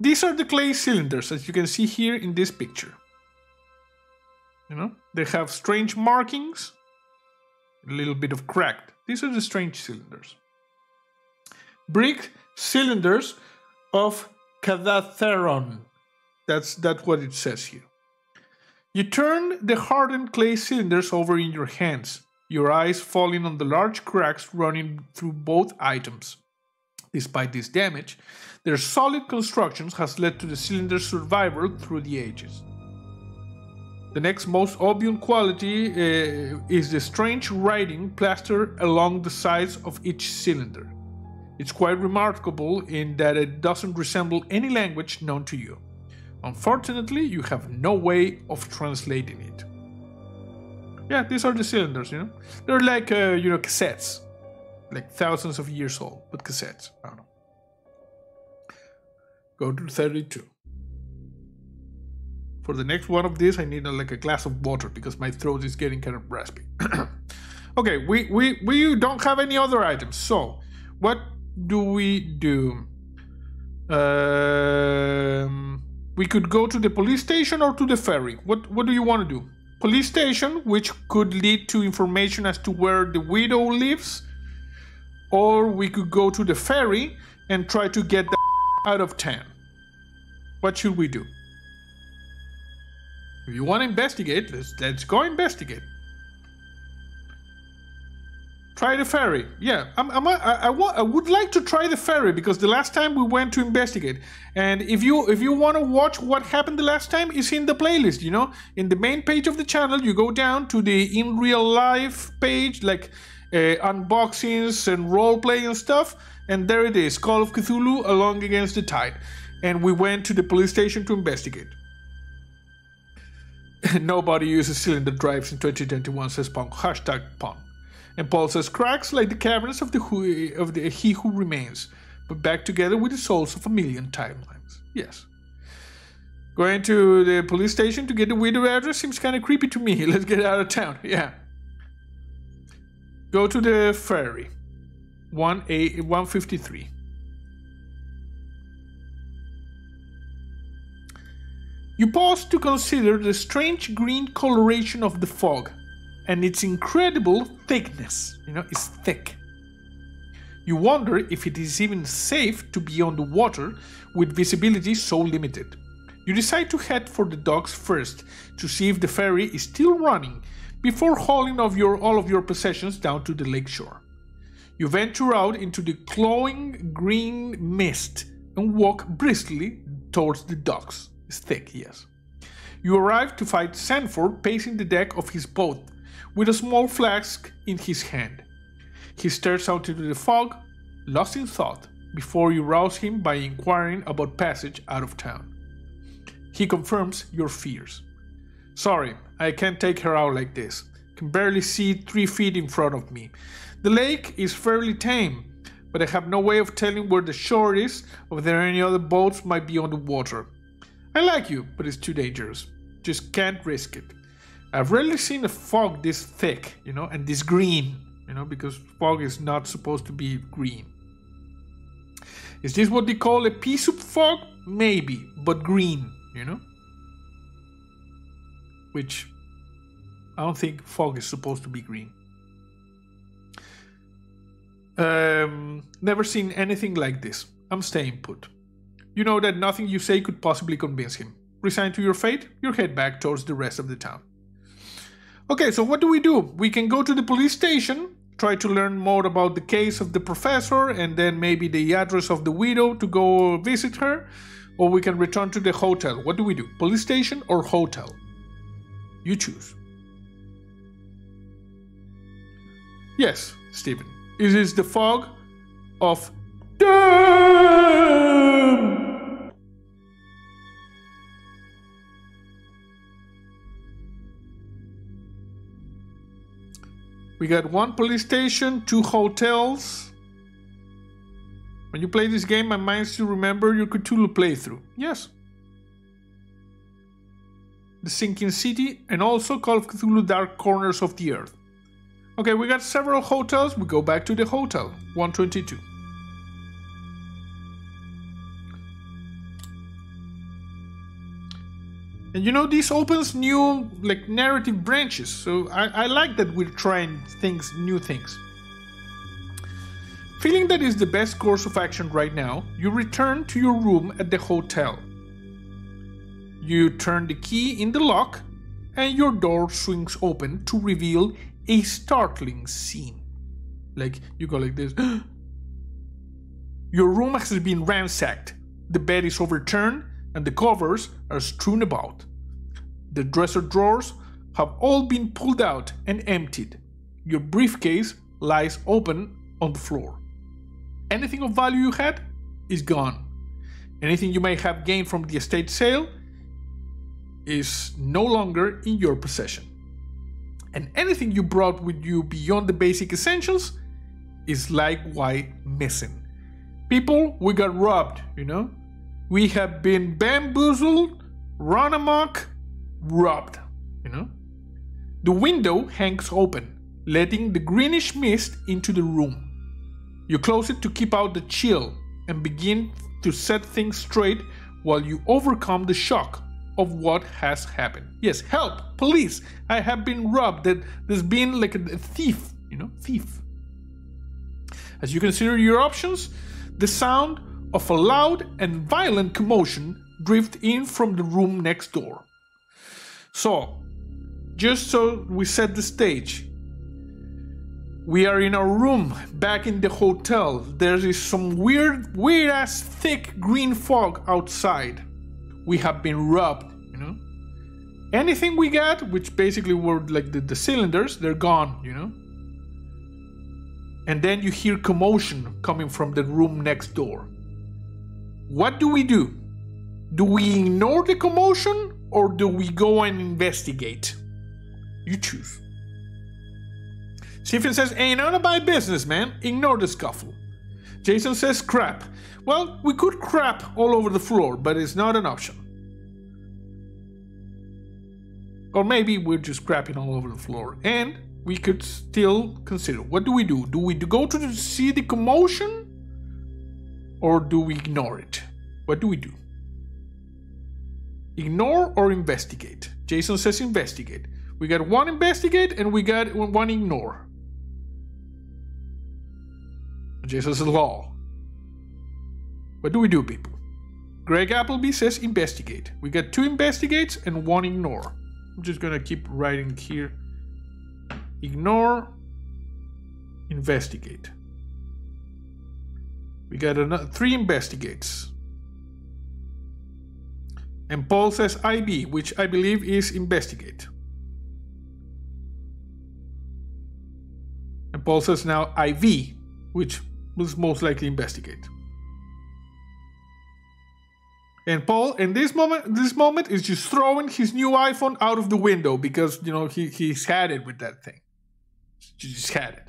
[SPEAKER 1] These are the clay cylinders, as you can see here in this picture. You know, they have strange markings, a little bit of cracked. These are the strange cylinders. Brick cylinders of Kadatheron. That's, that's what it says here. You turn the hardened clay cylinders over in your hands, your eyes falling on the large cracks running through both items. Despite this damage, their solid construction has led to the cylinder's survival through the ages. The next most obvious quality uh, is the strange writing plastered along the sides of each cylinder. It's quite remarkable in that it doesn't resemble any language known to you. Unfortunately, you have no way of translating it. Yeah, these are the cylinders, you know? They're like, uh, you know, cassettes. Like thousands of years old, but cassettes. I don't know. Go to 32 for the next one of these, I need a, like a glass of water because my throat is getting kind of raspy. *clears throat* okay, we, we, we don't have any other items. So, what do we do? Um, we could go to the police station or to the ferry. What, what do you want to do? Police station, which could lead to information as to where the widow lives. Or we could go to the ferry and try to get the *laughs* out of town. What should we do? If you want to investigate, let's, let's go investigate. Try the ferry. Yeah, I'm, I'm, I, I, I would like to try the ferry because the last time we went to investigate, and if you if you want to watch what happened the last time, it's in the playlist. You know, in the main page of the channel, you go down to the in real life page, like uh, unboxings and roleplay and stuff, and there it is, Call of Cthulhu Alone Against the Tide, and we went to the police station to investigate. *laughs* Nobody uses cylinder drives in 2021, says Punk. Hashtag Pong. And Paul says, cracks like the caverns of the, who, of the He Who Remains, but back together with the souls of a million timelines. Yes. Going to the police station to get the widow address seems kind of creepy to me. *laughs* Let's get out of town. Yeah. Go to the ferry. 1A, 153. You pause to consider the strange green coloration of the fog and its incredible thickness. You know, it's thick. You wonder if it is even safe to be on the water with visibility so limited. You decide to head for the docks first to see if the ferry is still running before hauling off your, all of your possessions down to the lakeshore. You venture out into the glowing green mist and walk briskly towards the docks It's thick, yes. You arrive to find Sanford pacing the deck of his boat with a small flask in his hand. He stares out into the fog, lost in thought, before you rouse him by inquiring about passage out of town. He confirms your fears. Sorry, I can't take her out like this. Can barely see three feet in front of me. The lake is fairly tame, but I have no way of telling where the shore is or if there are any other boats might be on the water. I like you, but it's too dangerous. Just can't risk it. I've rarely seen a fog this thick, you know, and this green, you know, because fog is not supposed to be green. Is this what they call a pea soup fog? Maybe, but green, you know? Which I don't think fog is supposed to be green. Um, never seen anything like this. I'm staying put. You know that nothing you say could possibly convince him. Resigned to your fate, you head back towards the rest of the town. Okay, so what do we do? We can go to the police station, try to learn more about the case of the professor, and then maybe the address of the widow to go visit her, or we can return to the hotel. What do we do? Police station or hotel? You choose. Yes, Stephen. It is the fog of doom. We got one police station, two hotels. When you play this game, my mind still remember your Cthulhu playthrough. Yes. The Sinking City and also Call of Cthulhu Dark Corners of the Earth. Okay, we got several hotels. We go back to the hotel, 122. And you know, this opens new like narrative branches. So I, I like that we're trying things, new things. Feeling that is the best course of action right now, you return to your room at the hotel. You turn the key in the lock, and your door swings open to reveal a startling scene. Like you go like this. *gasps* your room has been ransacked. The bed is overturned, and the covers are strewn about. The dresser drawers have all been pulled out and emptied. Your briefcase lies open on the floor. Anything of value you had is gone. Anything you may have gained from the estate sale is no longer in your possession. And anything you brought with you beyond the basic essentials is likewise missing. People, we got robbed, you know? We have been bamboozled, run amok, robbed, you know? The window hangs open, letting the greenish mist into the room. You close it to keep out the chill and begin to set things straight while you overcome the shock of what has happened. Yes, help, police! I have been robbed. There's been like a thief, you know, thief. As you consider your options, the sound of a loud and violent commotion drift in from the room next door. So, just so we set the stage, we are in our room back in the hotel. There is some weird, weird ass thick green fog outside. We have been robbed, you know. Anything we got, which basically were like the, the cylinders, they're gone, you know. And then you hear commotion coming from the room next door. What do we do? Do we ignore the commotion or do we go and investigate? You choose. Stephen says, Ain't none of my business, man. Ignore the scuffle. Jason says, Crap. Well, we could crap all over the floor, but it's not an option. Or maybe we're just crapping all over the floor. And we could still consider what do we do? Do we go to see the commotion? Or do we ignore it? What do we do? Ignore or investigate? Jason says investigate. We got one investigate and we got one ignore. Jesus' law. What do we do, people? Greg Appleby says investigate. We got two investigates and one ignore. I'm just gonna keep writing here. Ignore, investigate. We got another, three investigates. And Paul says IB, which I believe is investigate. And Paul says now IV, which was most likely investigate. And Paul, in this moment, this moment is just throwing his new iPhone out of the window because you know he he's had it with that thing. Just had it.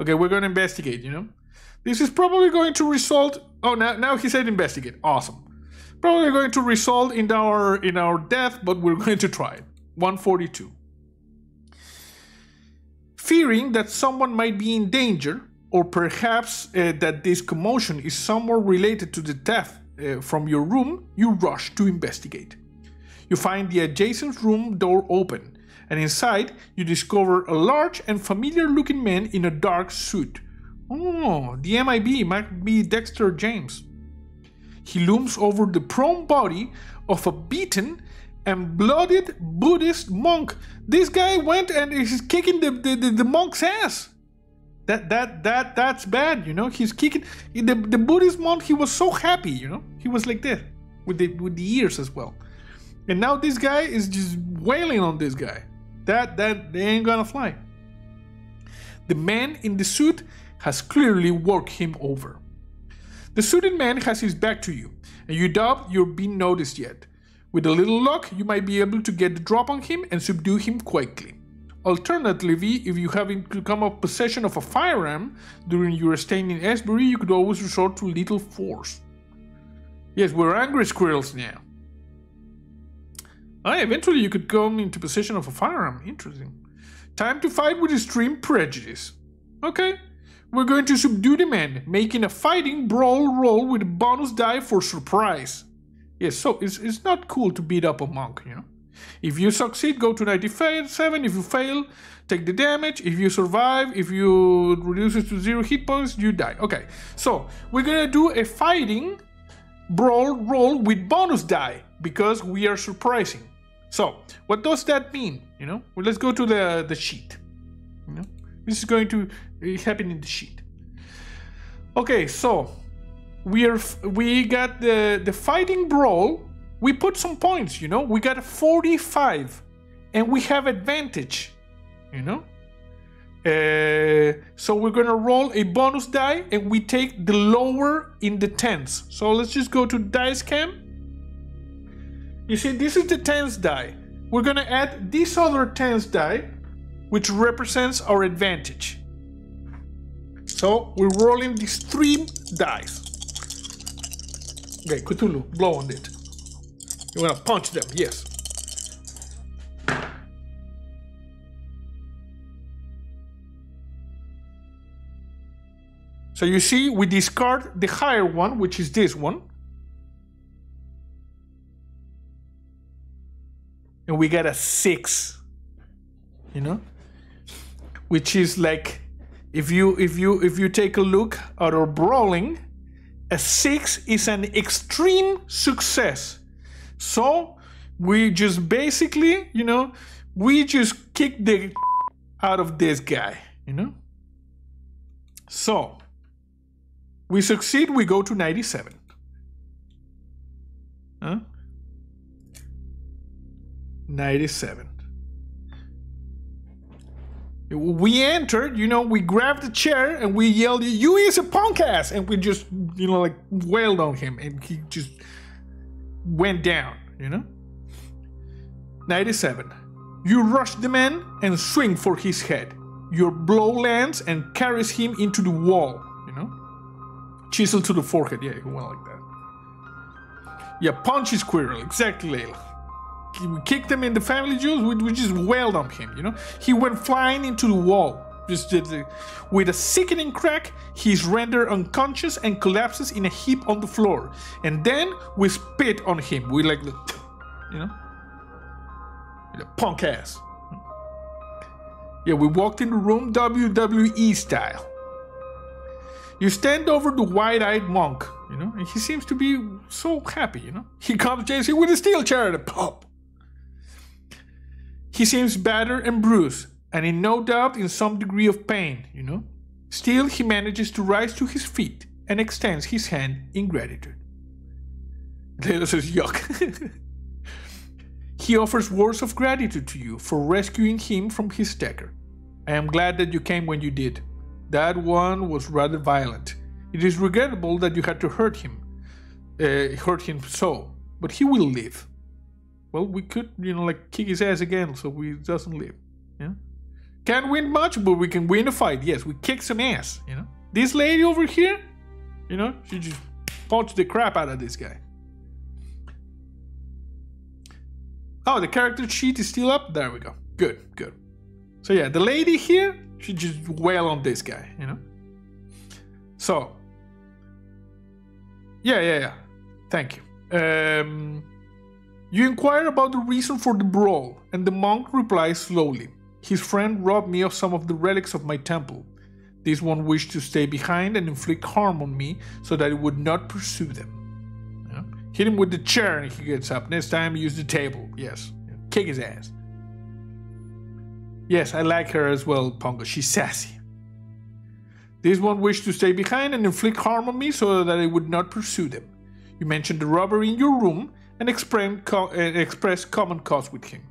[SPEAKER 1] Okay, we're gonna investigate. You know, this is probably going to result. Oh, now now he said investigate. Awesome. Probably going to result in our in our death, but we're *laughs* going to try it. 142. Fearing that someone might be in danger, or perhaps uh, that this commotion is somewhat related to the theft uh, from your room, you rush to investigate. You find the adjacent room door open, and inside you discover a large and familiar looking man in a dark suit. Oh, the MIB might be Dexter James. He looms over the prone body of a beaten and blooded Buddhist monk. This guy went and he's kicking the, the, the, the monk's ass. That that that that's bad, you know. He's kicking the the Buddhist monk. He was so happy, you know. He was like this with the with the ears as well. And now this guy is just wailing on this guy. That that they ain't gonna fly. The man in the suit has clearly worked him over. The suited man has his back to you, and you doubt you're being noticed yet. With a little luck, you might be able to get the drop on him and subdue him quickly. Alternatively, if you have come of possession of a firearm during your stay in Esbury, you could always resort to little force. Yes, we're angry squirrels now. Ah, eventually you could come into possession of a firearm. Interesting. Time to fight with extreme prejudice. Okay. We're going to subdue the man, making a fighting brawl roll with bonus die for surprise. Yes, so it's, it's not cool to beat up a monk, you know? If you succeed, go to 97. If you fail, take the damage. If you survive, if you reduce it to zero hit points, you die. Okay, so we're gonna do a fighting brawl roll with bonus die because we are surprising. So, what does that mean? You know, well, let's go to the the sheet. You know, this is going to happen in the sheet. Okay, so we are we got the the fighting brawl we put some points, you know. We got 45 and we have advantage, you know? Uh, so we're gonna roll a bonus die and we take the lower in the tens. So let's just go to dice cam. You see, this is the tens die. We're gonna add this other tens die, which represents our advantage. So we're rolling these three dice. Okay, Cthulhu, blow on it. You wanna punch them, yes. So you see, we discard the higher one, which is this one. And we get a six. You know? Which is like if you if you if you take a look at our brawling, a six is an extreme success. So we just basically, you know, we just kick the *laughs* out of this guy, you know? So we succeed, we go to 97. Huh? 97. We entered, you know, we grabbed the chair and we yelled, You is a punk ass! And we just, you know, like wailed on him and he just went down, you know? 97. You rush the man and swing for his head. Your blow lands and carries him into the wall, you know? Chisel to the forehead, yeah, he went like that. Yeah, punch his squirrel, exactly, Layla kicked him in the family jewels. We, we just wailed on him, you know. He went flying into the wall. Just uh, with a sickening crack, he's rendered unconscious and collapses in a heap on the floor. And then we spit on him. We like, the, you know, the punk ass. Yeah, we walked in the room WWE style. You stand over the wide-eyed monk, you know, and he seems to be so happy, you know. He comes chasing with a steel chair and a pop. He seems battered and bruised, and in no doubt in some degree of pain, you know. Still, he manages to rise to his feet and extends his hand in gratitude. Taylor says, yuck. *laughs* he offers words of gratitude to you for rescuing him from his stacker. I am glad that you came when you did. That one was rather violent. It is regrettable that you had to hurt him, uh, hurt him so, but he will live well, we could, you know, like kick his ass again so he doesn't live. Yeah. Can't win much, but we can win a fight. Yes, we kick some ass, you know. This lady over here, you know, she just punched the crap out of this guy. Oh, the character sheet is still up? There we go. Good, good. So yeah, the lady here, she just wail on this guy, you know? So, yeah, yeah, yeah. Thank you. Um, you inquire about the reason for the brawl, and the monk replies slowly. His friend robbed me of some of the relics of my temple. This one wished to stay behind and inflict harm on me so that it would not pursue them. Yeah. Hit him with the chair and he gets up. Next time, use the table. Yes. Kick his ass. Yes, I like her as well, Pongo. She's sassy. This one wished to stay behind and inflict harm on me so that I would not pursue them. You mentioned the robbery in your room and express common cause with him.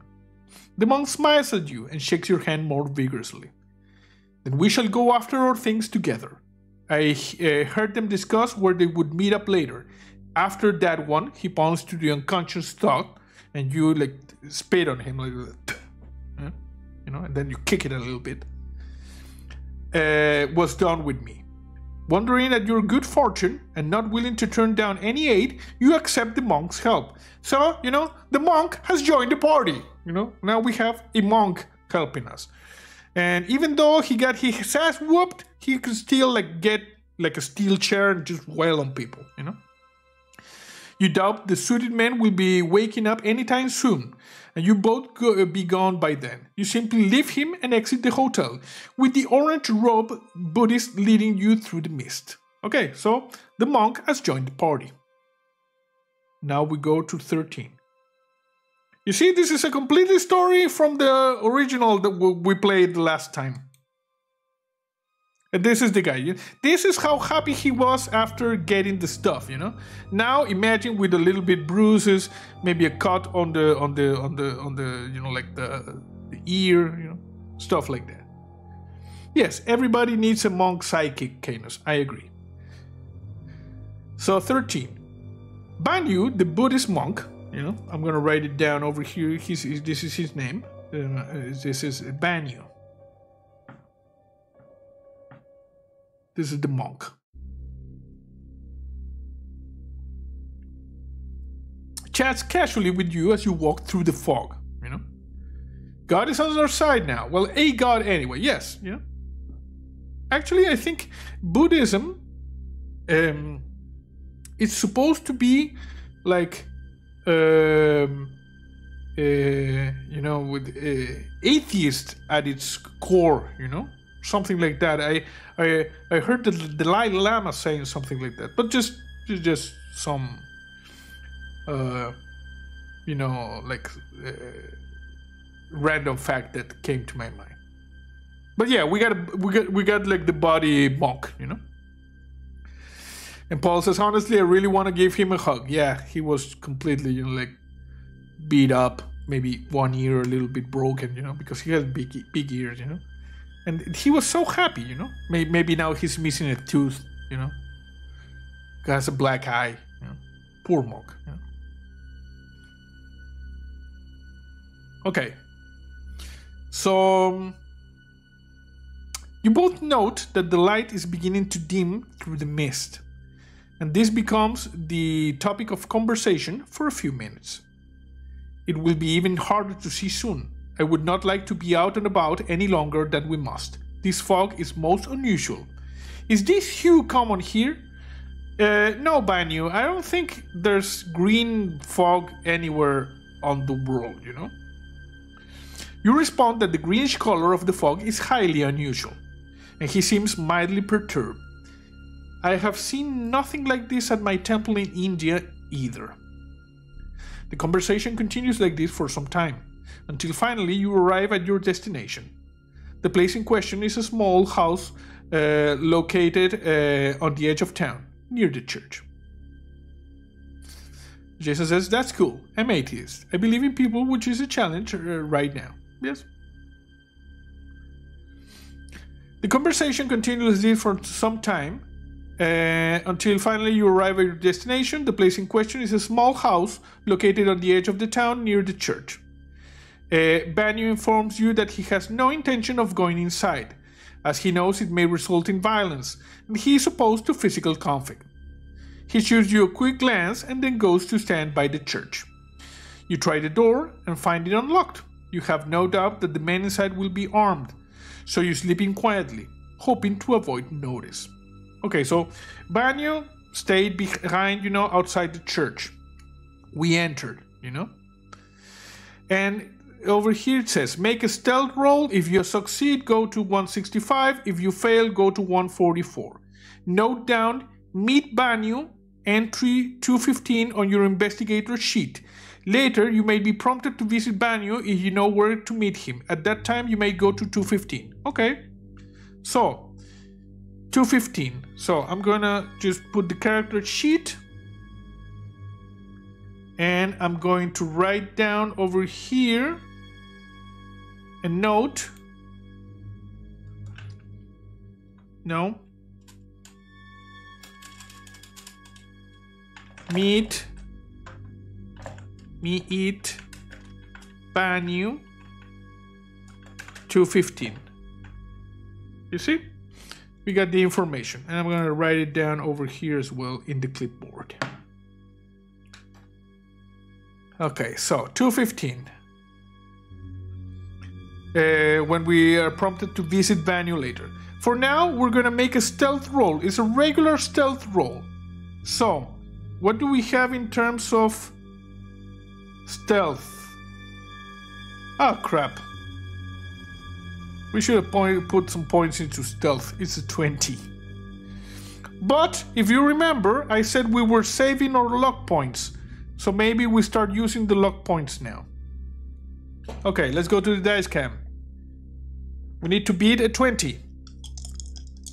[SPEAKER 1] The monk smiles at you and shakes your hand more vigorously. Then we shall go after our things together. I uh, heard them discuss where they would meet up later. After that one, he points to the unconscious thought, and you like spit on him, like, *laughs* you know, and then you kick it a little bit. Uh, was done with me. Wondering at your good fortune and not willing to turn down any aid, you accept the monk's help. So, you know, the monk has joined the party. You know, now we have a monk helping us. And even though he got his ass whooped, he could still like get like a steel chair and just wail on people, you know? You doubt the suited man will be waking up anytime soon, and you both go, uh, be gone by then. You simply leave him and exit the hotel, with the orange robe Buddhist leading you through the mist. Okay, so the monk has joined the party. Now we go to 13. You see, this is a completely story from the original that we played last time. And this is the guy. This is how happy he was after getting the stuff, you know. Now imagine with a little bit bruises, maybe a cut on the on the on the on the you know like the, the ear, you know, stuff like that. Yes, everybody needs a monk psychic, Canos. I agree. So 13. Banyu, the Buddhist monk, you know, I'm gonna write it down over here. He's, this is his name. Uh, this is Banyu. This is the monk. Chats casually with you as you walk through the fog, you know? God is on our side now. Well, a God anyway, yes, you know? Actually, I think Buddhism um, is supposed to be like, um, uh, you know, with uh, atheist at its core, you know? Something like that. I I I heard the Dalai Lama saying something like that, but just just some, uh, you know, like uh, random fact that came to my mind. But yeah, we got we got we got like the body monk, you know. And Paul says, honestly, I really want to give him a hug. Yeah, he was completely, you know, like beat up, maybe one ear a little bit broken, you know, because he has big big ears, you know and he was so happy, you know. Maybe now he's missing a tooth, you know. Has a black eye, you know. Poor monk. You know? Okay. So um, you both note that the light is beginning to dim through the mist, and this becomes the topic of conversation for a few minutes. It will be even harder to see soon, I would not like to be out and about any longer than we must. This fog is most unusual. Is this hue common here? Uh, no, Banyu, I don't think there's green fog anywhere on the world, you know? You respond that the greenish color of the fog is highly unusual, and he seems mildly perturbed. I have seen nothing like this at my temple in India either. The conversation continues like this for some time until finally you arrive at your destination. The place in question is a small house uh, located uh, on the edge of town, near the church. Jason says, That's cool. I'm atheist. I believe in people, which is a challenge uh, right now. Yes. The conversation continues for some time uh, until finally you arrive at your destination. The place in question is a small house located on the edge of the town near the church. Uh, Banyu informs you that he has no intention of going inside, as he knows it may result in violence, and he is opposed to physical conflict. He shoots you a quick glance and then goes to stand by the church. You try the door and find it unlocked. You have no doubt that the men inside will be armed, so you slip in quietly, hoping to avoid notice. Okay, so Banyu stayed behind, you know, outside the church. We entered, you know. And over here it says make a stealth roll. If you succeed, go to 165. If you fail, go to 144. Note down meet Banyu entry 215 on your investigator sheet. Later, you may be prompted to visit Banyu if you know where to meet him. At that time, you may go to 215. Okay. So, 215. So, I'm gonna just put the character sheet and I'm going to write down over here a note. No. Meet. Me eat. Banyu. 215. You see? We got the information. And I'm going to write it down over here as well in the clipboard. Okay, so 215 uh, when we are prompted to visit Banyu later. For now, we're gonna make a stealth roll. It's a regular stealth roll. So, what do we have in terms of stealth? Ah, crap. We should have put some points into stealth. It's a 20. But, if you remember, I said we were saving our luck points. So maybe we start using the luck points now. Okay, let's go to the dice cam. We need to beat a 20.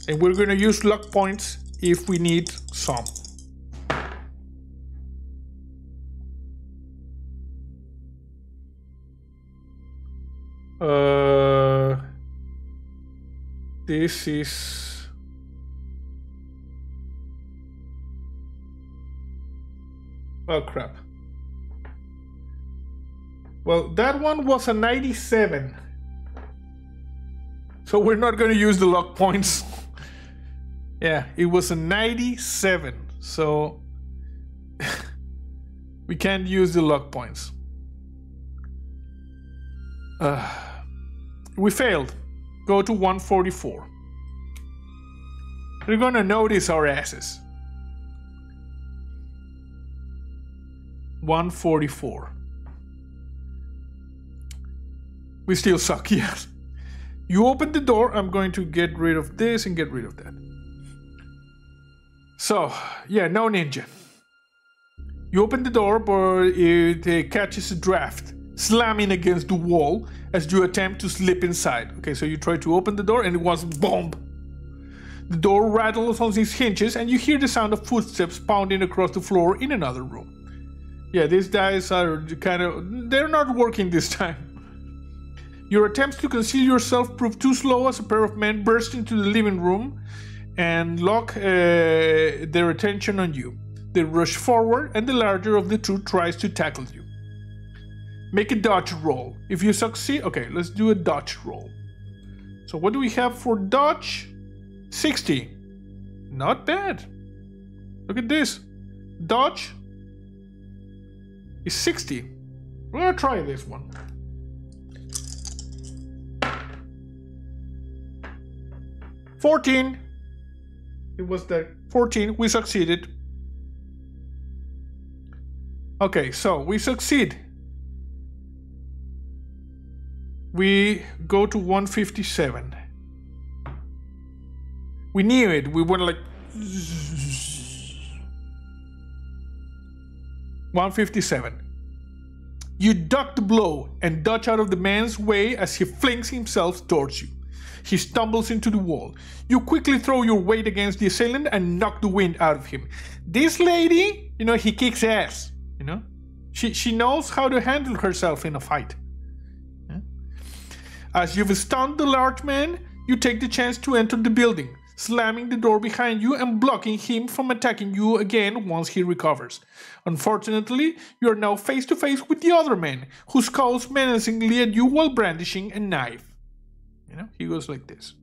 [SPEAKER 1] And we're gonna use luck points if we need some. Uh, this is oh crap. Well, that one was a 97. So we're not going to use the luck points. *laughs* yeah, it was a 97. So *laughs* we can't use the luck points. Uh, we failed. Go to 144. They're gonna notice our asses. 144. We still suck, *laughs* yes. You open the door, I'm going to get rid of this and get rid of that. So, yeah, no ninja. You open the door, but it catches a draft slamming against the wall as you attempt to slip inside. Okay, so you try to open the door and it was bomb. The door rattles on its hinges and you hear the sound of footsteps pounding across the floor in another room. Yeah, these guys are kind of. They're not working this *laughs* time. Your attempts to conceal yourself prove too slow as a pair of men burst into the living room and lock uh, their attention on you. They rush forward, and the larger of the two tries to tackle you. Make a dodge roll. If you succeed, okay, let's do a dodge roll. So what do we have for dodge? 60. Not bad. Look at this. Dodge is 60. We're gonna try this one. Fourteen. It was the 14. We succeeded. Okay, so we succeed. we go to 157. We knew it. We went like 157. You duck the blow and dodge out of the man's way as he flings himself towards you. He stumbles into the wall. You quickly throw your weight against the assailant and knock the wind out of him. This lady, you know, he kicks ass, you know? She she knows how to handle herself in a fight. As you've stunned the large man, you take the chance to enter the building, slamming the door behind you and blocking him from attacking you again once he recovers. Unfortunately, you are now face to face with the other man, who scowls menacingly at you while brandishing a knife. You know, he goes like this.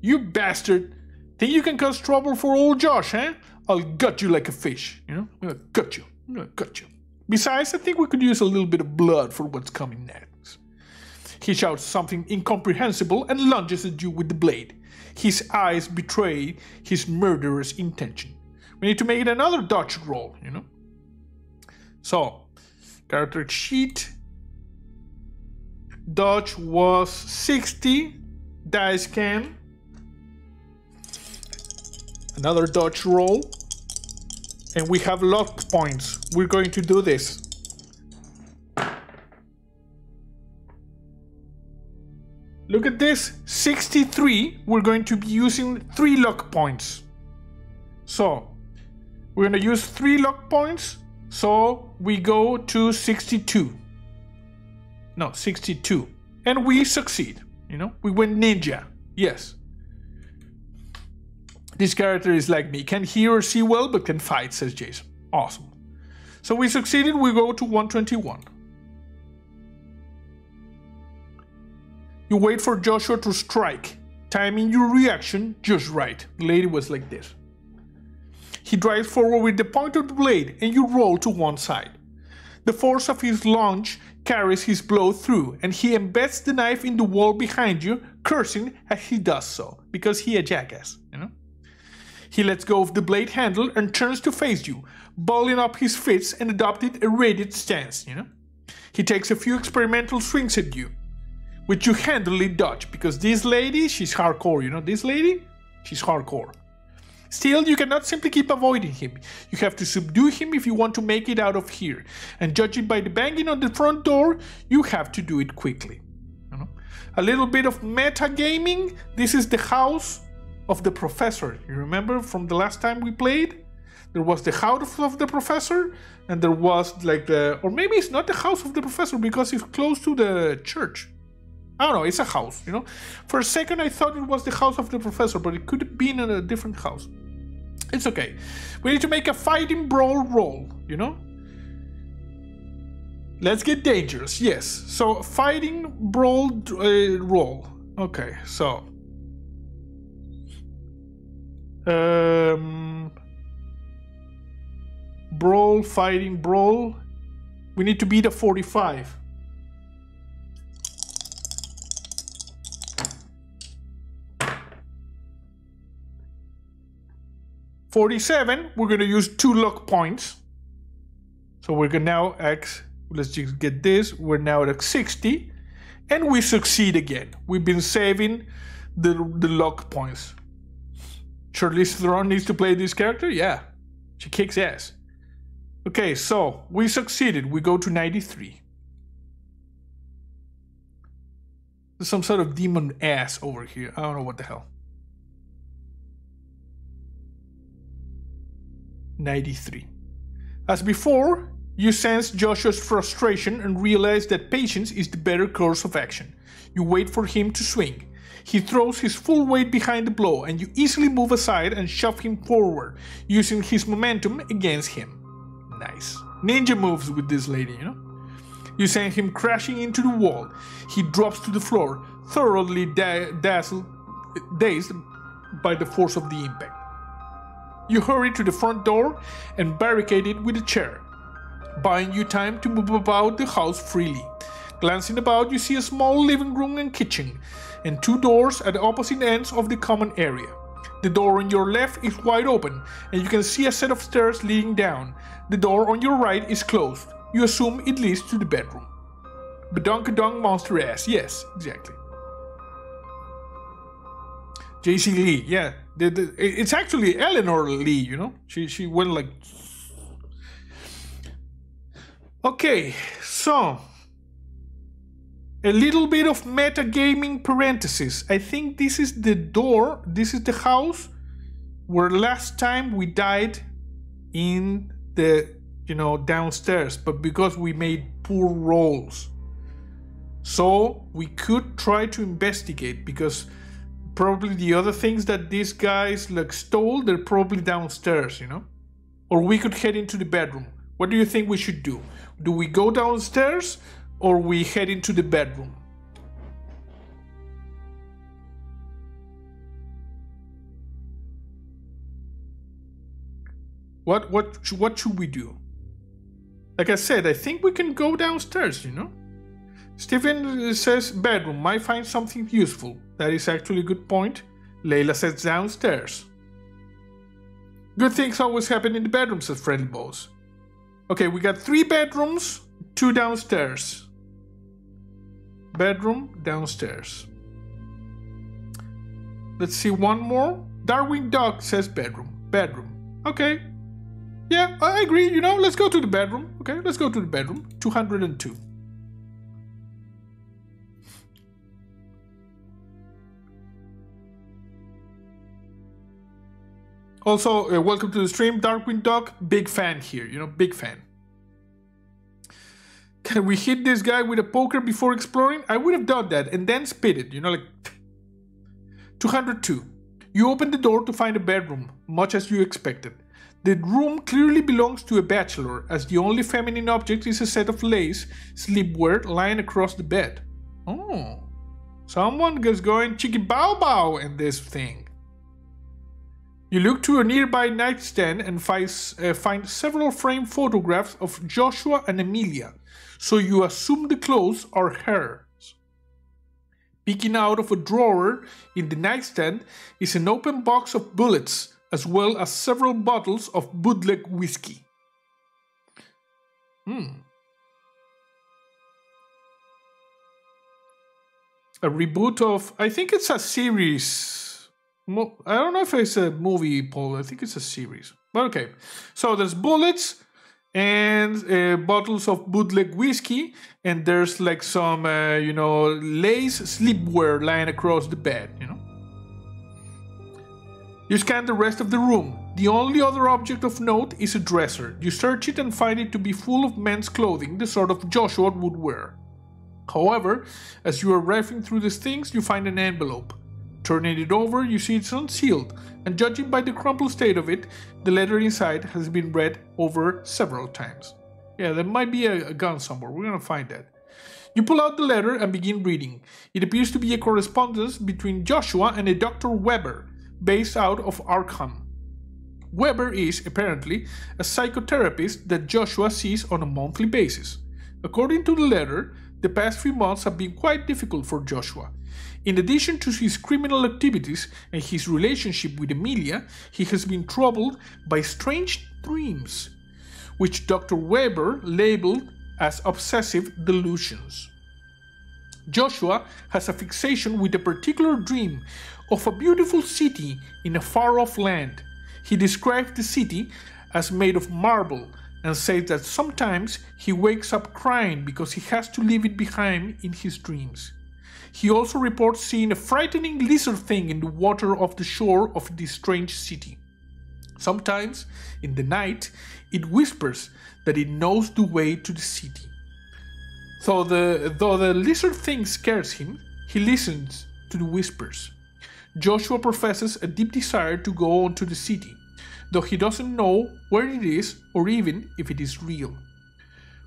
[SPEAKER 1] You bastard! Think you can cause trouble for old Josh, eh? I'll gut you like a fish, you know? I'm gonna gut you. I'm gonna gut you. Besides, I think we could use a little bit of blood for what's coming next. He shouts something incomprehensible and lunges at you with the blade. His eyes betray his murderous intention. We need to make it another dodge roll, you know? So, character sheet. Dodge was 60. Dice cam. Another dodge roll. And we have luck points. We're going to do this. Look at this, 63, we're going to be using 3 luck points. So, we're going to use 3 luck points, so we go to 62. No, 62. And we succeed, you know, we went ninja, yes. This character is like me, can hear or see well, but can fight, says Jason. Awesome. So we succeeded, we go to 121. You wait for Joshua to strike, timing your reaction just right. The lady was like this. He drives forward with the point of the blade and you roll to one side. The force of his lunge carries his blow through and he embeds the knife in the wall behind you, cursing as he does so, because he a jackass, you know? He lets go of the blade handle and turns to face you, balling up his fists and adopted a radiant stance, you know? He takes a few experimental swings at you, which you handily dodge because this lady, she's hardcore, you know, this lady, she's hardcore. Still, you cannot simply keep avoiding him. You have to subdue him if you want to make it out of here. And judging by the banging on the front door, you have to do it quickly. You know? A little bit of meta gaming. This is the house of the professor. You remember from the last time we played? There was the house of the professor, and there was like the, or maybe it's not the house of the professor because it's close to the church. I don't know, it's a house, you know? For a second, I thought it was the house of the professor, but it could have been in a different house. It's okay. We need to make a fighting brawl roll, you know? Let's get dangerous, yes. So, fighting brawl uh, roll. Okay, so. Um, brawl, fighting, brawl. We need to beat a 45. Forty-seven. We're gonna use two luck points. So we're gonna now X. Let's just get this. We're now at sixty, and we succeed again. We've been saving the the luck points. Charlize Theron needs to play this character. Yeah, she kicks ass. Okay, so we succeeded. We go to 93. There's some sort of demon ass over here. I don't know what the hell. 93. As before, you sense Joshua's frustration and realize that patience is the better course of action. You wait for him to swing. He throws his full weight behind the blow, and you easily move aside and shove him forward, using his momentum against him. Nice. Ninja moves with this lady, you know? You send him crashing into the wall. He drops to the floor, thoroughly da- dazzled, dazed by the force of the impact. You hurry to the front door and barricade it with a chair, buying you time to move about the house freely. Glancing about, you see a small living room and kitchen, and two doors at the opposite ends of the common area. The door on your left is wide open, and you can see a set of stairs leading down. The door on your right is closed. You assume it leads to the bedroom. Badonkadonk monster ass. Yes, exactly. JC Lee, yeah. The, the, it's actually Eleanor Lee, you know? She, she went like. Okay, so a little bit of metagaming parenthesis. I think this is the door, this is the house where last time we died in the, you know, downstairs, but because we made poor rolls. So we could try to investigate because probably the other things that these guys like stole, they're probably downstairs, you know? Or we could head into the bedroom. What do you think we should do? Do we go downstairs or we head into the bedroom. What what what should we do? Like I said, I think we can go downstairs, you know? Stephen says bedroom, might find something useful. That is actually a good point. Layla says downstairs. Good things always happen in the bedroom, says Friendly Boss. Okay, we got three bedrooms, two downstairs bedroom downstairs. Let's see one more. Darwin Dog says bedroom. Bedroom. Okay. Yeah, I agree. You know, let's go to the bedroom. Okay, let's go to the bedroom. 202. Also, uh, welcome to the stream, Darkwing Dog. Big fan here, you know, big fan. Can we hit this guy with a poker before exploring? I would have done that and then spit it, you know, like. *sniffs* 202. You open the door to find a bedroom, much as you expected. The room clearly belongs to a bachelor, as the only feminine object is a set of lace sleepwear lying across the bed. Oh, someone is going cheeky bow bow in this thing. You look to a nearby nightstand and find, uh, find several framed photographs of Joshua and Emilia, so you assume the clothes are hers. Peeking out of a drawer in the nightstand is an open box of bullets, as well as several bottles of bootleg whiskey. Hmm. A reboot of, I think it's a series. I don't know if it's a movie, Paul. I think it's a series. But okay. So there's bullets, and uh, bottles of bootleg whiskey and there's like some uh, you know lace sleepwear lying across the bed you know You scan the rest of the room. The only other object of note is a dresser. You search it and find it to be full of men's clothing, the sort of Joshua would wear. However, as you are rifling through these things, you find an envelope. Turning it over, you see it's unsealed, and judging by the crumpled state of it, the letter inside has been read over several times. Yeah, there might be a, a gun somewhere. We're gonna find that. You pull out the letter and begin reading. It appears to be a correspondence between Joshua and a Dr. Weber, based out of Arkham. Weber is, apparently, a psychotherapist that Joshua sees on a monthly basis. According to the letter, the past few months have been quite difficult for Joshua. In addition to his criminal activities and his relationship with Emilia, he has been troubled by strange dreams, which Dr. Weber labeled as obsessive delusions. Joshua has a fixation with a particular dream of a beautiful city in a far off land. He describes the city as made of marble and says that sometimes he wakes up crying because he has to leave it behind in his dreams. He also reports seeing a frightening lizard thing in the water off the shore of this strange city. Sometimes, in the night, it whispers that it knows the way to the city. Though the, though the lizard thing scares him, he listens to the whispers. Joshua professes a deep desire to go on to the city, though he doesn't know where it is or even if it is real.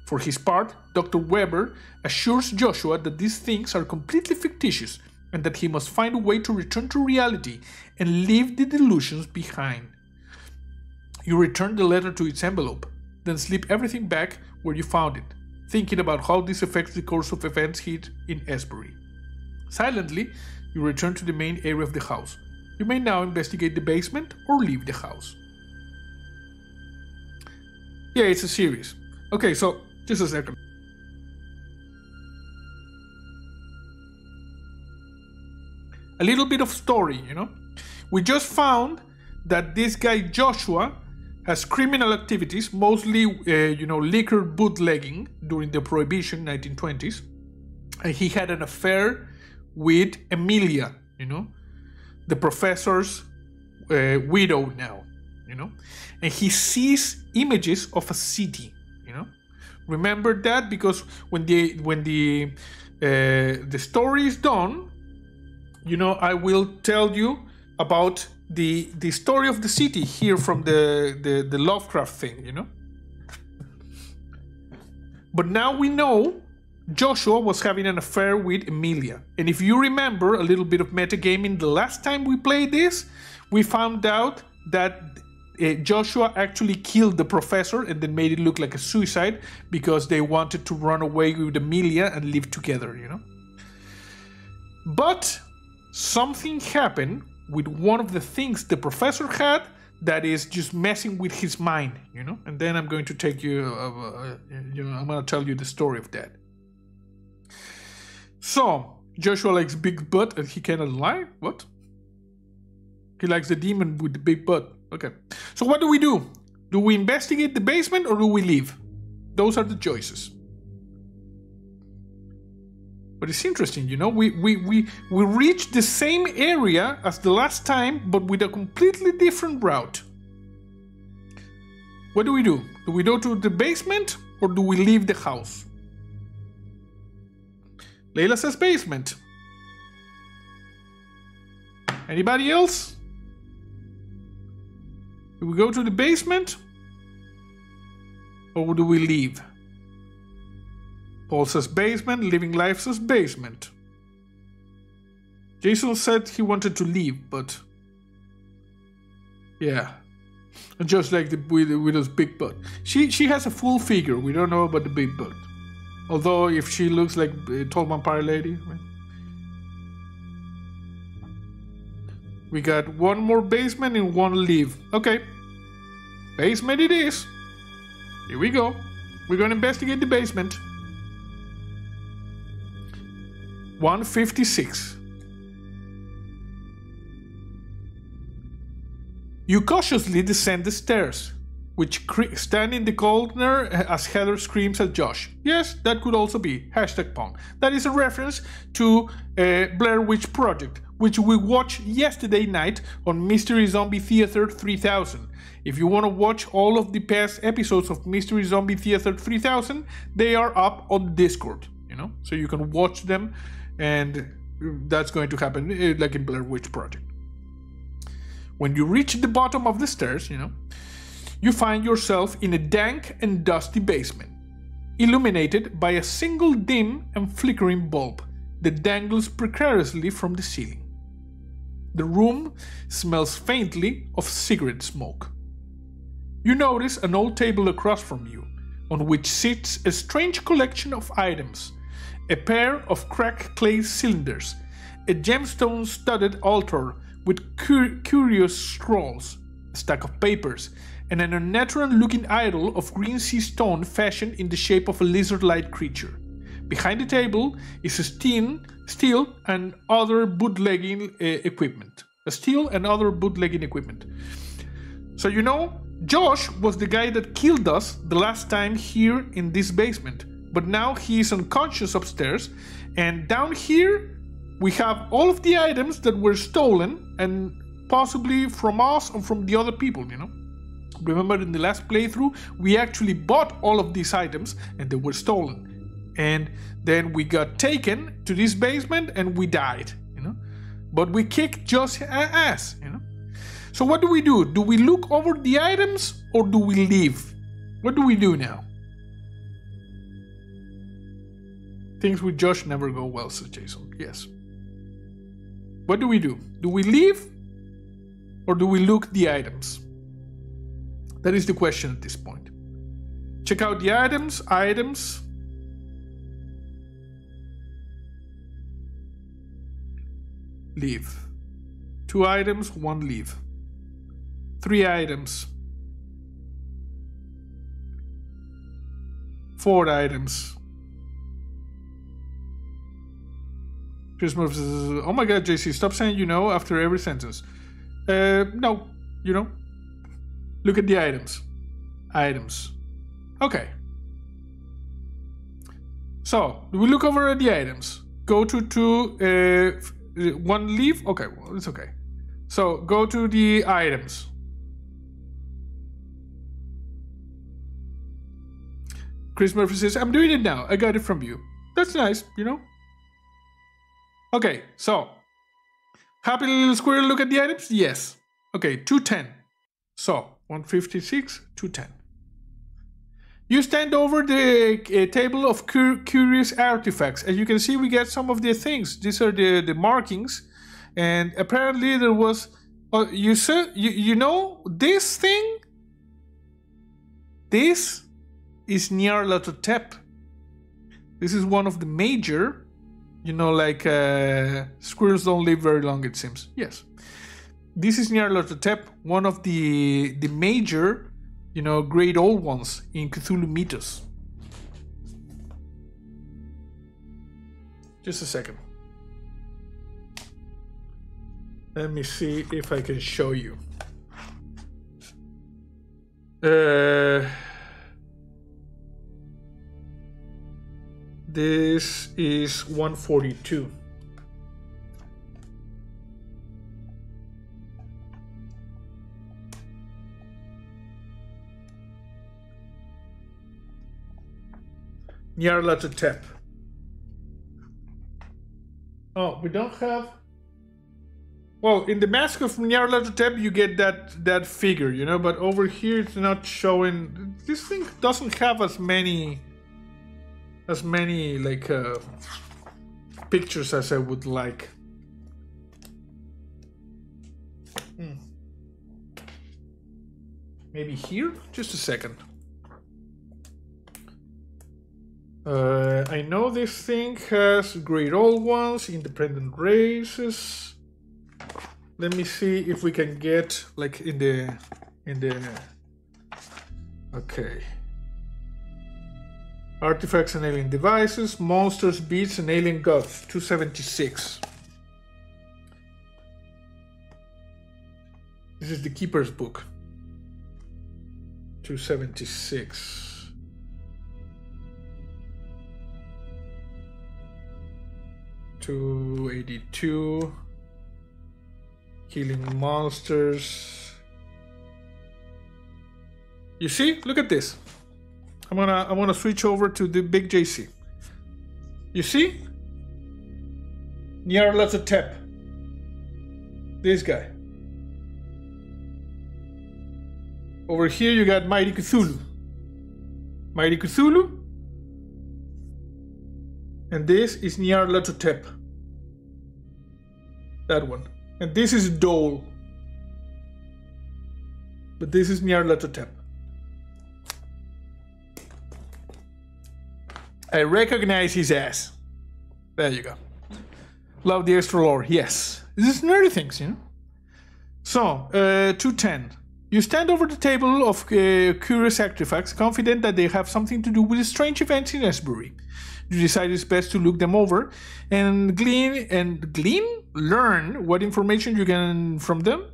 [SPEAKER 1] For his part, Dr. Weber assures Joshua that these things are completely fictitious and that he must find a way to return to reality and leave the delusions behind. You return the letter to its envelope, then slip everything back where you found it, thinking about how this affects the course of events here in Esbury. Silently, you return to the main area of the house. You may now investigate the basement or leave the house. Yeah, it's a series. Okay, so just a second. A little bit of story, you know. We just found that this guy Joshua has criminal activities, mostly, uh, you know, liquor bootlegging during the Prohibition 1920s. And he had an affair with Emilia, you know, the professor's uh, widow now, you know. And he sees images of a city. Remember that because when the when the uh, the story is done, you know, I will tell you about the the story of the city here from the the, the Lovecraft thing, you know. But now we know Joshua was having an affair with Emilia. And if you remember a little bit of metagaming the last time we played this, we found out that uh, Joshua actually killed the professor and then made it look like a suicide because they wanted to run away with Amelia and live together, you know. But something happened with one of the things the professor had that is just messing with his mind, you know. And then I'm going to take you, uh, uh, you know, I'm going to tell you the story of that. So Joshua likes big butt and he cannot lie. What? He likes the demon with the big butt. Okay. So what do we do? Do we investigate the basement or do we leave? Those are the choices. But it's interesting, you know, we, we, we, we reach the same area as the last time, but with a completely different route. What do we do? Do we go to the basement or do we leave the house? Layla says basement. Anybody else? Do we go to the basement? Or do we leave? Paul says basement, Living Life says basement. Jason said he wanted to leave, but yeah, just like the with, his big butt. She she has a full figure. We don't know about the big butt. Although if she looks like a tall vampire lady. We got one more basement and one leave. Okay. Basement it is. Here we go. We're gonna investigate the basement. 156. You cautiously descend the stairs, which stand in the corner as Heather screams at Josh. Yes, that could also be hashtag pong. That is a reference to uh, Blair Witch Project, which we watched yesterday night on Mystery Zombie Theater 3000. If you want to watch all of the past episodes of Mystery Zombie Theater 3000, they are up on Discord, you know, so you can watch them, and that's going to happen eh, like in Blair Witch Project. When you reach the bottom of the stairs, you know, you find yourself in a dank and dusty basement, illuminated by a single dim and flickering bulb that dangles precariously from the ceiling. The room smells faintly of cigarette smoke. You notice an old table across from you, on which sits a strange collection of items a pair of cracked clay cylinders, a gemstone studded altar with cur- curious scrolls, a stack of papers, and an unnatural looking idol of green sea stone fashioned in the shape of a lizard like creature. Behind the table is a still, and other bootlegging uh, equipment. Still and other bootlegging equipment. So you know, Josh was the guy that killed us the last time here in this basement, but now he is unconscious upstairs, and down here we have all of the items that were stolen and possibly from us and from the other people, you know. Remember in the last playthrough, we actually bought all of these items and they were stolen and then we got taken to this basement and we died you know. But we kicked just ass you know. So what do we do? Do we look over the items or do we leave? What do we do now? Things with josh never go well says jason. Yes. What do we do? Do we leave or do we look the items? That is the question at this point. Check out the items items leave. Two items, one leave. Three items. Four items. Chris says, Oh my god, JC, stop saying you know after every sentence. Uh, no, you know. Look at the items. Items. Okay. So, we look over at the items. Go to, two uh, one leaf? Okay, well, it's okay. So go to the items. Chris Murphy says, I'm doing it now. I got it from you. That's nice, you know? Okay, so. Happy little squirrel look at the items? Yes. Okay, 210. So, 156, 210. You stand over the uh, table of cur curious artifacts. As you can see, we get some of the things. These are the, the markings. And apparently there was... Uh, you, said, you, you know, this thing? This is Nyarlathotep. This is one of the major, you know, like uh, squirrels don't live very long, it seems. Yes. This is Nyarlathotep, one of the the major you know, great old ones in Cthulhu mythos. Just a second. Let me see if I can show you. Uh, this is 142. Nyarlathotep. Oh, we don't have. Well, in the Mask of Nyarlathotep, you get that that figure, you know, but over here it's not showing. This thing doesn't have as many, as many like uh, pictures as I would like. Hmm. Maybe here? Just a second. Uh, I know this thing has great old ones, independent races. Let me see if we can get like in the in the okay. Artifacts and alien devices, monsters, beats, and alien gods, 276. This is the Keeper's book. 276. 282 killing monsters. You see? Look at this. I'm gonna I'm gonna switch over to the big JC. You see? Nyarlathotep. This guy. Over here you got Mighty Cthulhu. Mighty Cthulhu. And this is Nyarlathotep. That one. And this is Dhole. But this is Nyarlathotep. I recognize his ass. There you go. Love the extra lore. Yes. This is nerdy things, you know? So, uh, 210. You stand over the table of uh, curious artifacts, confident that they have something to do with the strange events in Esbury. You decide it's best to look them over and glean and glean, learn what information you can from them.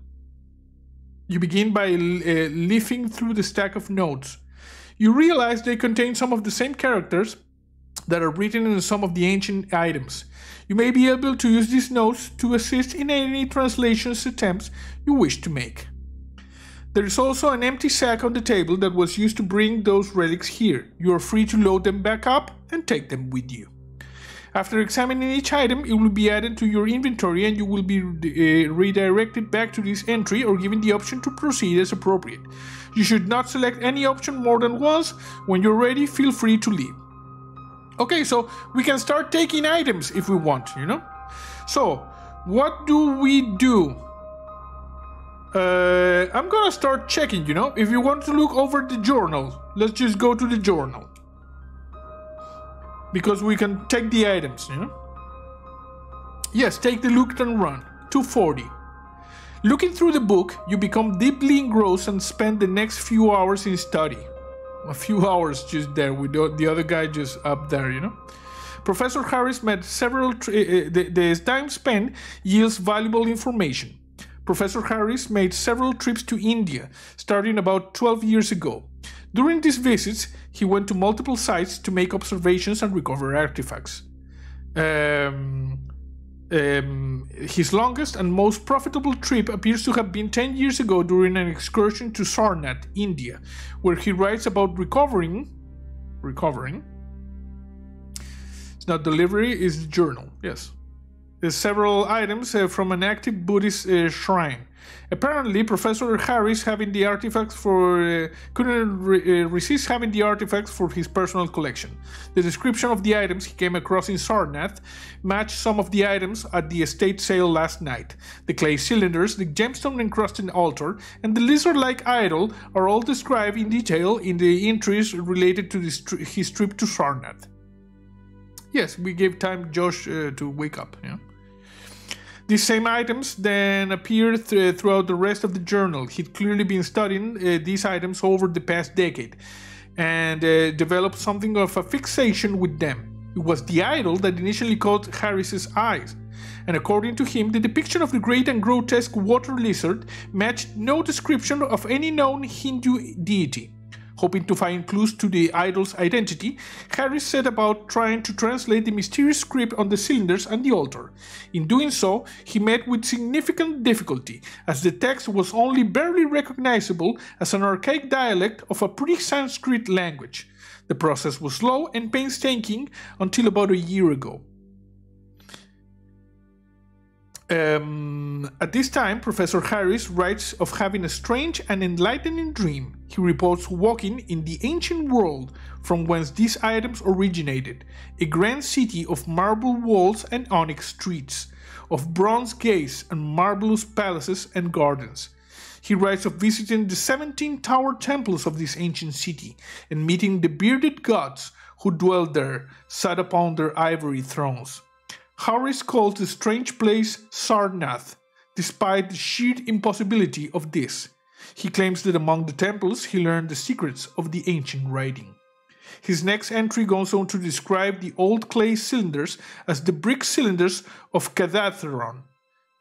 [SPEAKER 1] You begin by uh, leafing through the stack of notes. You realize they contain some of the same characters that are written in some of the ancient items. You may be able to use these notes to assist in any translations attempts you wish to make. There is also an empty sack on the table that was used to bring those relics here. You are free to load them back up and take them with you. After examining each item, it will be added to your inventory and you will be uh, redirected back to this entry or given the option to proceed as appropriate. You should not select any option more than once. When you're ready, feel free to leave. Okay, so we can start taking items if we want, you know? So, what do we do? Uh, I'm gonna start checking, you know? If you want to look over the journal, let's just go to the journal. Because we can take the items, you know? Yes, take the look and run. 240. Looking through the book, you become deeply engrossed and spend the next few hours in study. A few *laughs* hours just there with the other guy just up there, you know? Professor Harris met several. uh, the, the time spent yields valuable information. Professor Harris made several trips to India, starting about 12 years ago. During these visits, he went to multiple sites to make observations and recover artifacts. Um, um, his longest and most profitable trip appears to have been 10 years ago during an excursion to Sarnath, India, where he writes about recovering. Recovering. It's not delivery, it's the journal, yes several items uh, from an active Buddhist uh, shrine. Apparently, Professor Harris having the artifacts for uh, couldn't re- uh, resist having the artifacts for his personal collection. The description of the items he came across in Sarnath matched some of the items at the estate sale last night. The clay cylinders, the gemstone encrusted altar, and the lizard-like idol are all described in detail in the entries related to his trip to Sarnath. Yes, we gave time Josh uh, to wake up. Yeah. These same items then appear th- throughout the rest of the journal. He'd clearly been studying uh, these items over the past decade and uh, developed something of a fixation with them. It was the idol that initially caught Harris's eyes, and according to him, the depiction of the great and grotesque water lizard matched no description of any known Hindu deity. Hoping to find clues to the idol's identity, Harris set about trying to translate the mysterious script on the cylinders and the altar. In doing so, he met with significant difficulty, as the text was only barely recognizable as an archaic dialect of a pre Sanskrit language. The process was slow and painstaking until about a year ago. Um, at this time, Professor Harris writes of having a strange and enlightening dream. He reports walking in the ancient world from whence these items originated, a grand city of marble walls and onyx streets, of bronze gates and marvelous palaces and gardens. He writes of visiting the 17 tower temples of this ancient city and meeting the bearded gods who dwelt there, sat upon their ivory thrones. Harris calls the strange place Sarnath, despite the sheer impossibility of this. He claims that among the temples he learned the secrets of the ancient writing. His next entry goes on to describe the old clay cylinders as the brick cylinders of Kadatheron,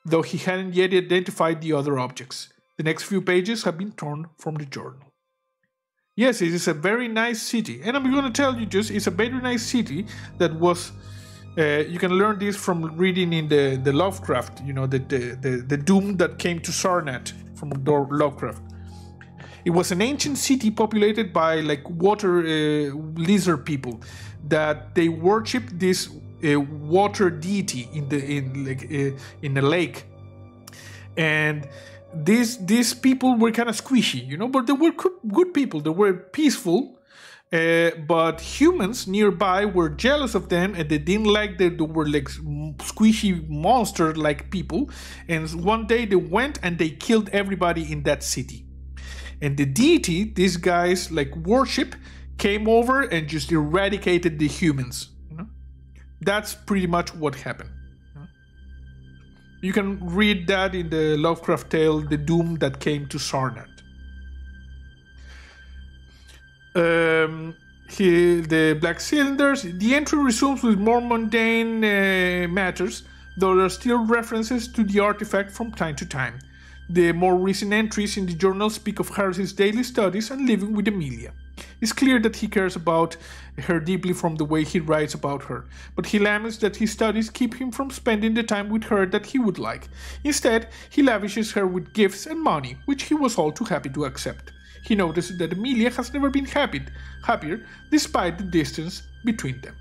[SPEAKER 1] though he hadn't yet identified the other objects. The next few pages have been torn from the journal. Yes, it is a very nice city, and I'm going to tell you just it's a very nice city that was Uh, you can learn this from reading in the, the Lovecraft, you know, the, the, the, the doom that came to Sarnath from Lovecraft. It was an ancient city populated by like water uh, lizard people that they worshipped this uh, water deity in the in like uh, in a lake, and these these people were kind of squishy, you know, but they were good people. They were peaceful. Uh, but humans nearby were jealous of them and they didn't like that they were like squishy monster like people. And one day they went and they killed everybody in that city. And the deity these guys like worship came over and just eradicated the humans you know? that's pretty much what happened. You can read that in the lovecraft tale the doom that came to sarnath um, he, the black cylinders the entry resumes with more mundane uh, matters though there are still references to the artifact from time to time the more recent entries in the journal speak of Harris's daily studies and living with Emilia. It's clear that he cares about her deeply from the way he writes about her, but he laments that his studies keep him from spending the time with her that he would like. Instead, he lavishes her with gifts and money, which he was all too happy to accept. He noticed that Emilia has never been happy, happier despite the distance between them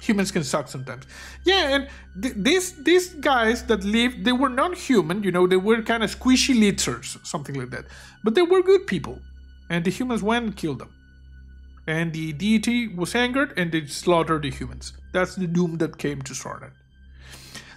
[SPEAKER 1] humans can suck sometimes. Yeah, and th- these these guys that lived, they were non-human. You know, they were kind of squishy lizards, something like that. But they were good people, and the humans went and killed them. And the deity was angered, and they slaughtered the humans. That's the doom that came to Sarnath.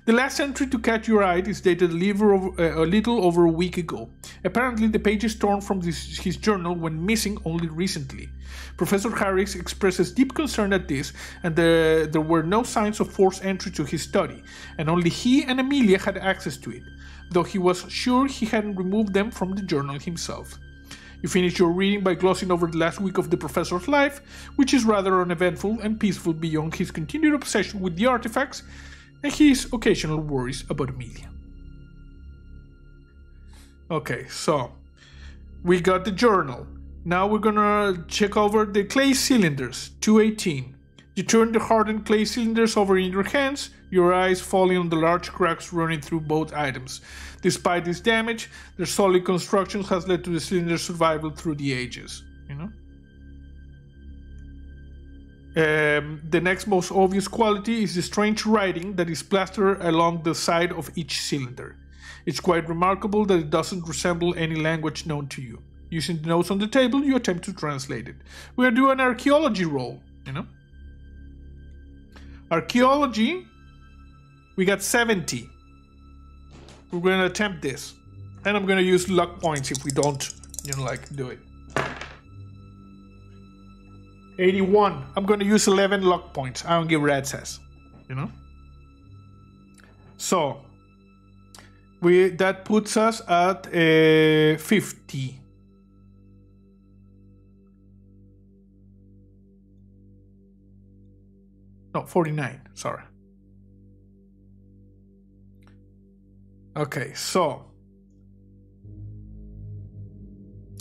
[SPEAKER 1] The last entry to catch your eye is dated uh, a little over a week ago. Apparently, the pages torn from his journal went missing only recently. Professor Harris expresses deep concern at this, and the, there were no signs of forced entry to his study, and only he and Emilia had access to it, though he was sure he hadn't removed them from the journal himself. You finish your reading by glossing over the last week of the professor's life, which is rather uneventful and peaceful beyond his continued obsession with the artifacts and his occasional worries about Emilia. Okay, so we got the journal. Now we're gonna check over the clay cylinders, 218. You turn the hardened clay cylinders over in your hands, your eyes falling on the large cracks running through both items. Despite this damage, their solid construction has led to the cylinder's survival through the ages. You know? Um, the next most obvious quality is the strange writing that is plastered along the side of each cylinder. It's quite remarkable that it doesn't resemble any language known to you. Using the notes on the table, you attempt to translate it. We are doing an archaeology roll, you know? Archaeology, we got 70. We're going to attempt this. And I'm going to use luck points if we don't, you know, like, do it. 81. I'm going to use 11 luck points. I don't give rat's ass. You know? So, we that puts us at uh, 50. No, 49. Sorry. Okay, so.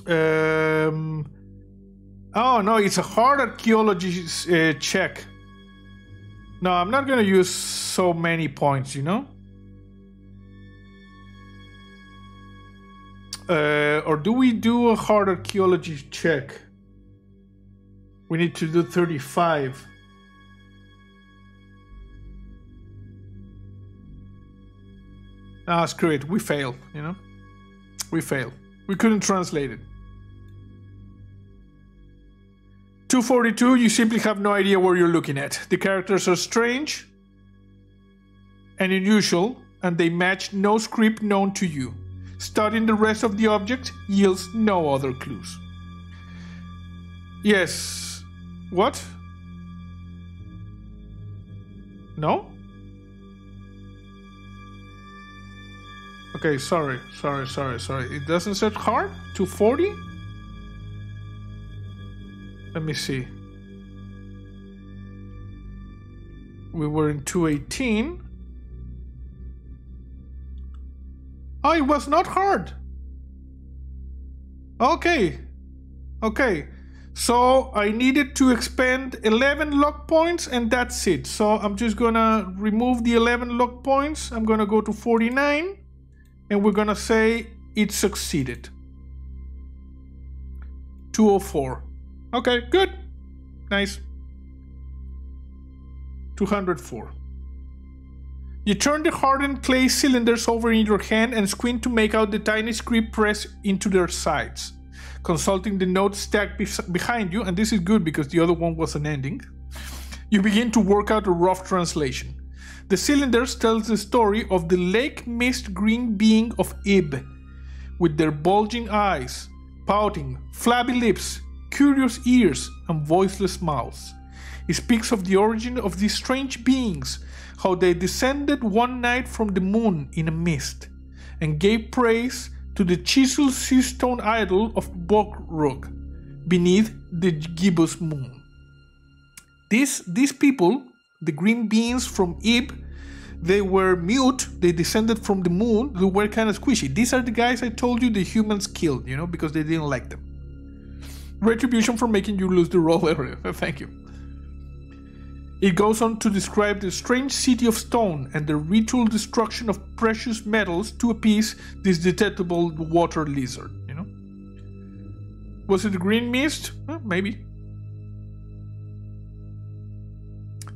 [SPEAKER 1] Um Oh no, it's a hard archaeology uh, check. No, I'm not gonna use so many points, you know? Uh, or do we do a hard archaeology check? We need to do 35. Ah, screw it. We fail, you know? We fail. We couldn't translate it. 242, you simply have no idea where you're looking at. The characters are strange and unusual, and they match no script known to you. Studying the rest of the object yields no other clues. Yes. What? No? Okay, sorry, sorry, sorry, sorry. It doesn't set hard? 240? Let me see. We were in 218. Oh, it was not hard. Okay. Okay. So I needed to expend 11 luck points and that's it. So I'm just gonna remove the 11 luck points. I'm gonna go to 49 and we're gonna say it succeeded. 204. Okay, good. Nice. 204. You turn the hardened clay cylinders over in your hand and squint to make out the tiny script pressed into their sides. Consulting the notes stacked behind you, and this is good because the other one was an ending, you begin to work out a rough translation. The cylinders tells the story of the lake mist green being of Ib, with their bulging eyes, pouting, flabby lips, curious ears, and voiceless mouths. He speaks of the origin of these strange beings, how they descended one night from the moon in a mist, and gave praise to the chiseled sea stone idol of Bokrug beneath the gibbous moon. These, these people, the green beings from Ib, they were mute, they descended from the moon, they were kind of squishy. These are the guys I told you the humans killed, you know, because they didn't like them. Retribution for making you lose the roll area. *laughs* Thank you. It goes on to describe the strange city of stone and the ritual destruction of precious metals to appease this detectable water lizard, you know? Was it green mist? maybe.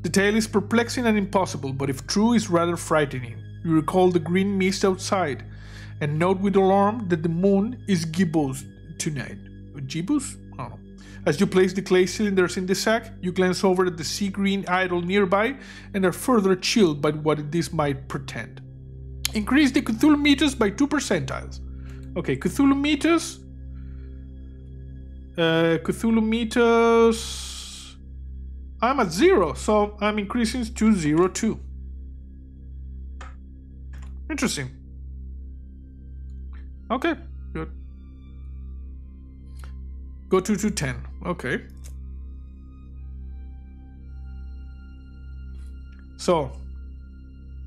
[SPEAKER 1] The tale is perplexing and impossible, but if true, is rather frightening. You recall the green mist outside, and note with alarm that the moon is gibbous tonight. Gibbous? As you place the clay cylinders in the sack, you glance over at the sea green idol nearby and are further chilled by what this might pretend. Increase the Cthulhu Mythos by 2 percentiles. Okay, Cthulhu Mythos. Uh, Cthulhu Mythos. I'm at 0, so I'm increasing to zero two. Interesting. Okay, good. Go to 210. Okay. So,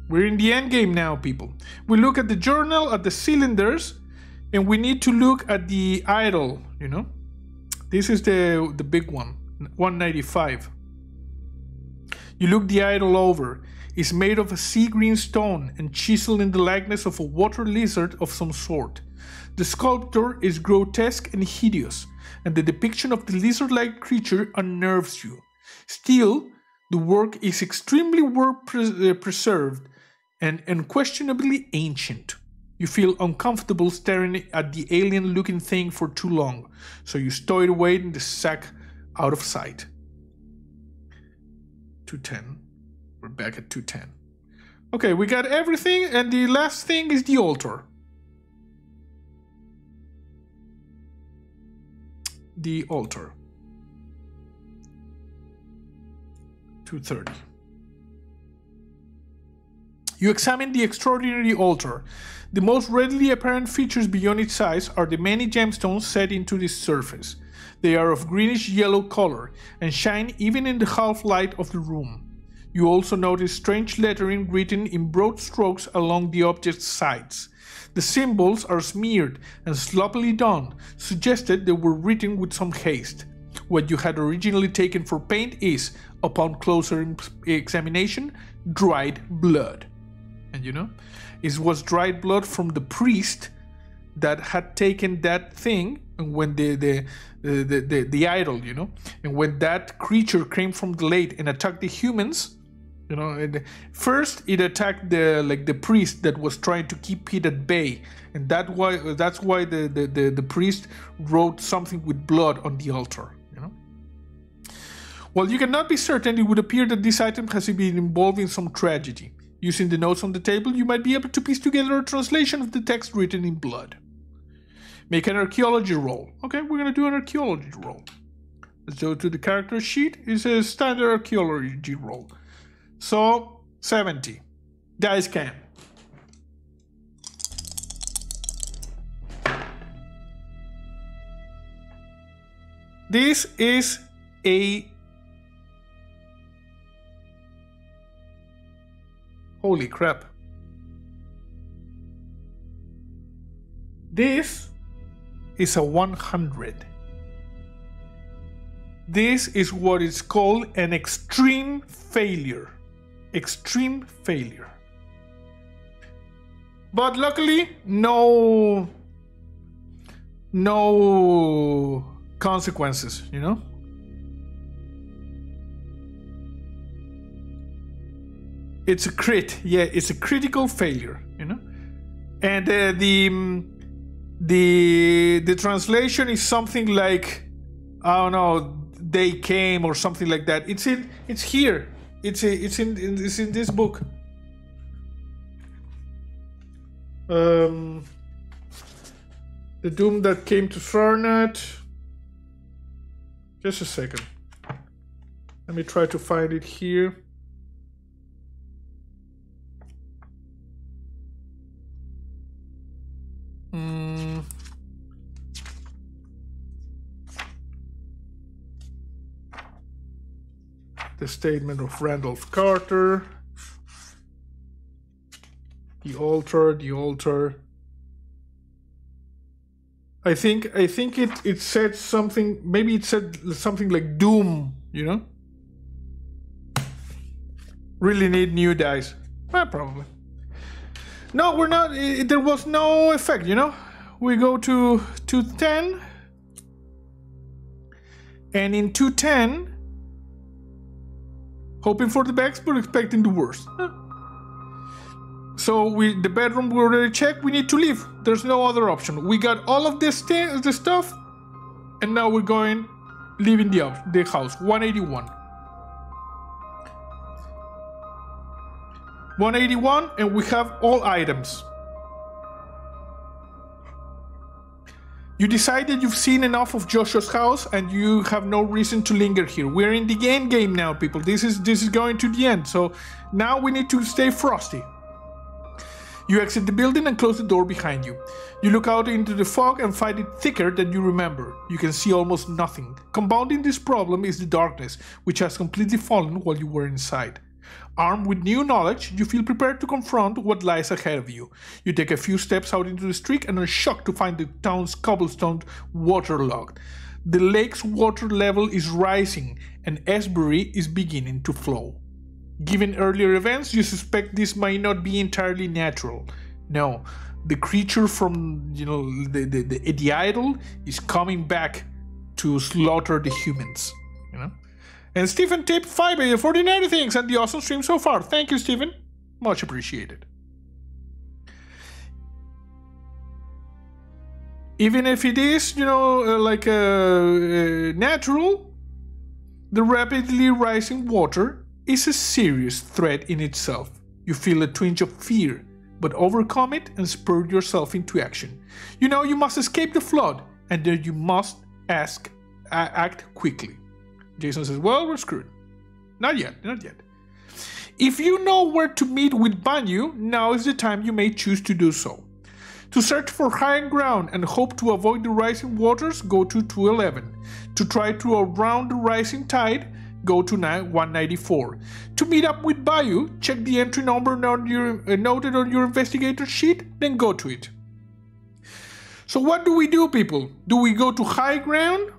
[SPEAKER 1] we're in the end game now, people. We look at the journal, at the cylinders, and we need to look at the idol, you know? This is the, the big one, 195. You look the idol over. It's made of a sea green stone and chiseled in the likeness of a water lizard of some sort. The sculptor is grotesque and hideous, and the depiction of the lizard like creature unnerves you. Still, the work is extremely well uh, preserved and unquestionably ancient. You feel uncomfortable staring at the alien looking thing for too long, so you stow it away in the sack out of sight. 210. We're back at 210. Okay, we got everything, and the last thing is the altar. The altar. 230. You examine the extraordinary altar. The most readily apparent features beyond its size are the many gemstones set into this surface. They are of greenish yellow color and shine even in the half light of the room. You also notice strange lettering written in broad strokes along the object's sides. The symbols are smeared and sloppily done, suggested they were written with some haste. What you had originally taken for paint is, upon closer examination, dried blood. And you know, it was dried blood from the priest that had taken that thing and when the the, the the, the, the idol you know and when that creature came from the lake and attacked the humans you know first it attacked the like the priest that was trying to keep it at bay. And that why that's why the the, the, the priest wrote something with blood on the altar you know? While you cannot be certain it would appear that this item has been involved in some tragedy. Using the notes on the table you might be able to piece together a translation of the text written in blood. Make an archaeology roll. Okay we're going to do an archaeology roll. Let's go to the character sheet it's a standard archaeology roll so 70. Dice can. This is a Holy crap. This is a 100. This is what is called an extreme failure. Extreme failure. But luckily, no no consequences, you know? It's a crit. Yeah, it's a critical failure, you know? And uh, the um, the the translation is something like I don't know, they came or something like that. It's in it's here. It's a, it's in it's in this book. Um, the doom that came to Sarnath. Just a second. Let me try to find it here. The statement of Randolph Carter. The altar, the altar. I think I think it it said something maybe it said something like doom, you know? Really need new dice. Eh, probably. No, we're not. It, there was no effect, you know? We go to 210. And in 210, hoping for the best, but expecting the worst. So we, the bedroom we already checked. We need to leave. There's no other option. We got all of this, the stuff, and now we're going, leaving the the house. 181. 181 and we have all items. You decide that you've seen enough of Joshua's house and you have no reason to linger here. We're in the end game now, people. This is this is going to the end. So now we need to stay frosty. You exit the building and close the door behind you. You look out into the fog and find it thicker than you remember. You can see almost nothing. Compounding this problem is the darkness, which has completely fallen while you were inside. Armed with new knowledge, you feel prepared to confront what lies ahead of you. You take a few steps out into the street and are shocked to find the town's cobblestone waterlogged. The lake's water level is rising and Esbury is beginning to flow. Given earlier events, you suspect this might not be entirely natural. No, the creature from you know the, the, the, the idol is coming back to slaughter the humans. You know? And Stephen tipped 5 for the nerdy things and the awesome stream so far. Thank you, Stephen. Much appreciated. Even if it is, you know, uh, like uh, uh, natural, the rapidly rising water is a serious threat in itself. You feel a twinge of fear, but overcome it and spur yourself into action. You know you must escape the flood, and then you must ask, act quickly. Jason says, Well, we're screwed. Not yet, not yet. If you know where to meet with Banyu, now is the time you may choose to do so. To search for high ground and hope to avoid the rising waters, go to 211. To try to outrun the rising tide, go to 194. To meet up with Banyu, check the entry number on your, uh, noted on your investigator sheet, then go to it. So what do we do, people? Do we go to high ground?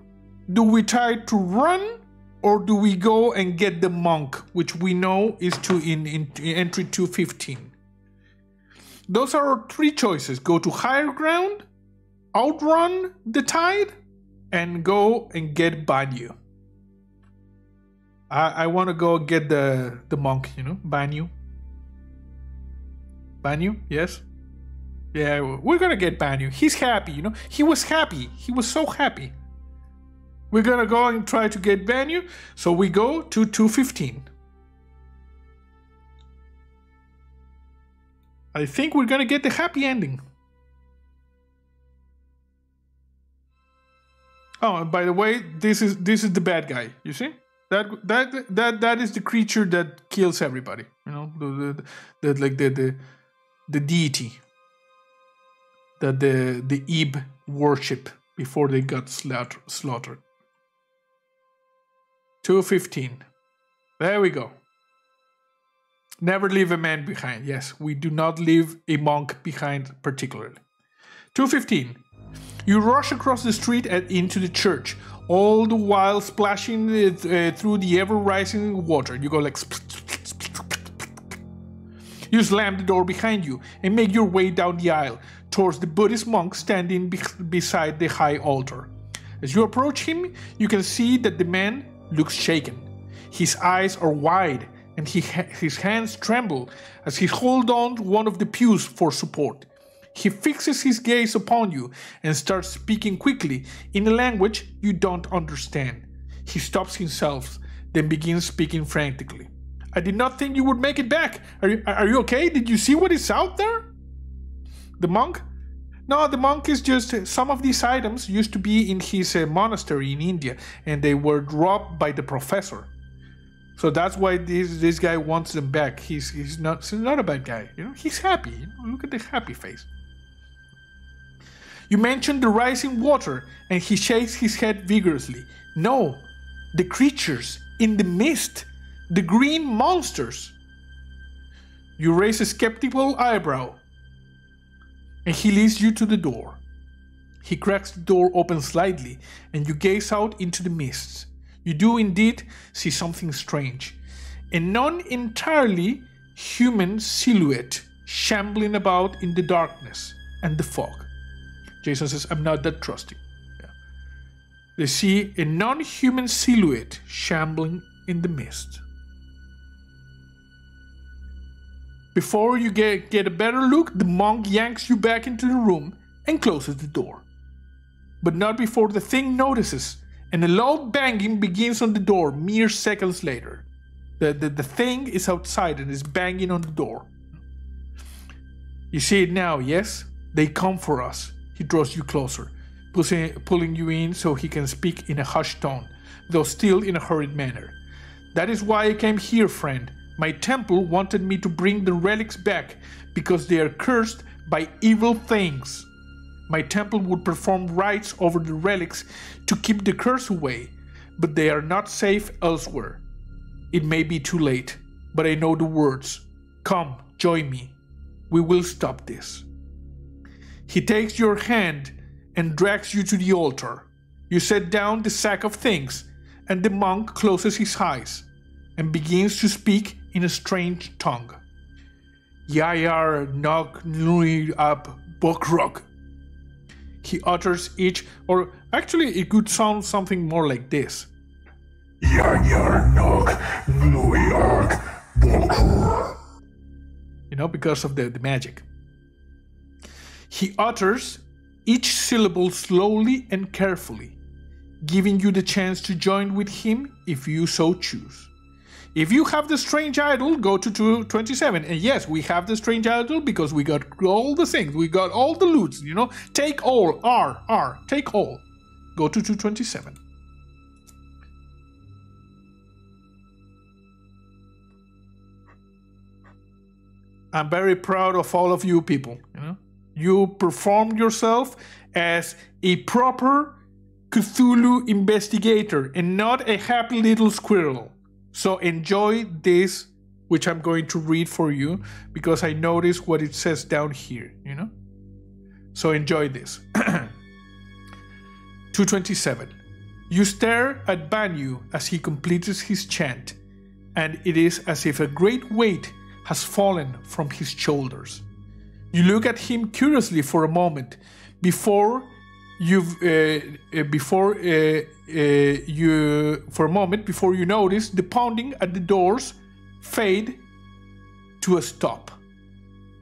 [SPEAKER 1] Do we try to run? Or do we go and get the monk, which we know is to in, in, in entry 215? Those are our three choices. Go to higher ground, outrun the tide, and go and get Banyu. I, I want to go get the, the monk, you know, Banyu. Banyu, yes? Yeah, we're gonna get Banyu. He's happy, you know? He was happy. He was so happy. We're gonna go and try to get Banyu, so we go to 215. I think we're gonna get the happy ending. Oh, and by the way, this is this is the bad guy. You see that that that that is the creature that kills everybody. You know, the the, the like the the the deity that the the Ib worship before they got slaughter, slaughtered. 215. There we go. Never leave a man behind. Yes, we do not leave a monk behind particularly. 215. You rush across the street and into the church. all the while splashing uh, through the ever rising water. You go like. You slam the door behind you and make your way down the aisle towards the Buddhist monk standing be- beside the high altar. As you approach him, you can see that the man looks shaken. His eyes are wide and he ha- his hands tremble as he holds on to one of the pews for support. He fixes his gaze upon you and starts speaking quickly in a language you don't understand. He stops himself, then begins speaking frantically. I did not think you would make it back. Are you, are you okay? Did you see what is out there? The monk? No, the monk is just some of these items used to be in his uh, monastery in India and they were dropped by the professor. So that's why this this guy wants them back. He's he's not he's not a bad guy. You know, he's happy. You know, look at the happy face. You mentioned the rising water, and he shakes his head vigorously. No, the creatures in the mist, the green monsters. You raise a skeptical eyebrow, and he leads you to the door. He cracks the door open slightly, and you gaze out into the mists. You do indeed see something strange a non entirely human silhouette shambling about in the darkness and the fog. Jason says, I'm not that trusting. Yeah. They see a non human silhouette shambling in the mist. Before you get, get a better look, the monk yanks you back into the room and closes the door. But not before the thing notices, and a loud banging begins on the door mere seconds later. The, the, the thing is outside and is banging on the door. You see it now, yes? They come for us. He draws you closer, pushing, pulling you in so he can speak in a hushed tone, though still in a hurried manner. That is why I came here, friend. My temple wanted me to bring the relics back because they are cursed by evil things. My temple would perform rites over the relics to keep the curse away, but they are not safe elsewhere. It may be too late, but I know the words. Come, join me. We will stop this. He takes your hand and drags you to the altar. You set down the sack of things, and the monk closes his eyes and begins to speak in a strange tongue. Yayar nog nui ab bokrok. He utters each, or actually, it could sound something more like this.
[SPEAKER 2] Yayar nog nui ab bokrok.
[SPEAKER 1] You know, because of the, the magic. He utters each syllable slowly and carefully, giving you the chance to join with him if you so choose. If you have the strange idol, go to 227. And yes, we have the strange idol because we got all the things. We got all the loots, you know. Take all. R, R, take all. Go to 227. I'm very proud of all of you people, you know. You performed yourself as a proper Cthulhu investigator and not a happy little squirrel. So enjoy this, which I'm going to read for you because I noticed what it says down here, you know? So enjoy this. *clears throat* 227. You stare at Banyu as he completes his chant, and it is as if a great weight has fallen from his shoulders. You look at him curiously for a moment before you've uh, uh, before uh, uh, you for a moment before you notice the pounding at the doors fade to a stop.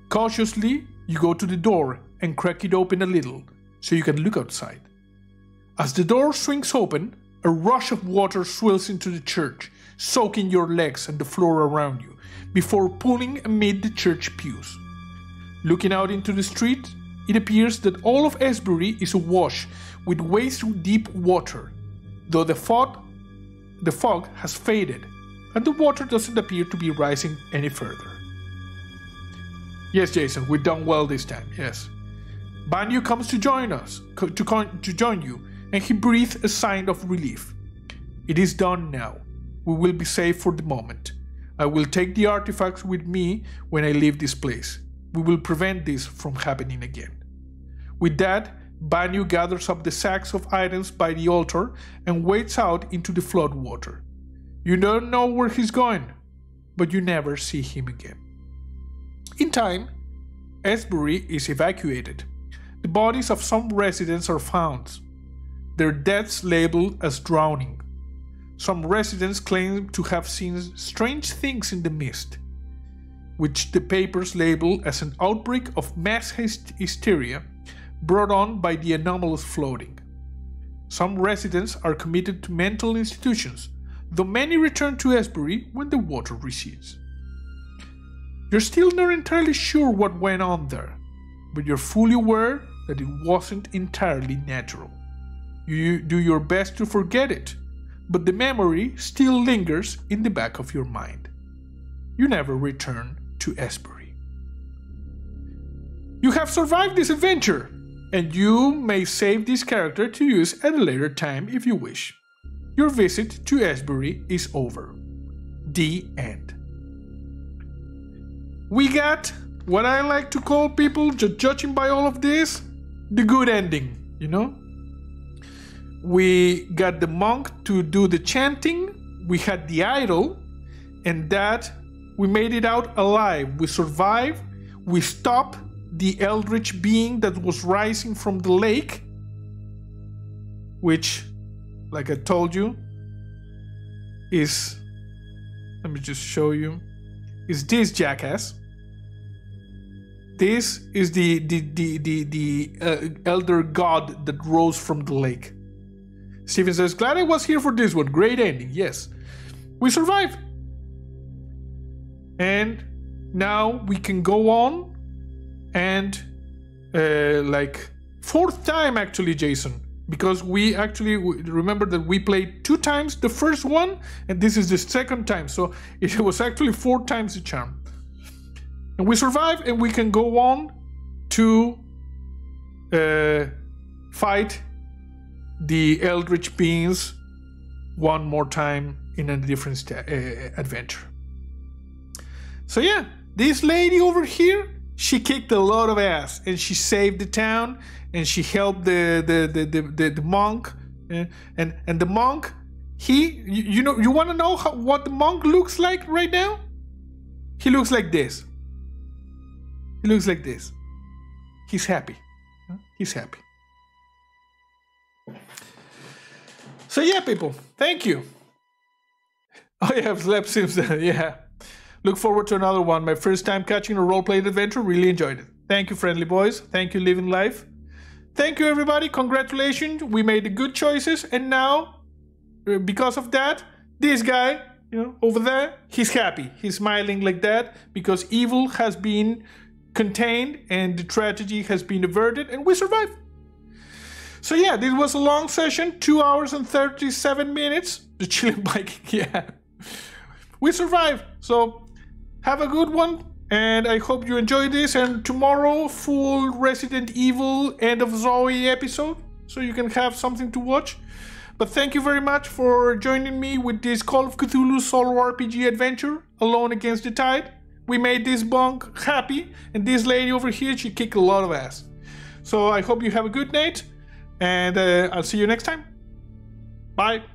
[SPEAKER 1] Cautiously, you go to the door and crack it open a little so you can look outside. As the door swings open, a rush of water swirls into the church, soaking your legs and the floor around you, before pooling amid the church pews. Looking out into the street, it appears that all of Esbury is awash with waist deep water, though the fog, the fog has faded and the water doesn't appear to be rising any further. Yes, Jason, we've done well this time, yes. Banyu comes to join us, to, to join you, and he breathes a sign of relief. It is done now. We will be safe for the moment. I will take the artifacts with me when I leave this place we will prevent this from happening again. With that,
[SPEAKER 3] Banyu gathers up the sacks of items by the altar and wades out into the flood water. You don't know where he's going, but you never see him again. In time, Esbury is evacuated. The bodies of some residents are found, their deaths labeled as drowning. Some residents claim to have seen strange things in the mist, which the papers label as an outbreak of mass hysteria brought on by the anomalous floating. Some residents are committed to mental institutions, though many return to Esbury when the water recedes. You're still not entirely sure what went on there, but you're fully aware that it wasn't entirely natural. You do your best to forget it, but the memory still lingers in the back of your mind. You never return to Esbury. You have survived this adventure, and you may save this character to use at a later time if you wish. Your visit to Esbury is over. The end. We got what I like to call people, just judging by all of this, the good ending, you know? We got the monk to do the chanting, we had the idol, and that we made it out alive. We survived, we stopped the eldritch being that was rising from the lake, which, like I told you, is let me just show you is this jackass this is the the the the, the uh, elder god that rose from the lake. Stephen says, "Glad I was here for this one. Great ending. Yes, we survived, and now we can go on and uh, like fourth time actually, Jason." Because we actually remember that we played two times the first one, and this is the second time, so *laughs* it was actually four times the charm. And we survive and we can go on to uh, fight the Eldritch Beings one more time in a different uh, adventure. So, yeah, this lady over here, she kicked a lot of ass and she saved the town and she helped the, the, the, the, the, the monk. Uh, and, and the monk, he, you, you know, you want to know how, what the monk looks like right now? He looks like this. He looks like this. He's happy. He's happy. So yeah, people, thank you. *laughs* Oh *laughs* yeah, i Slap Simpson, yeah. Look forward to another one. My first time catching a role-playing adventure. Really enjoyed it. Thank you, friendly boys. Thank you, Living Life. Thank you, everybody. Congratulations. We made good choices, and now, uh, because of that, this guy, you know, over there, he's happy. He's smiling like that because evil has been contained and the tragedy has been averted and we survived. So yeah, this was a long session, two hours and 37 minutes. The chilling *laughs* biking, yeah. We survived. So have a good one. And I hope you enjoy this. And tomorrow, full Resident Evil End of Zoe episode. So you can have something to watch. But thank you very much for joining me with this Call of Cthulhu solo RPG adventure, Alone Against the Tide we made this bunk happy, and this lady over here, she kicked a lot of ass. So I hope you have a good night, and uh, I'll see you next time. Bye.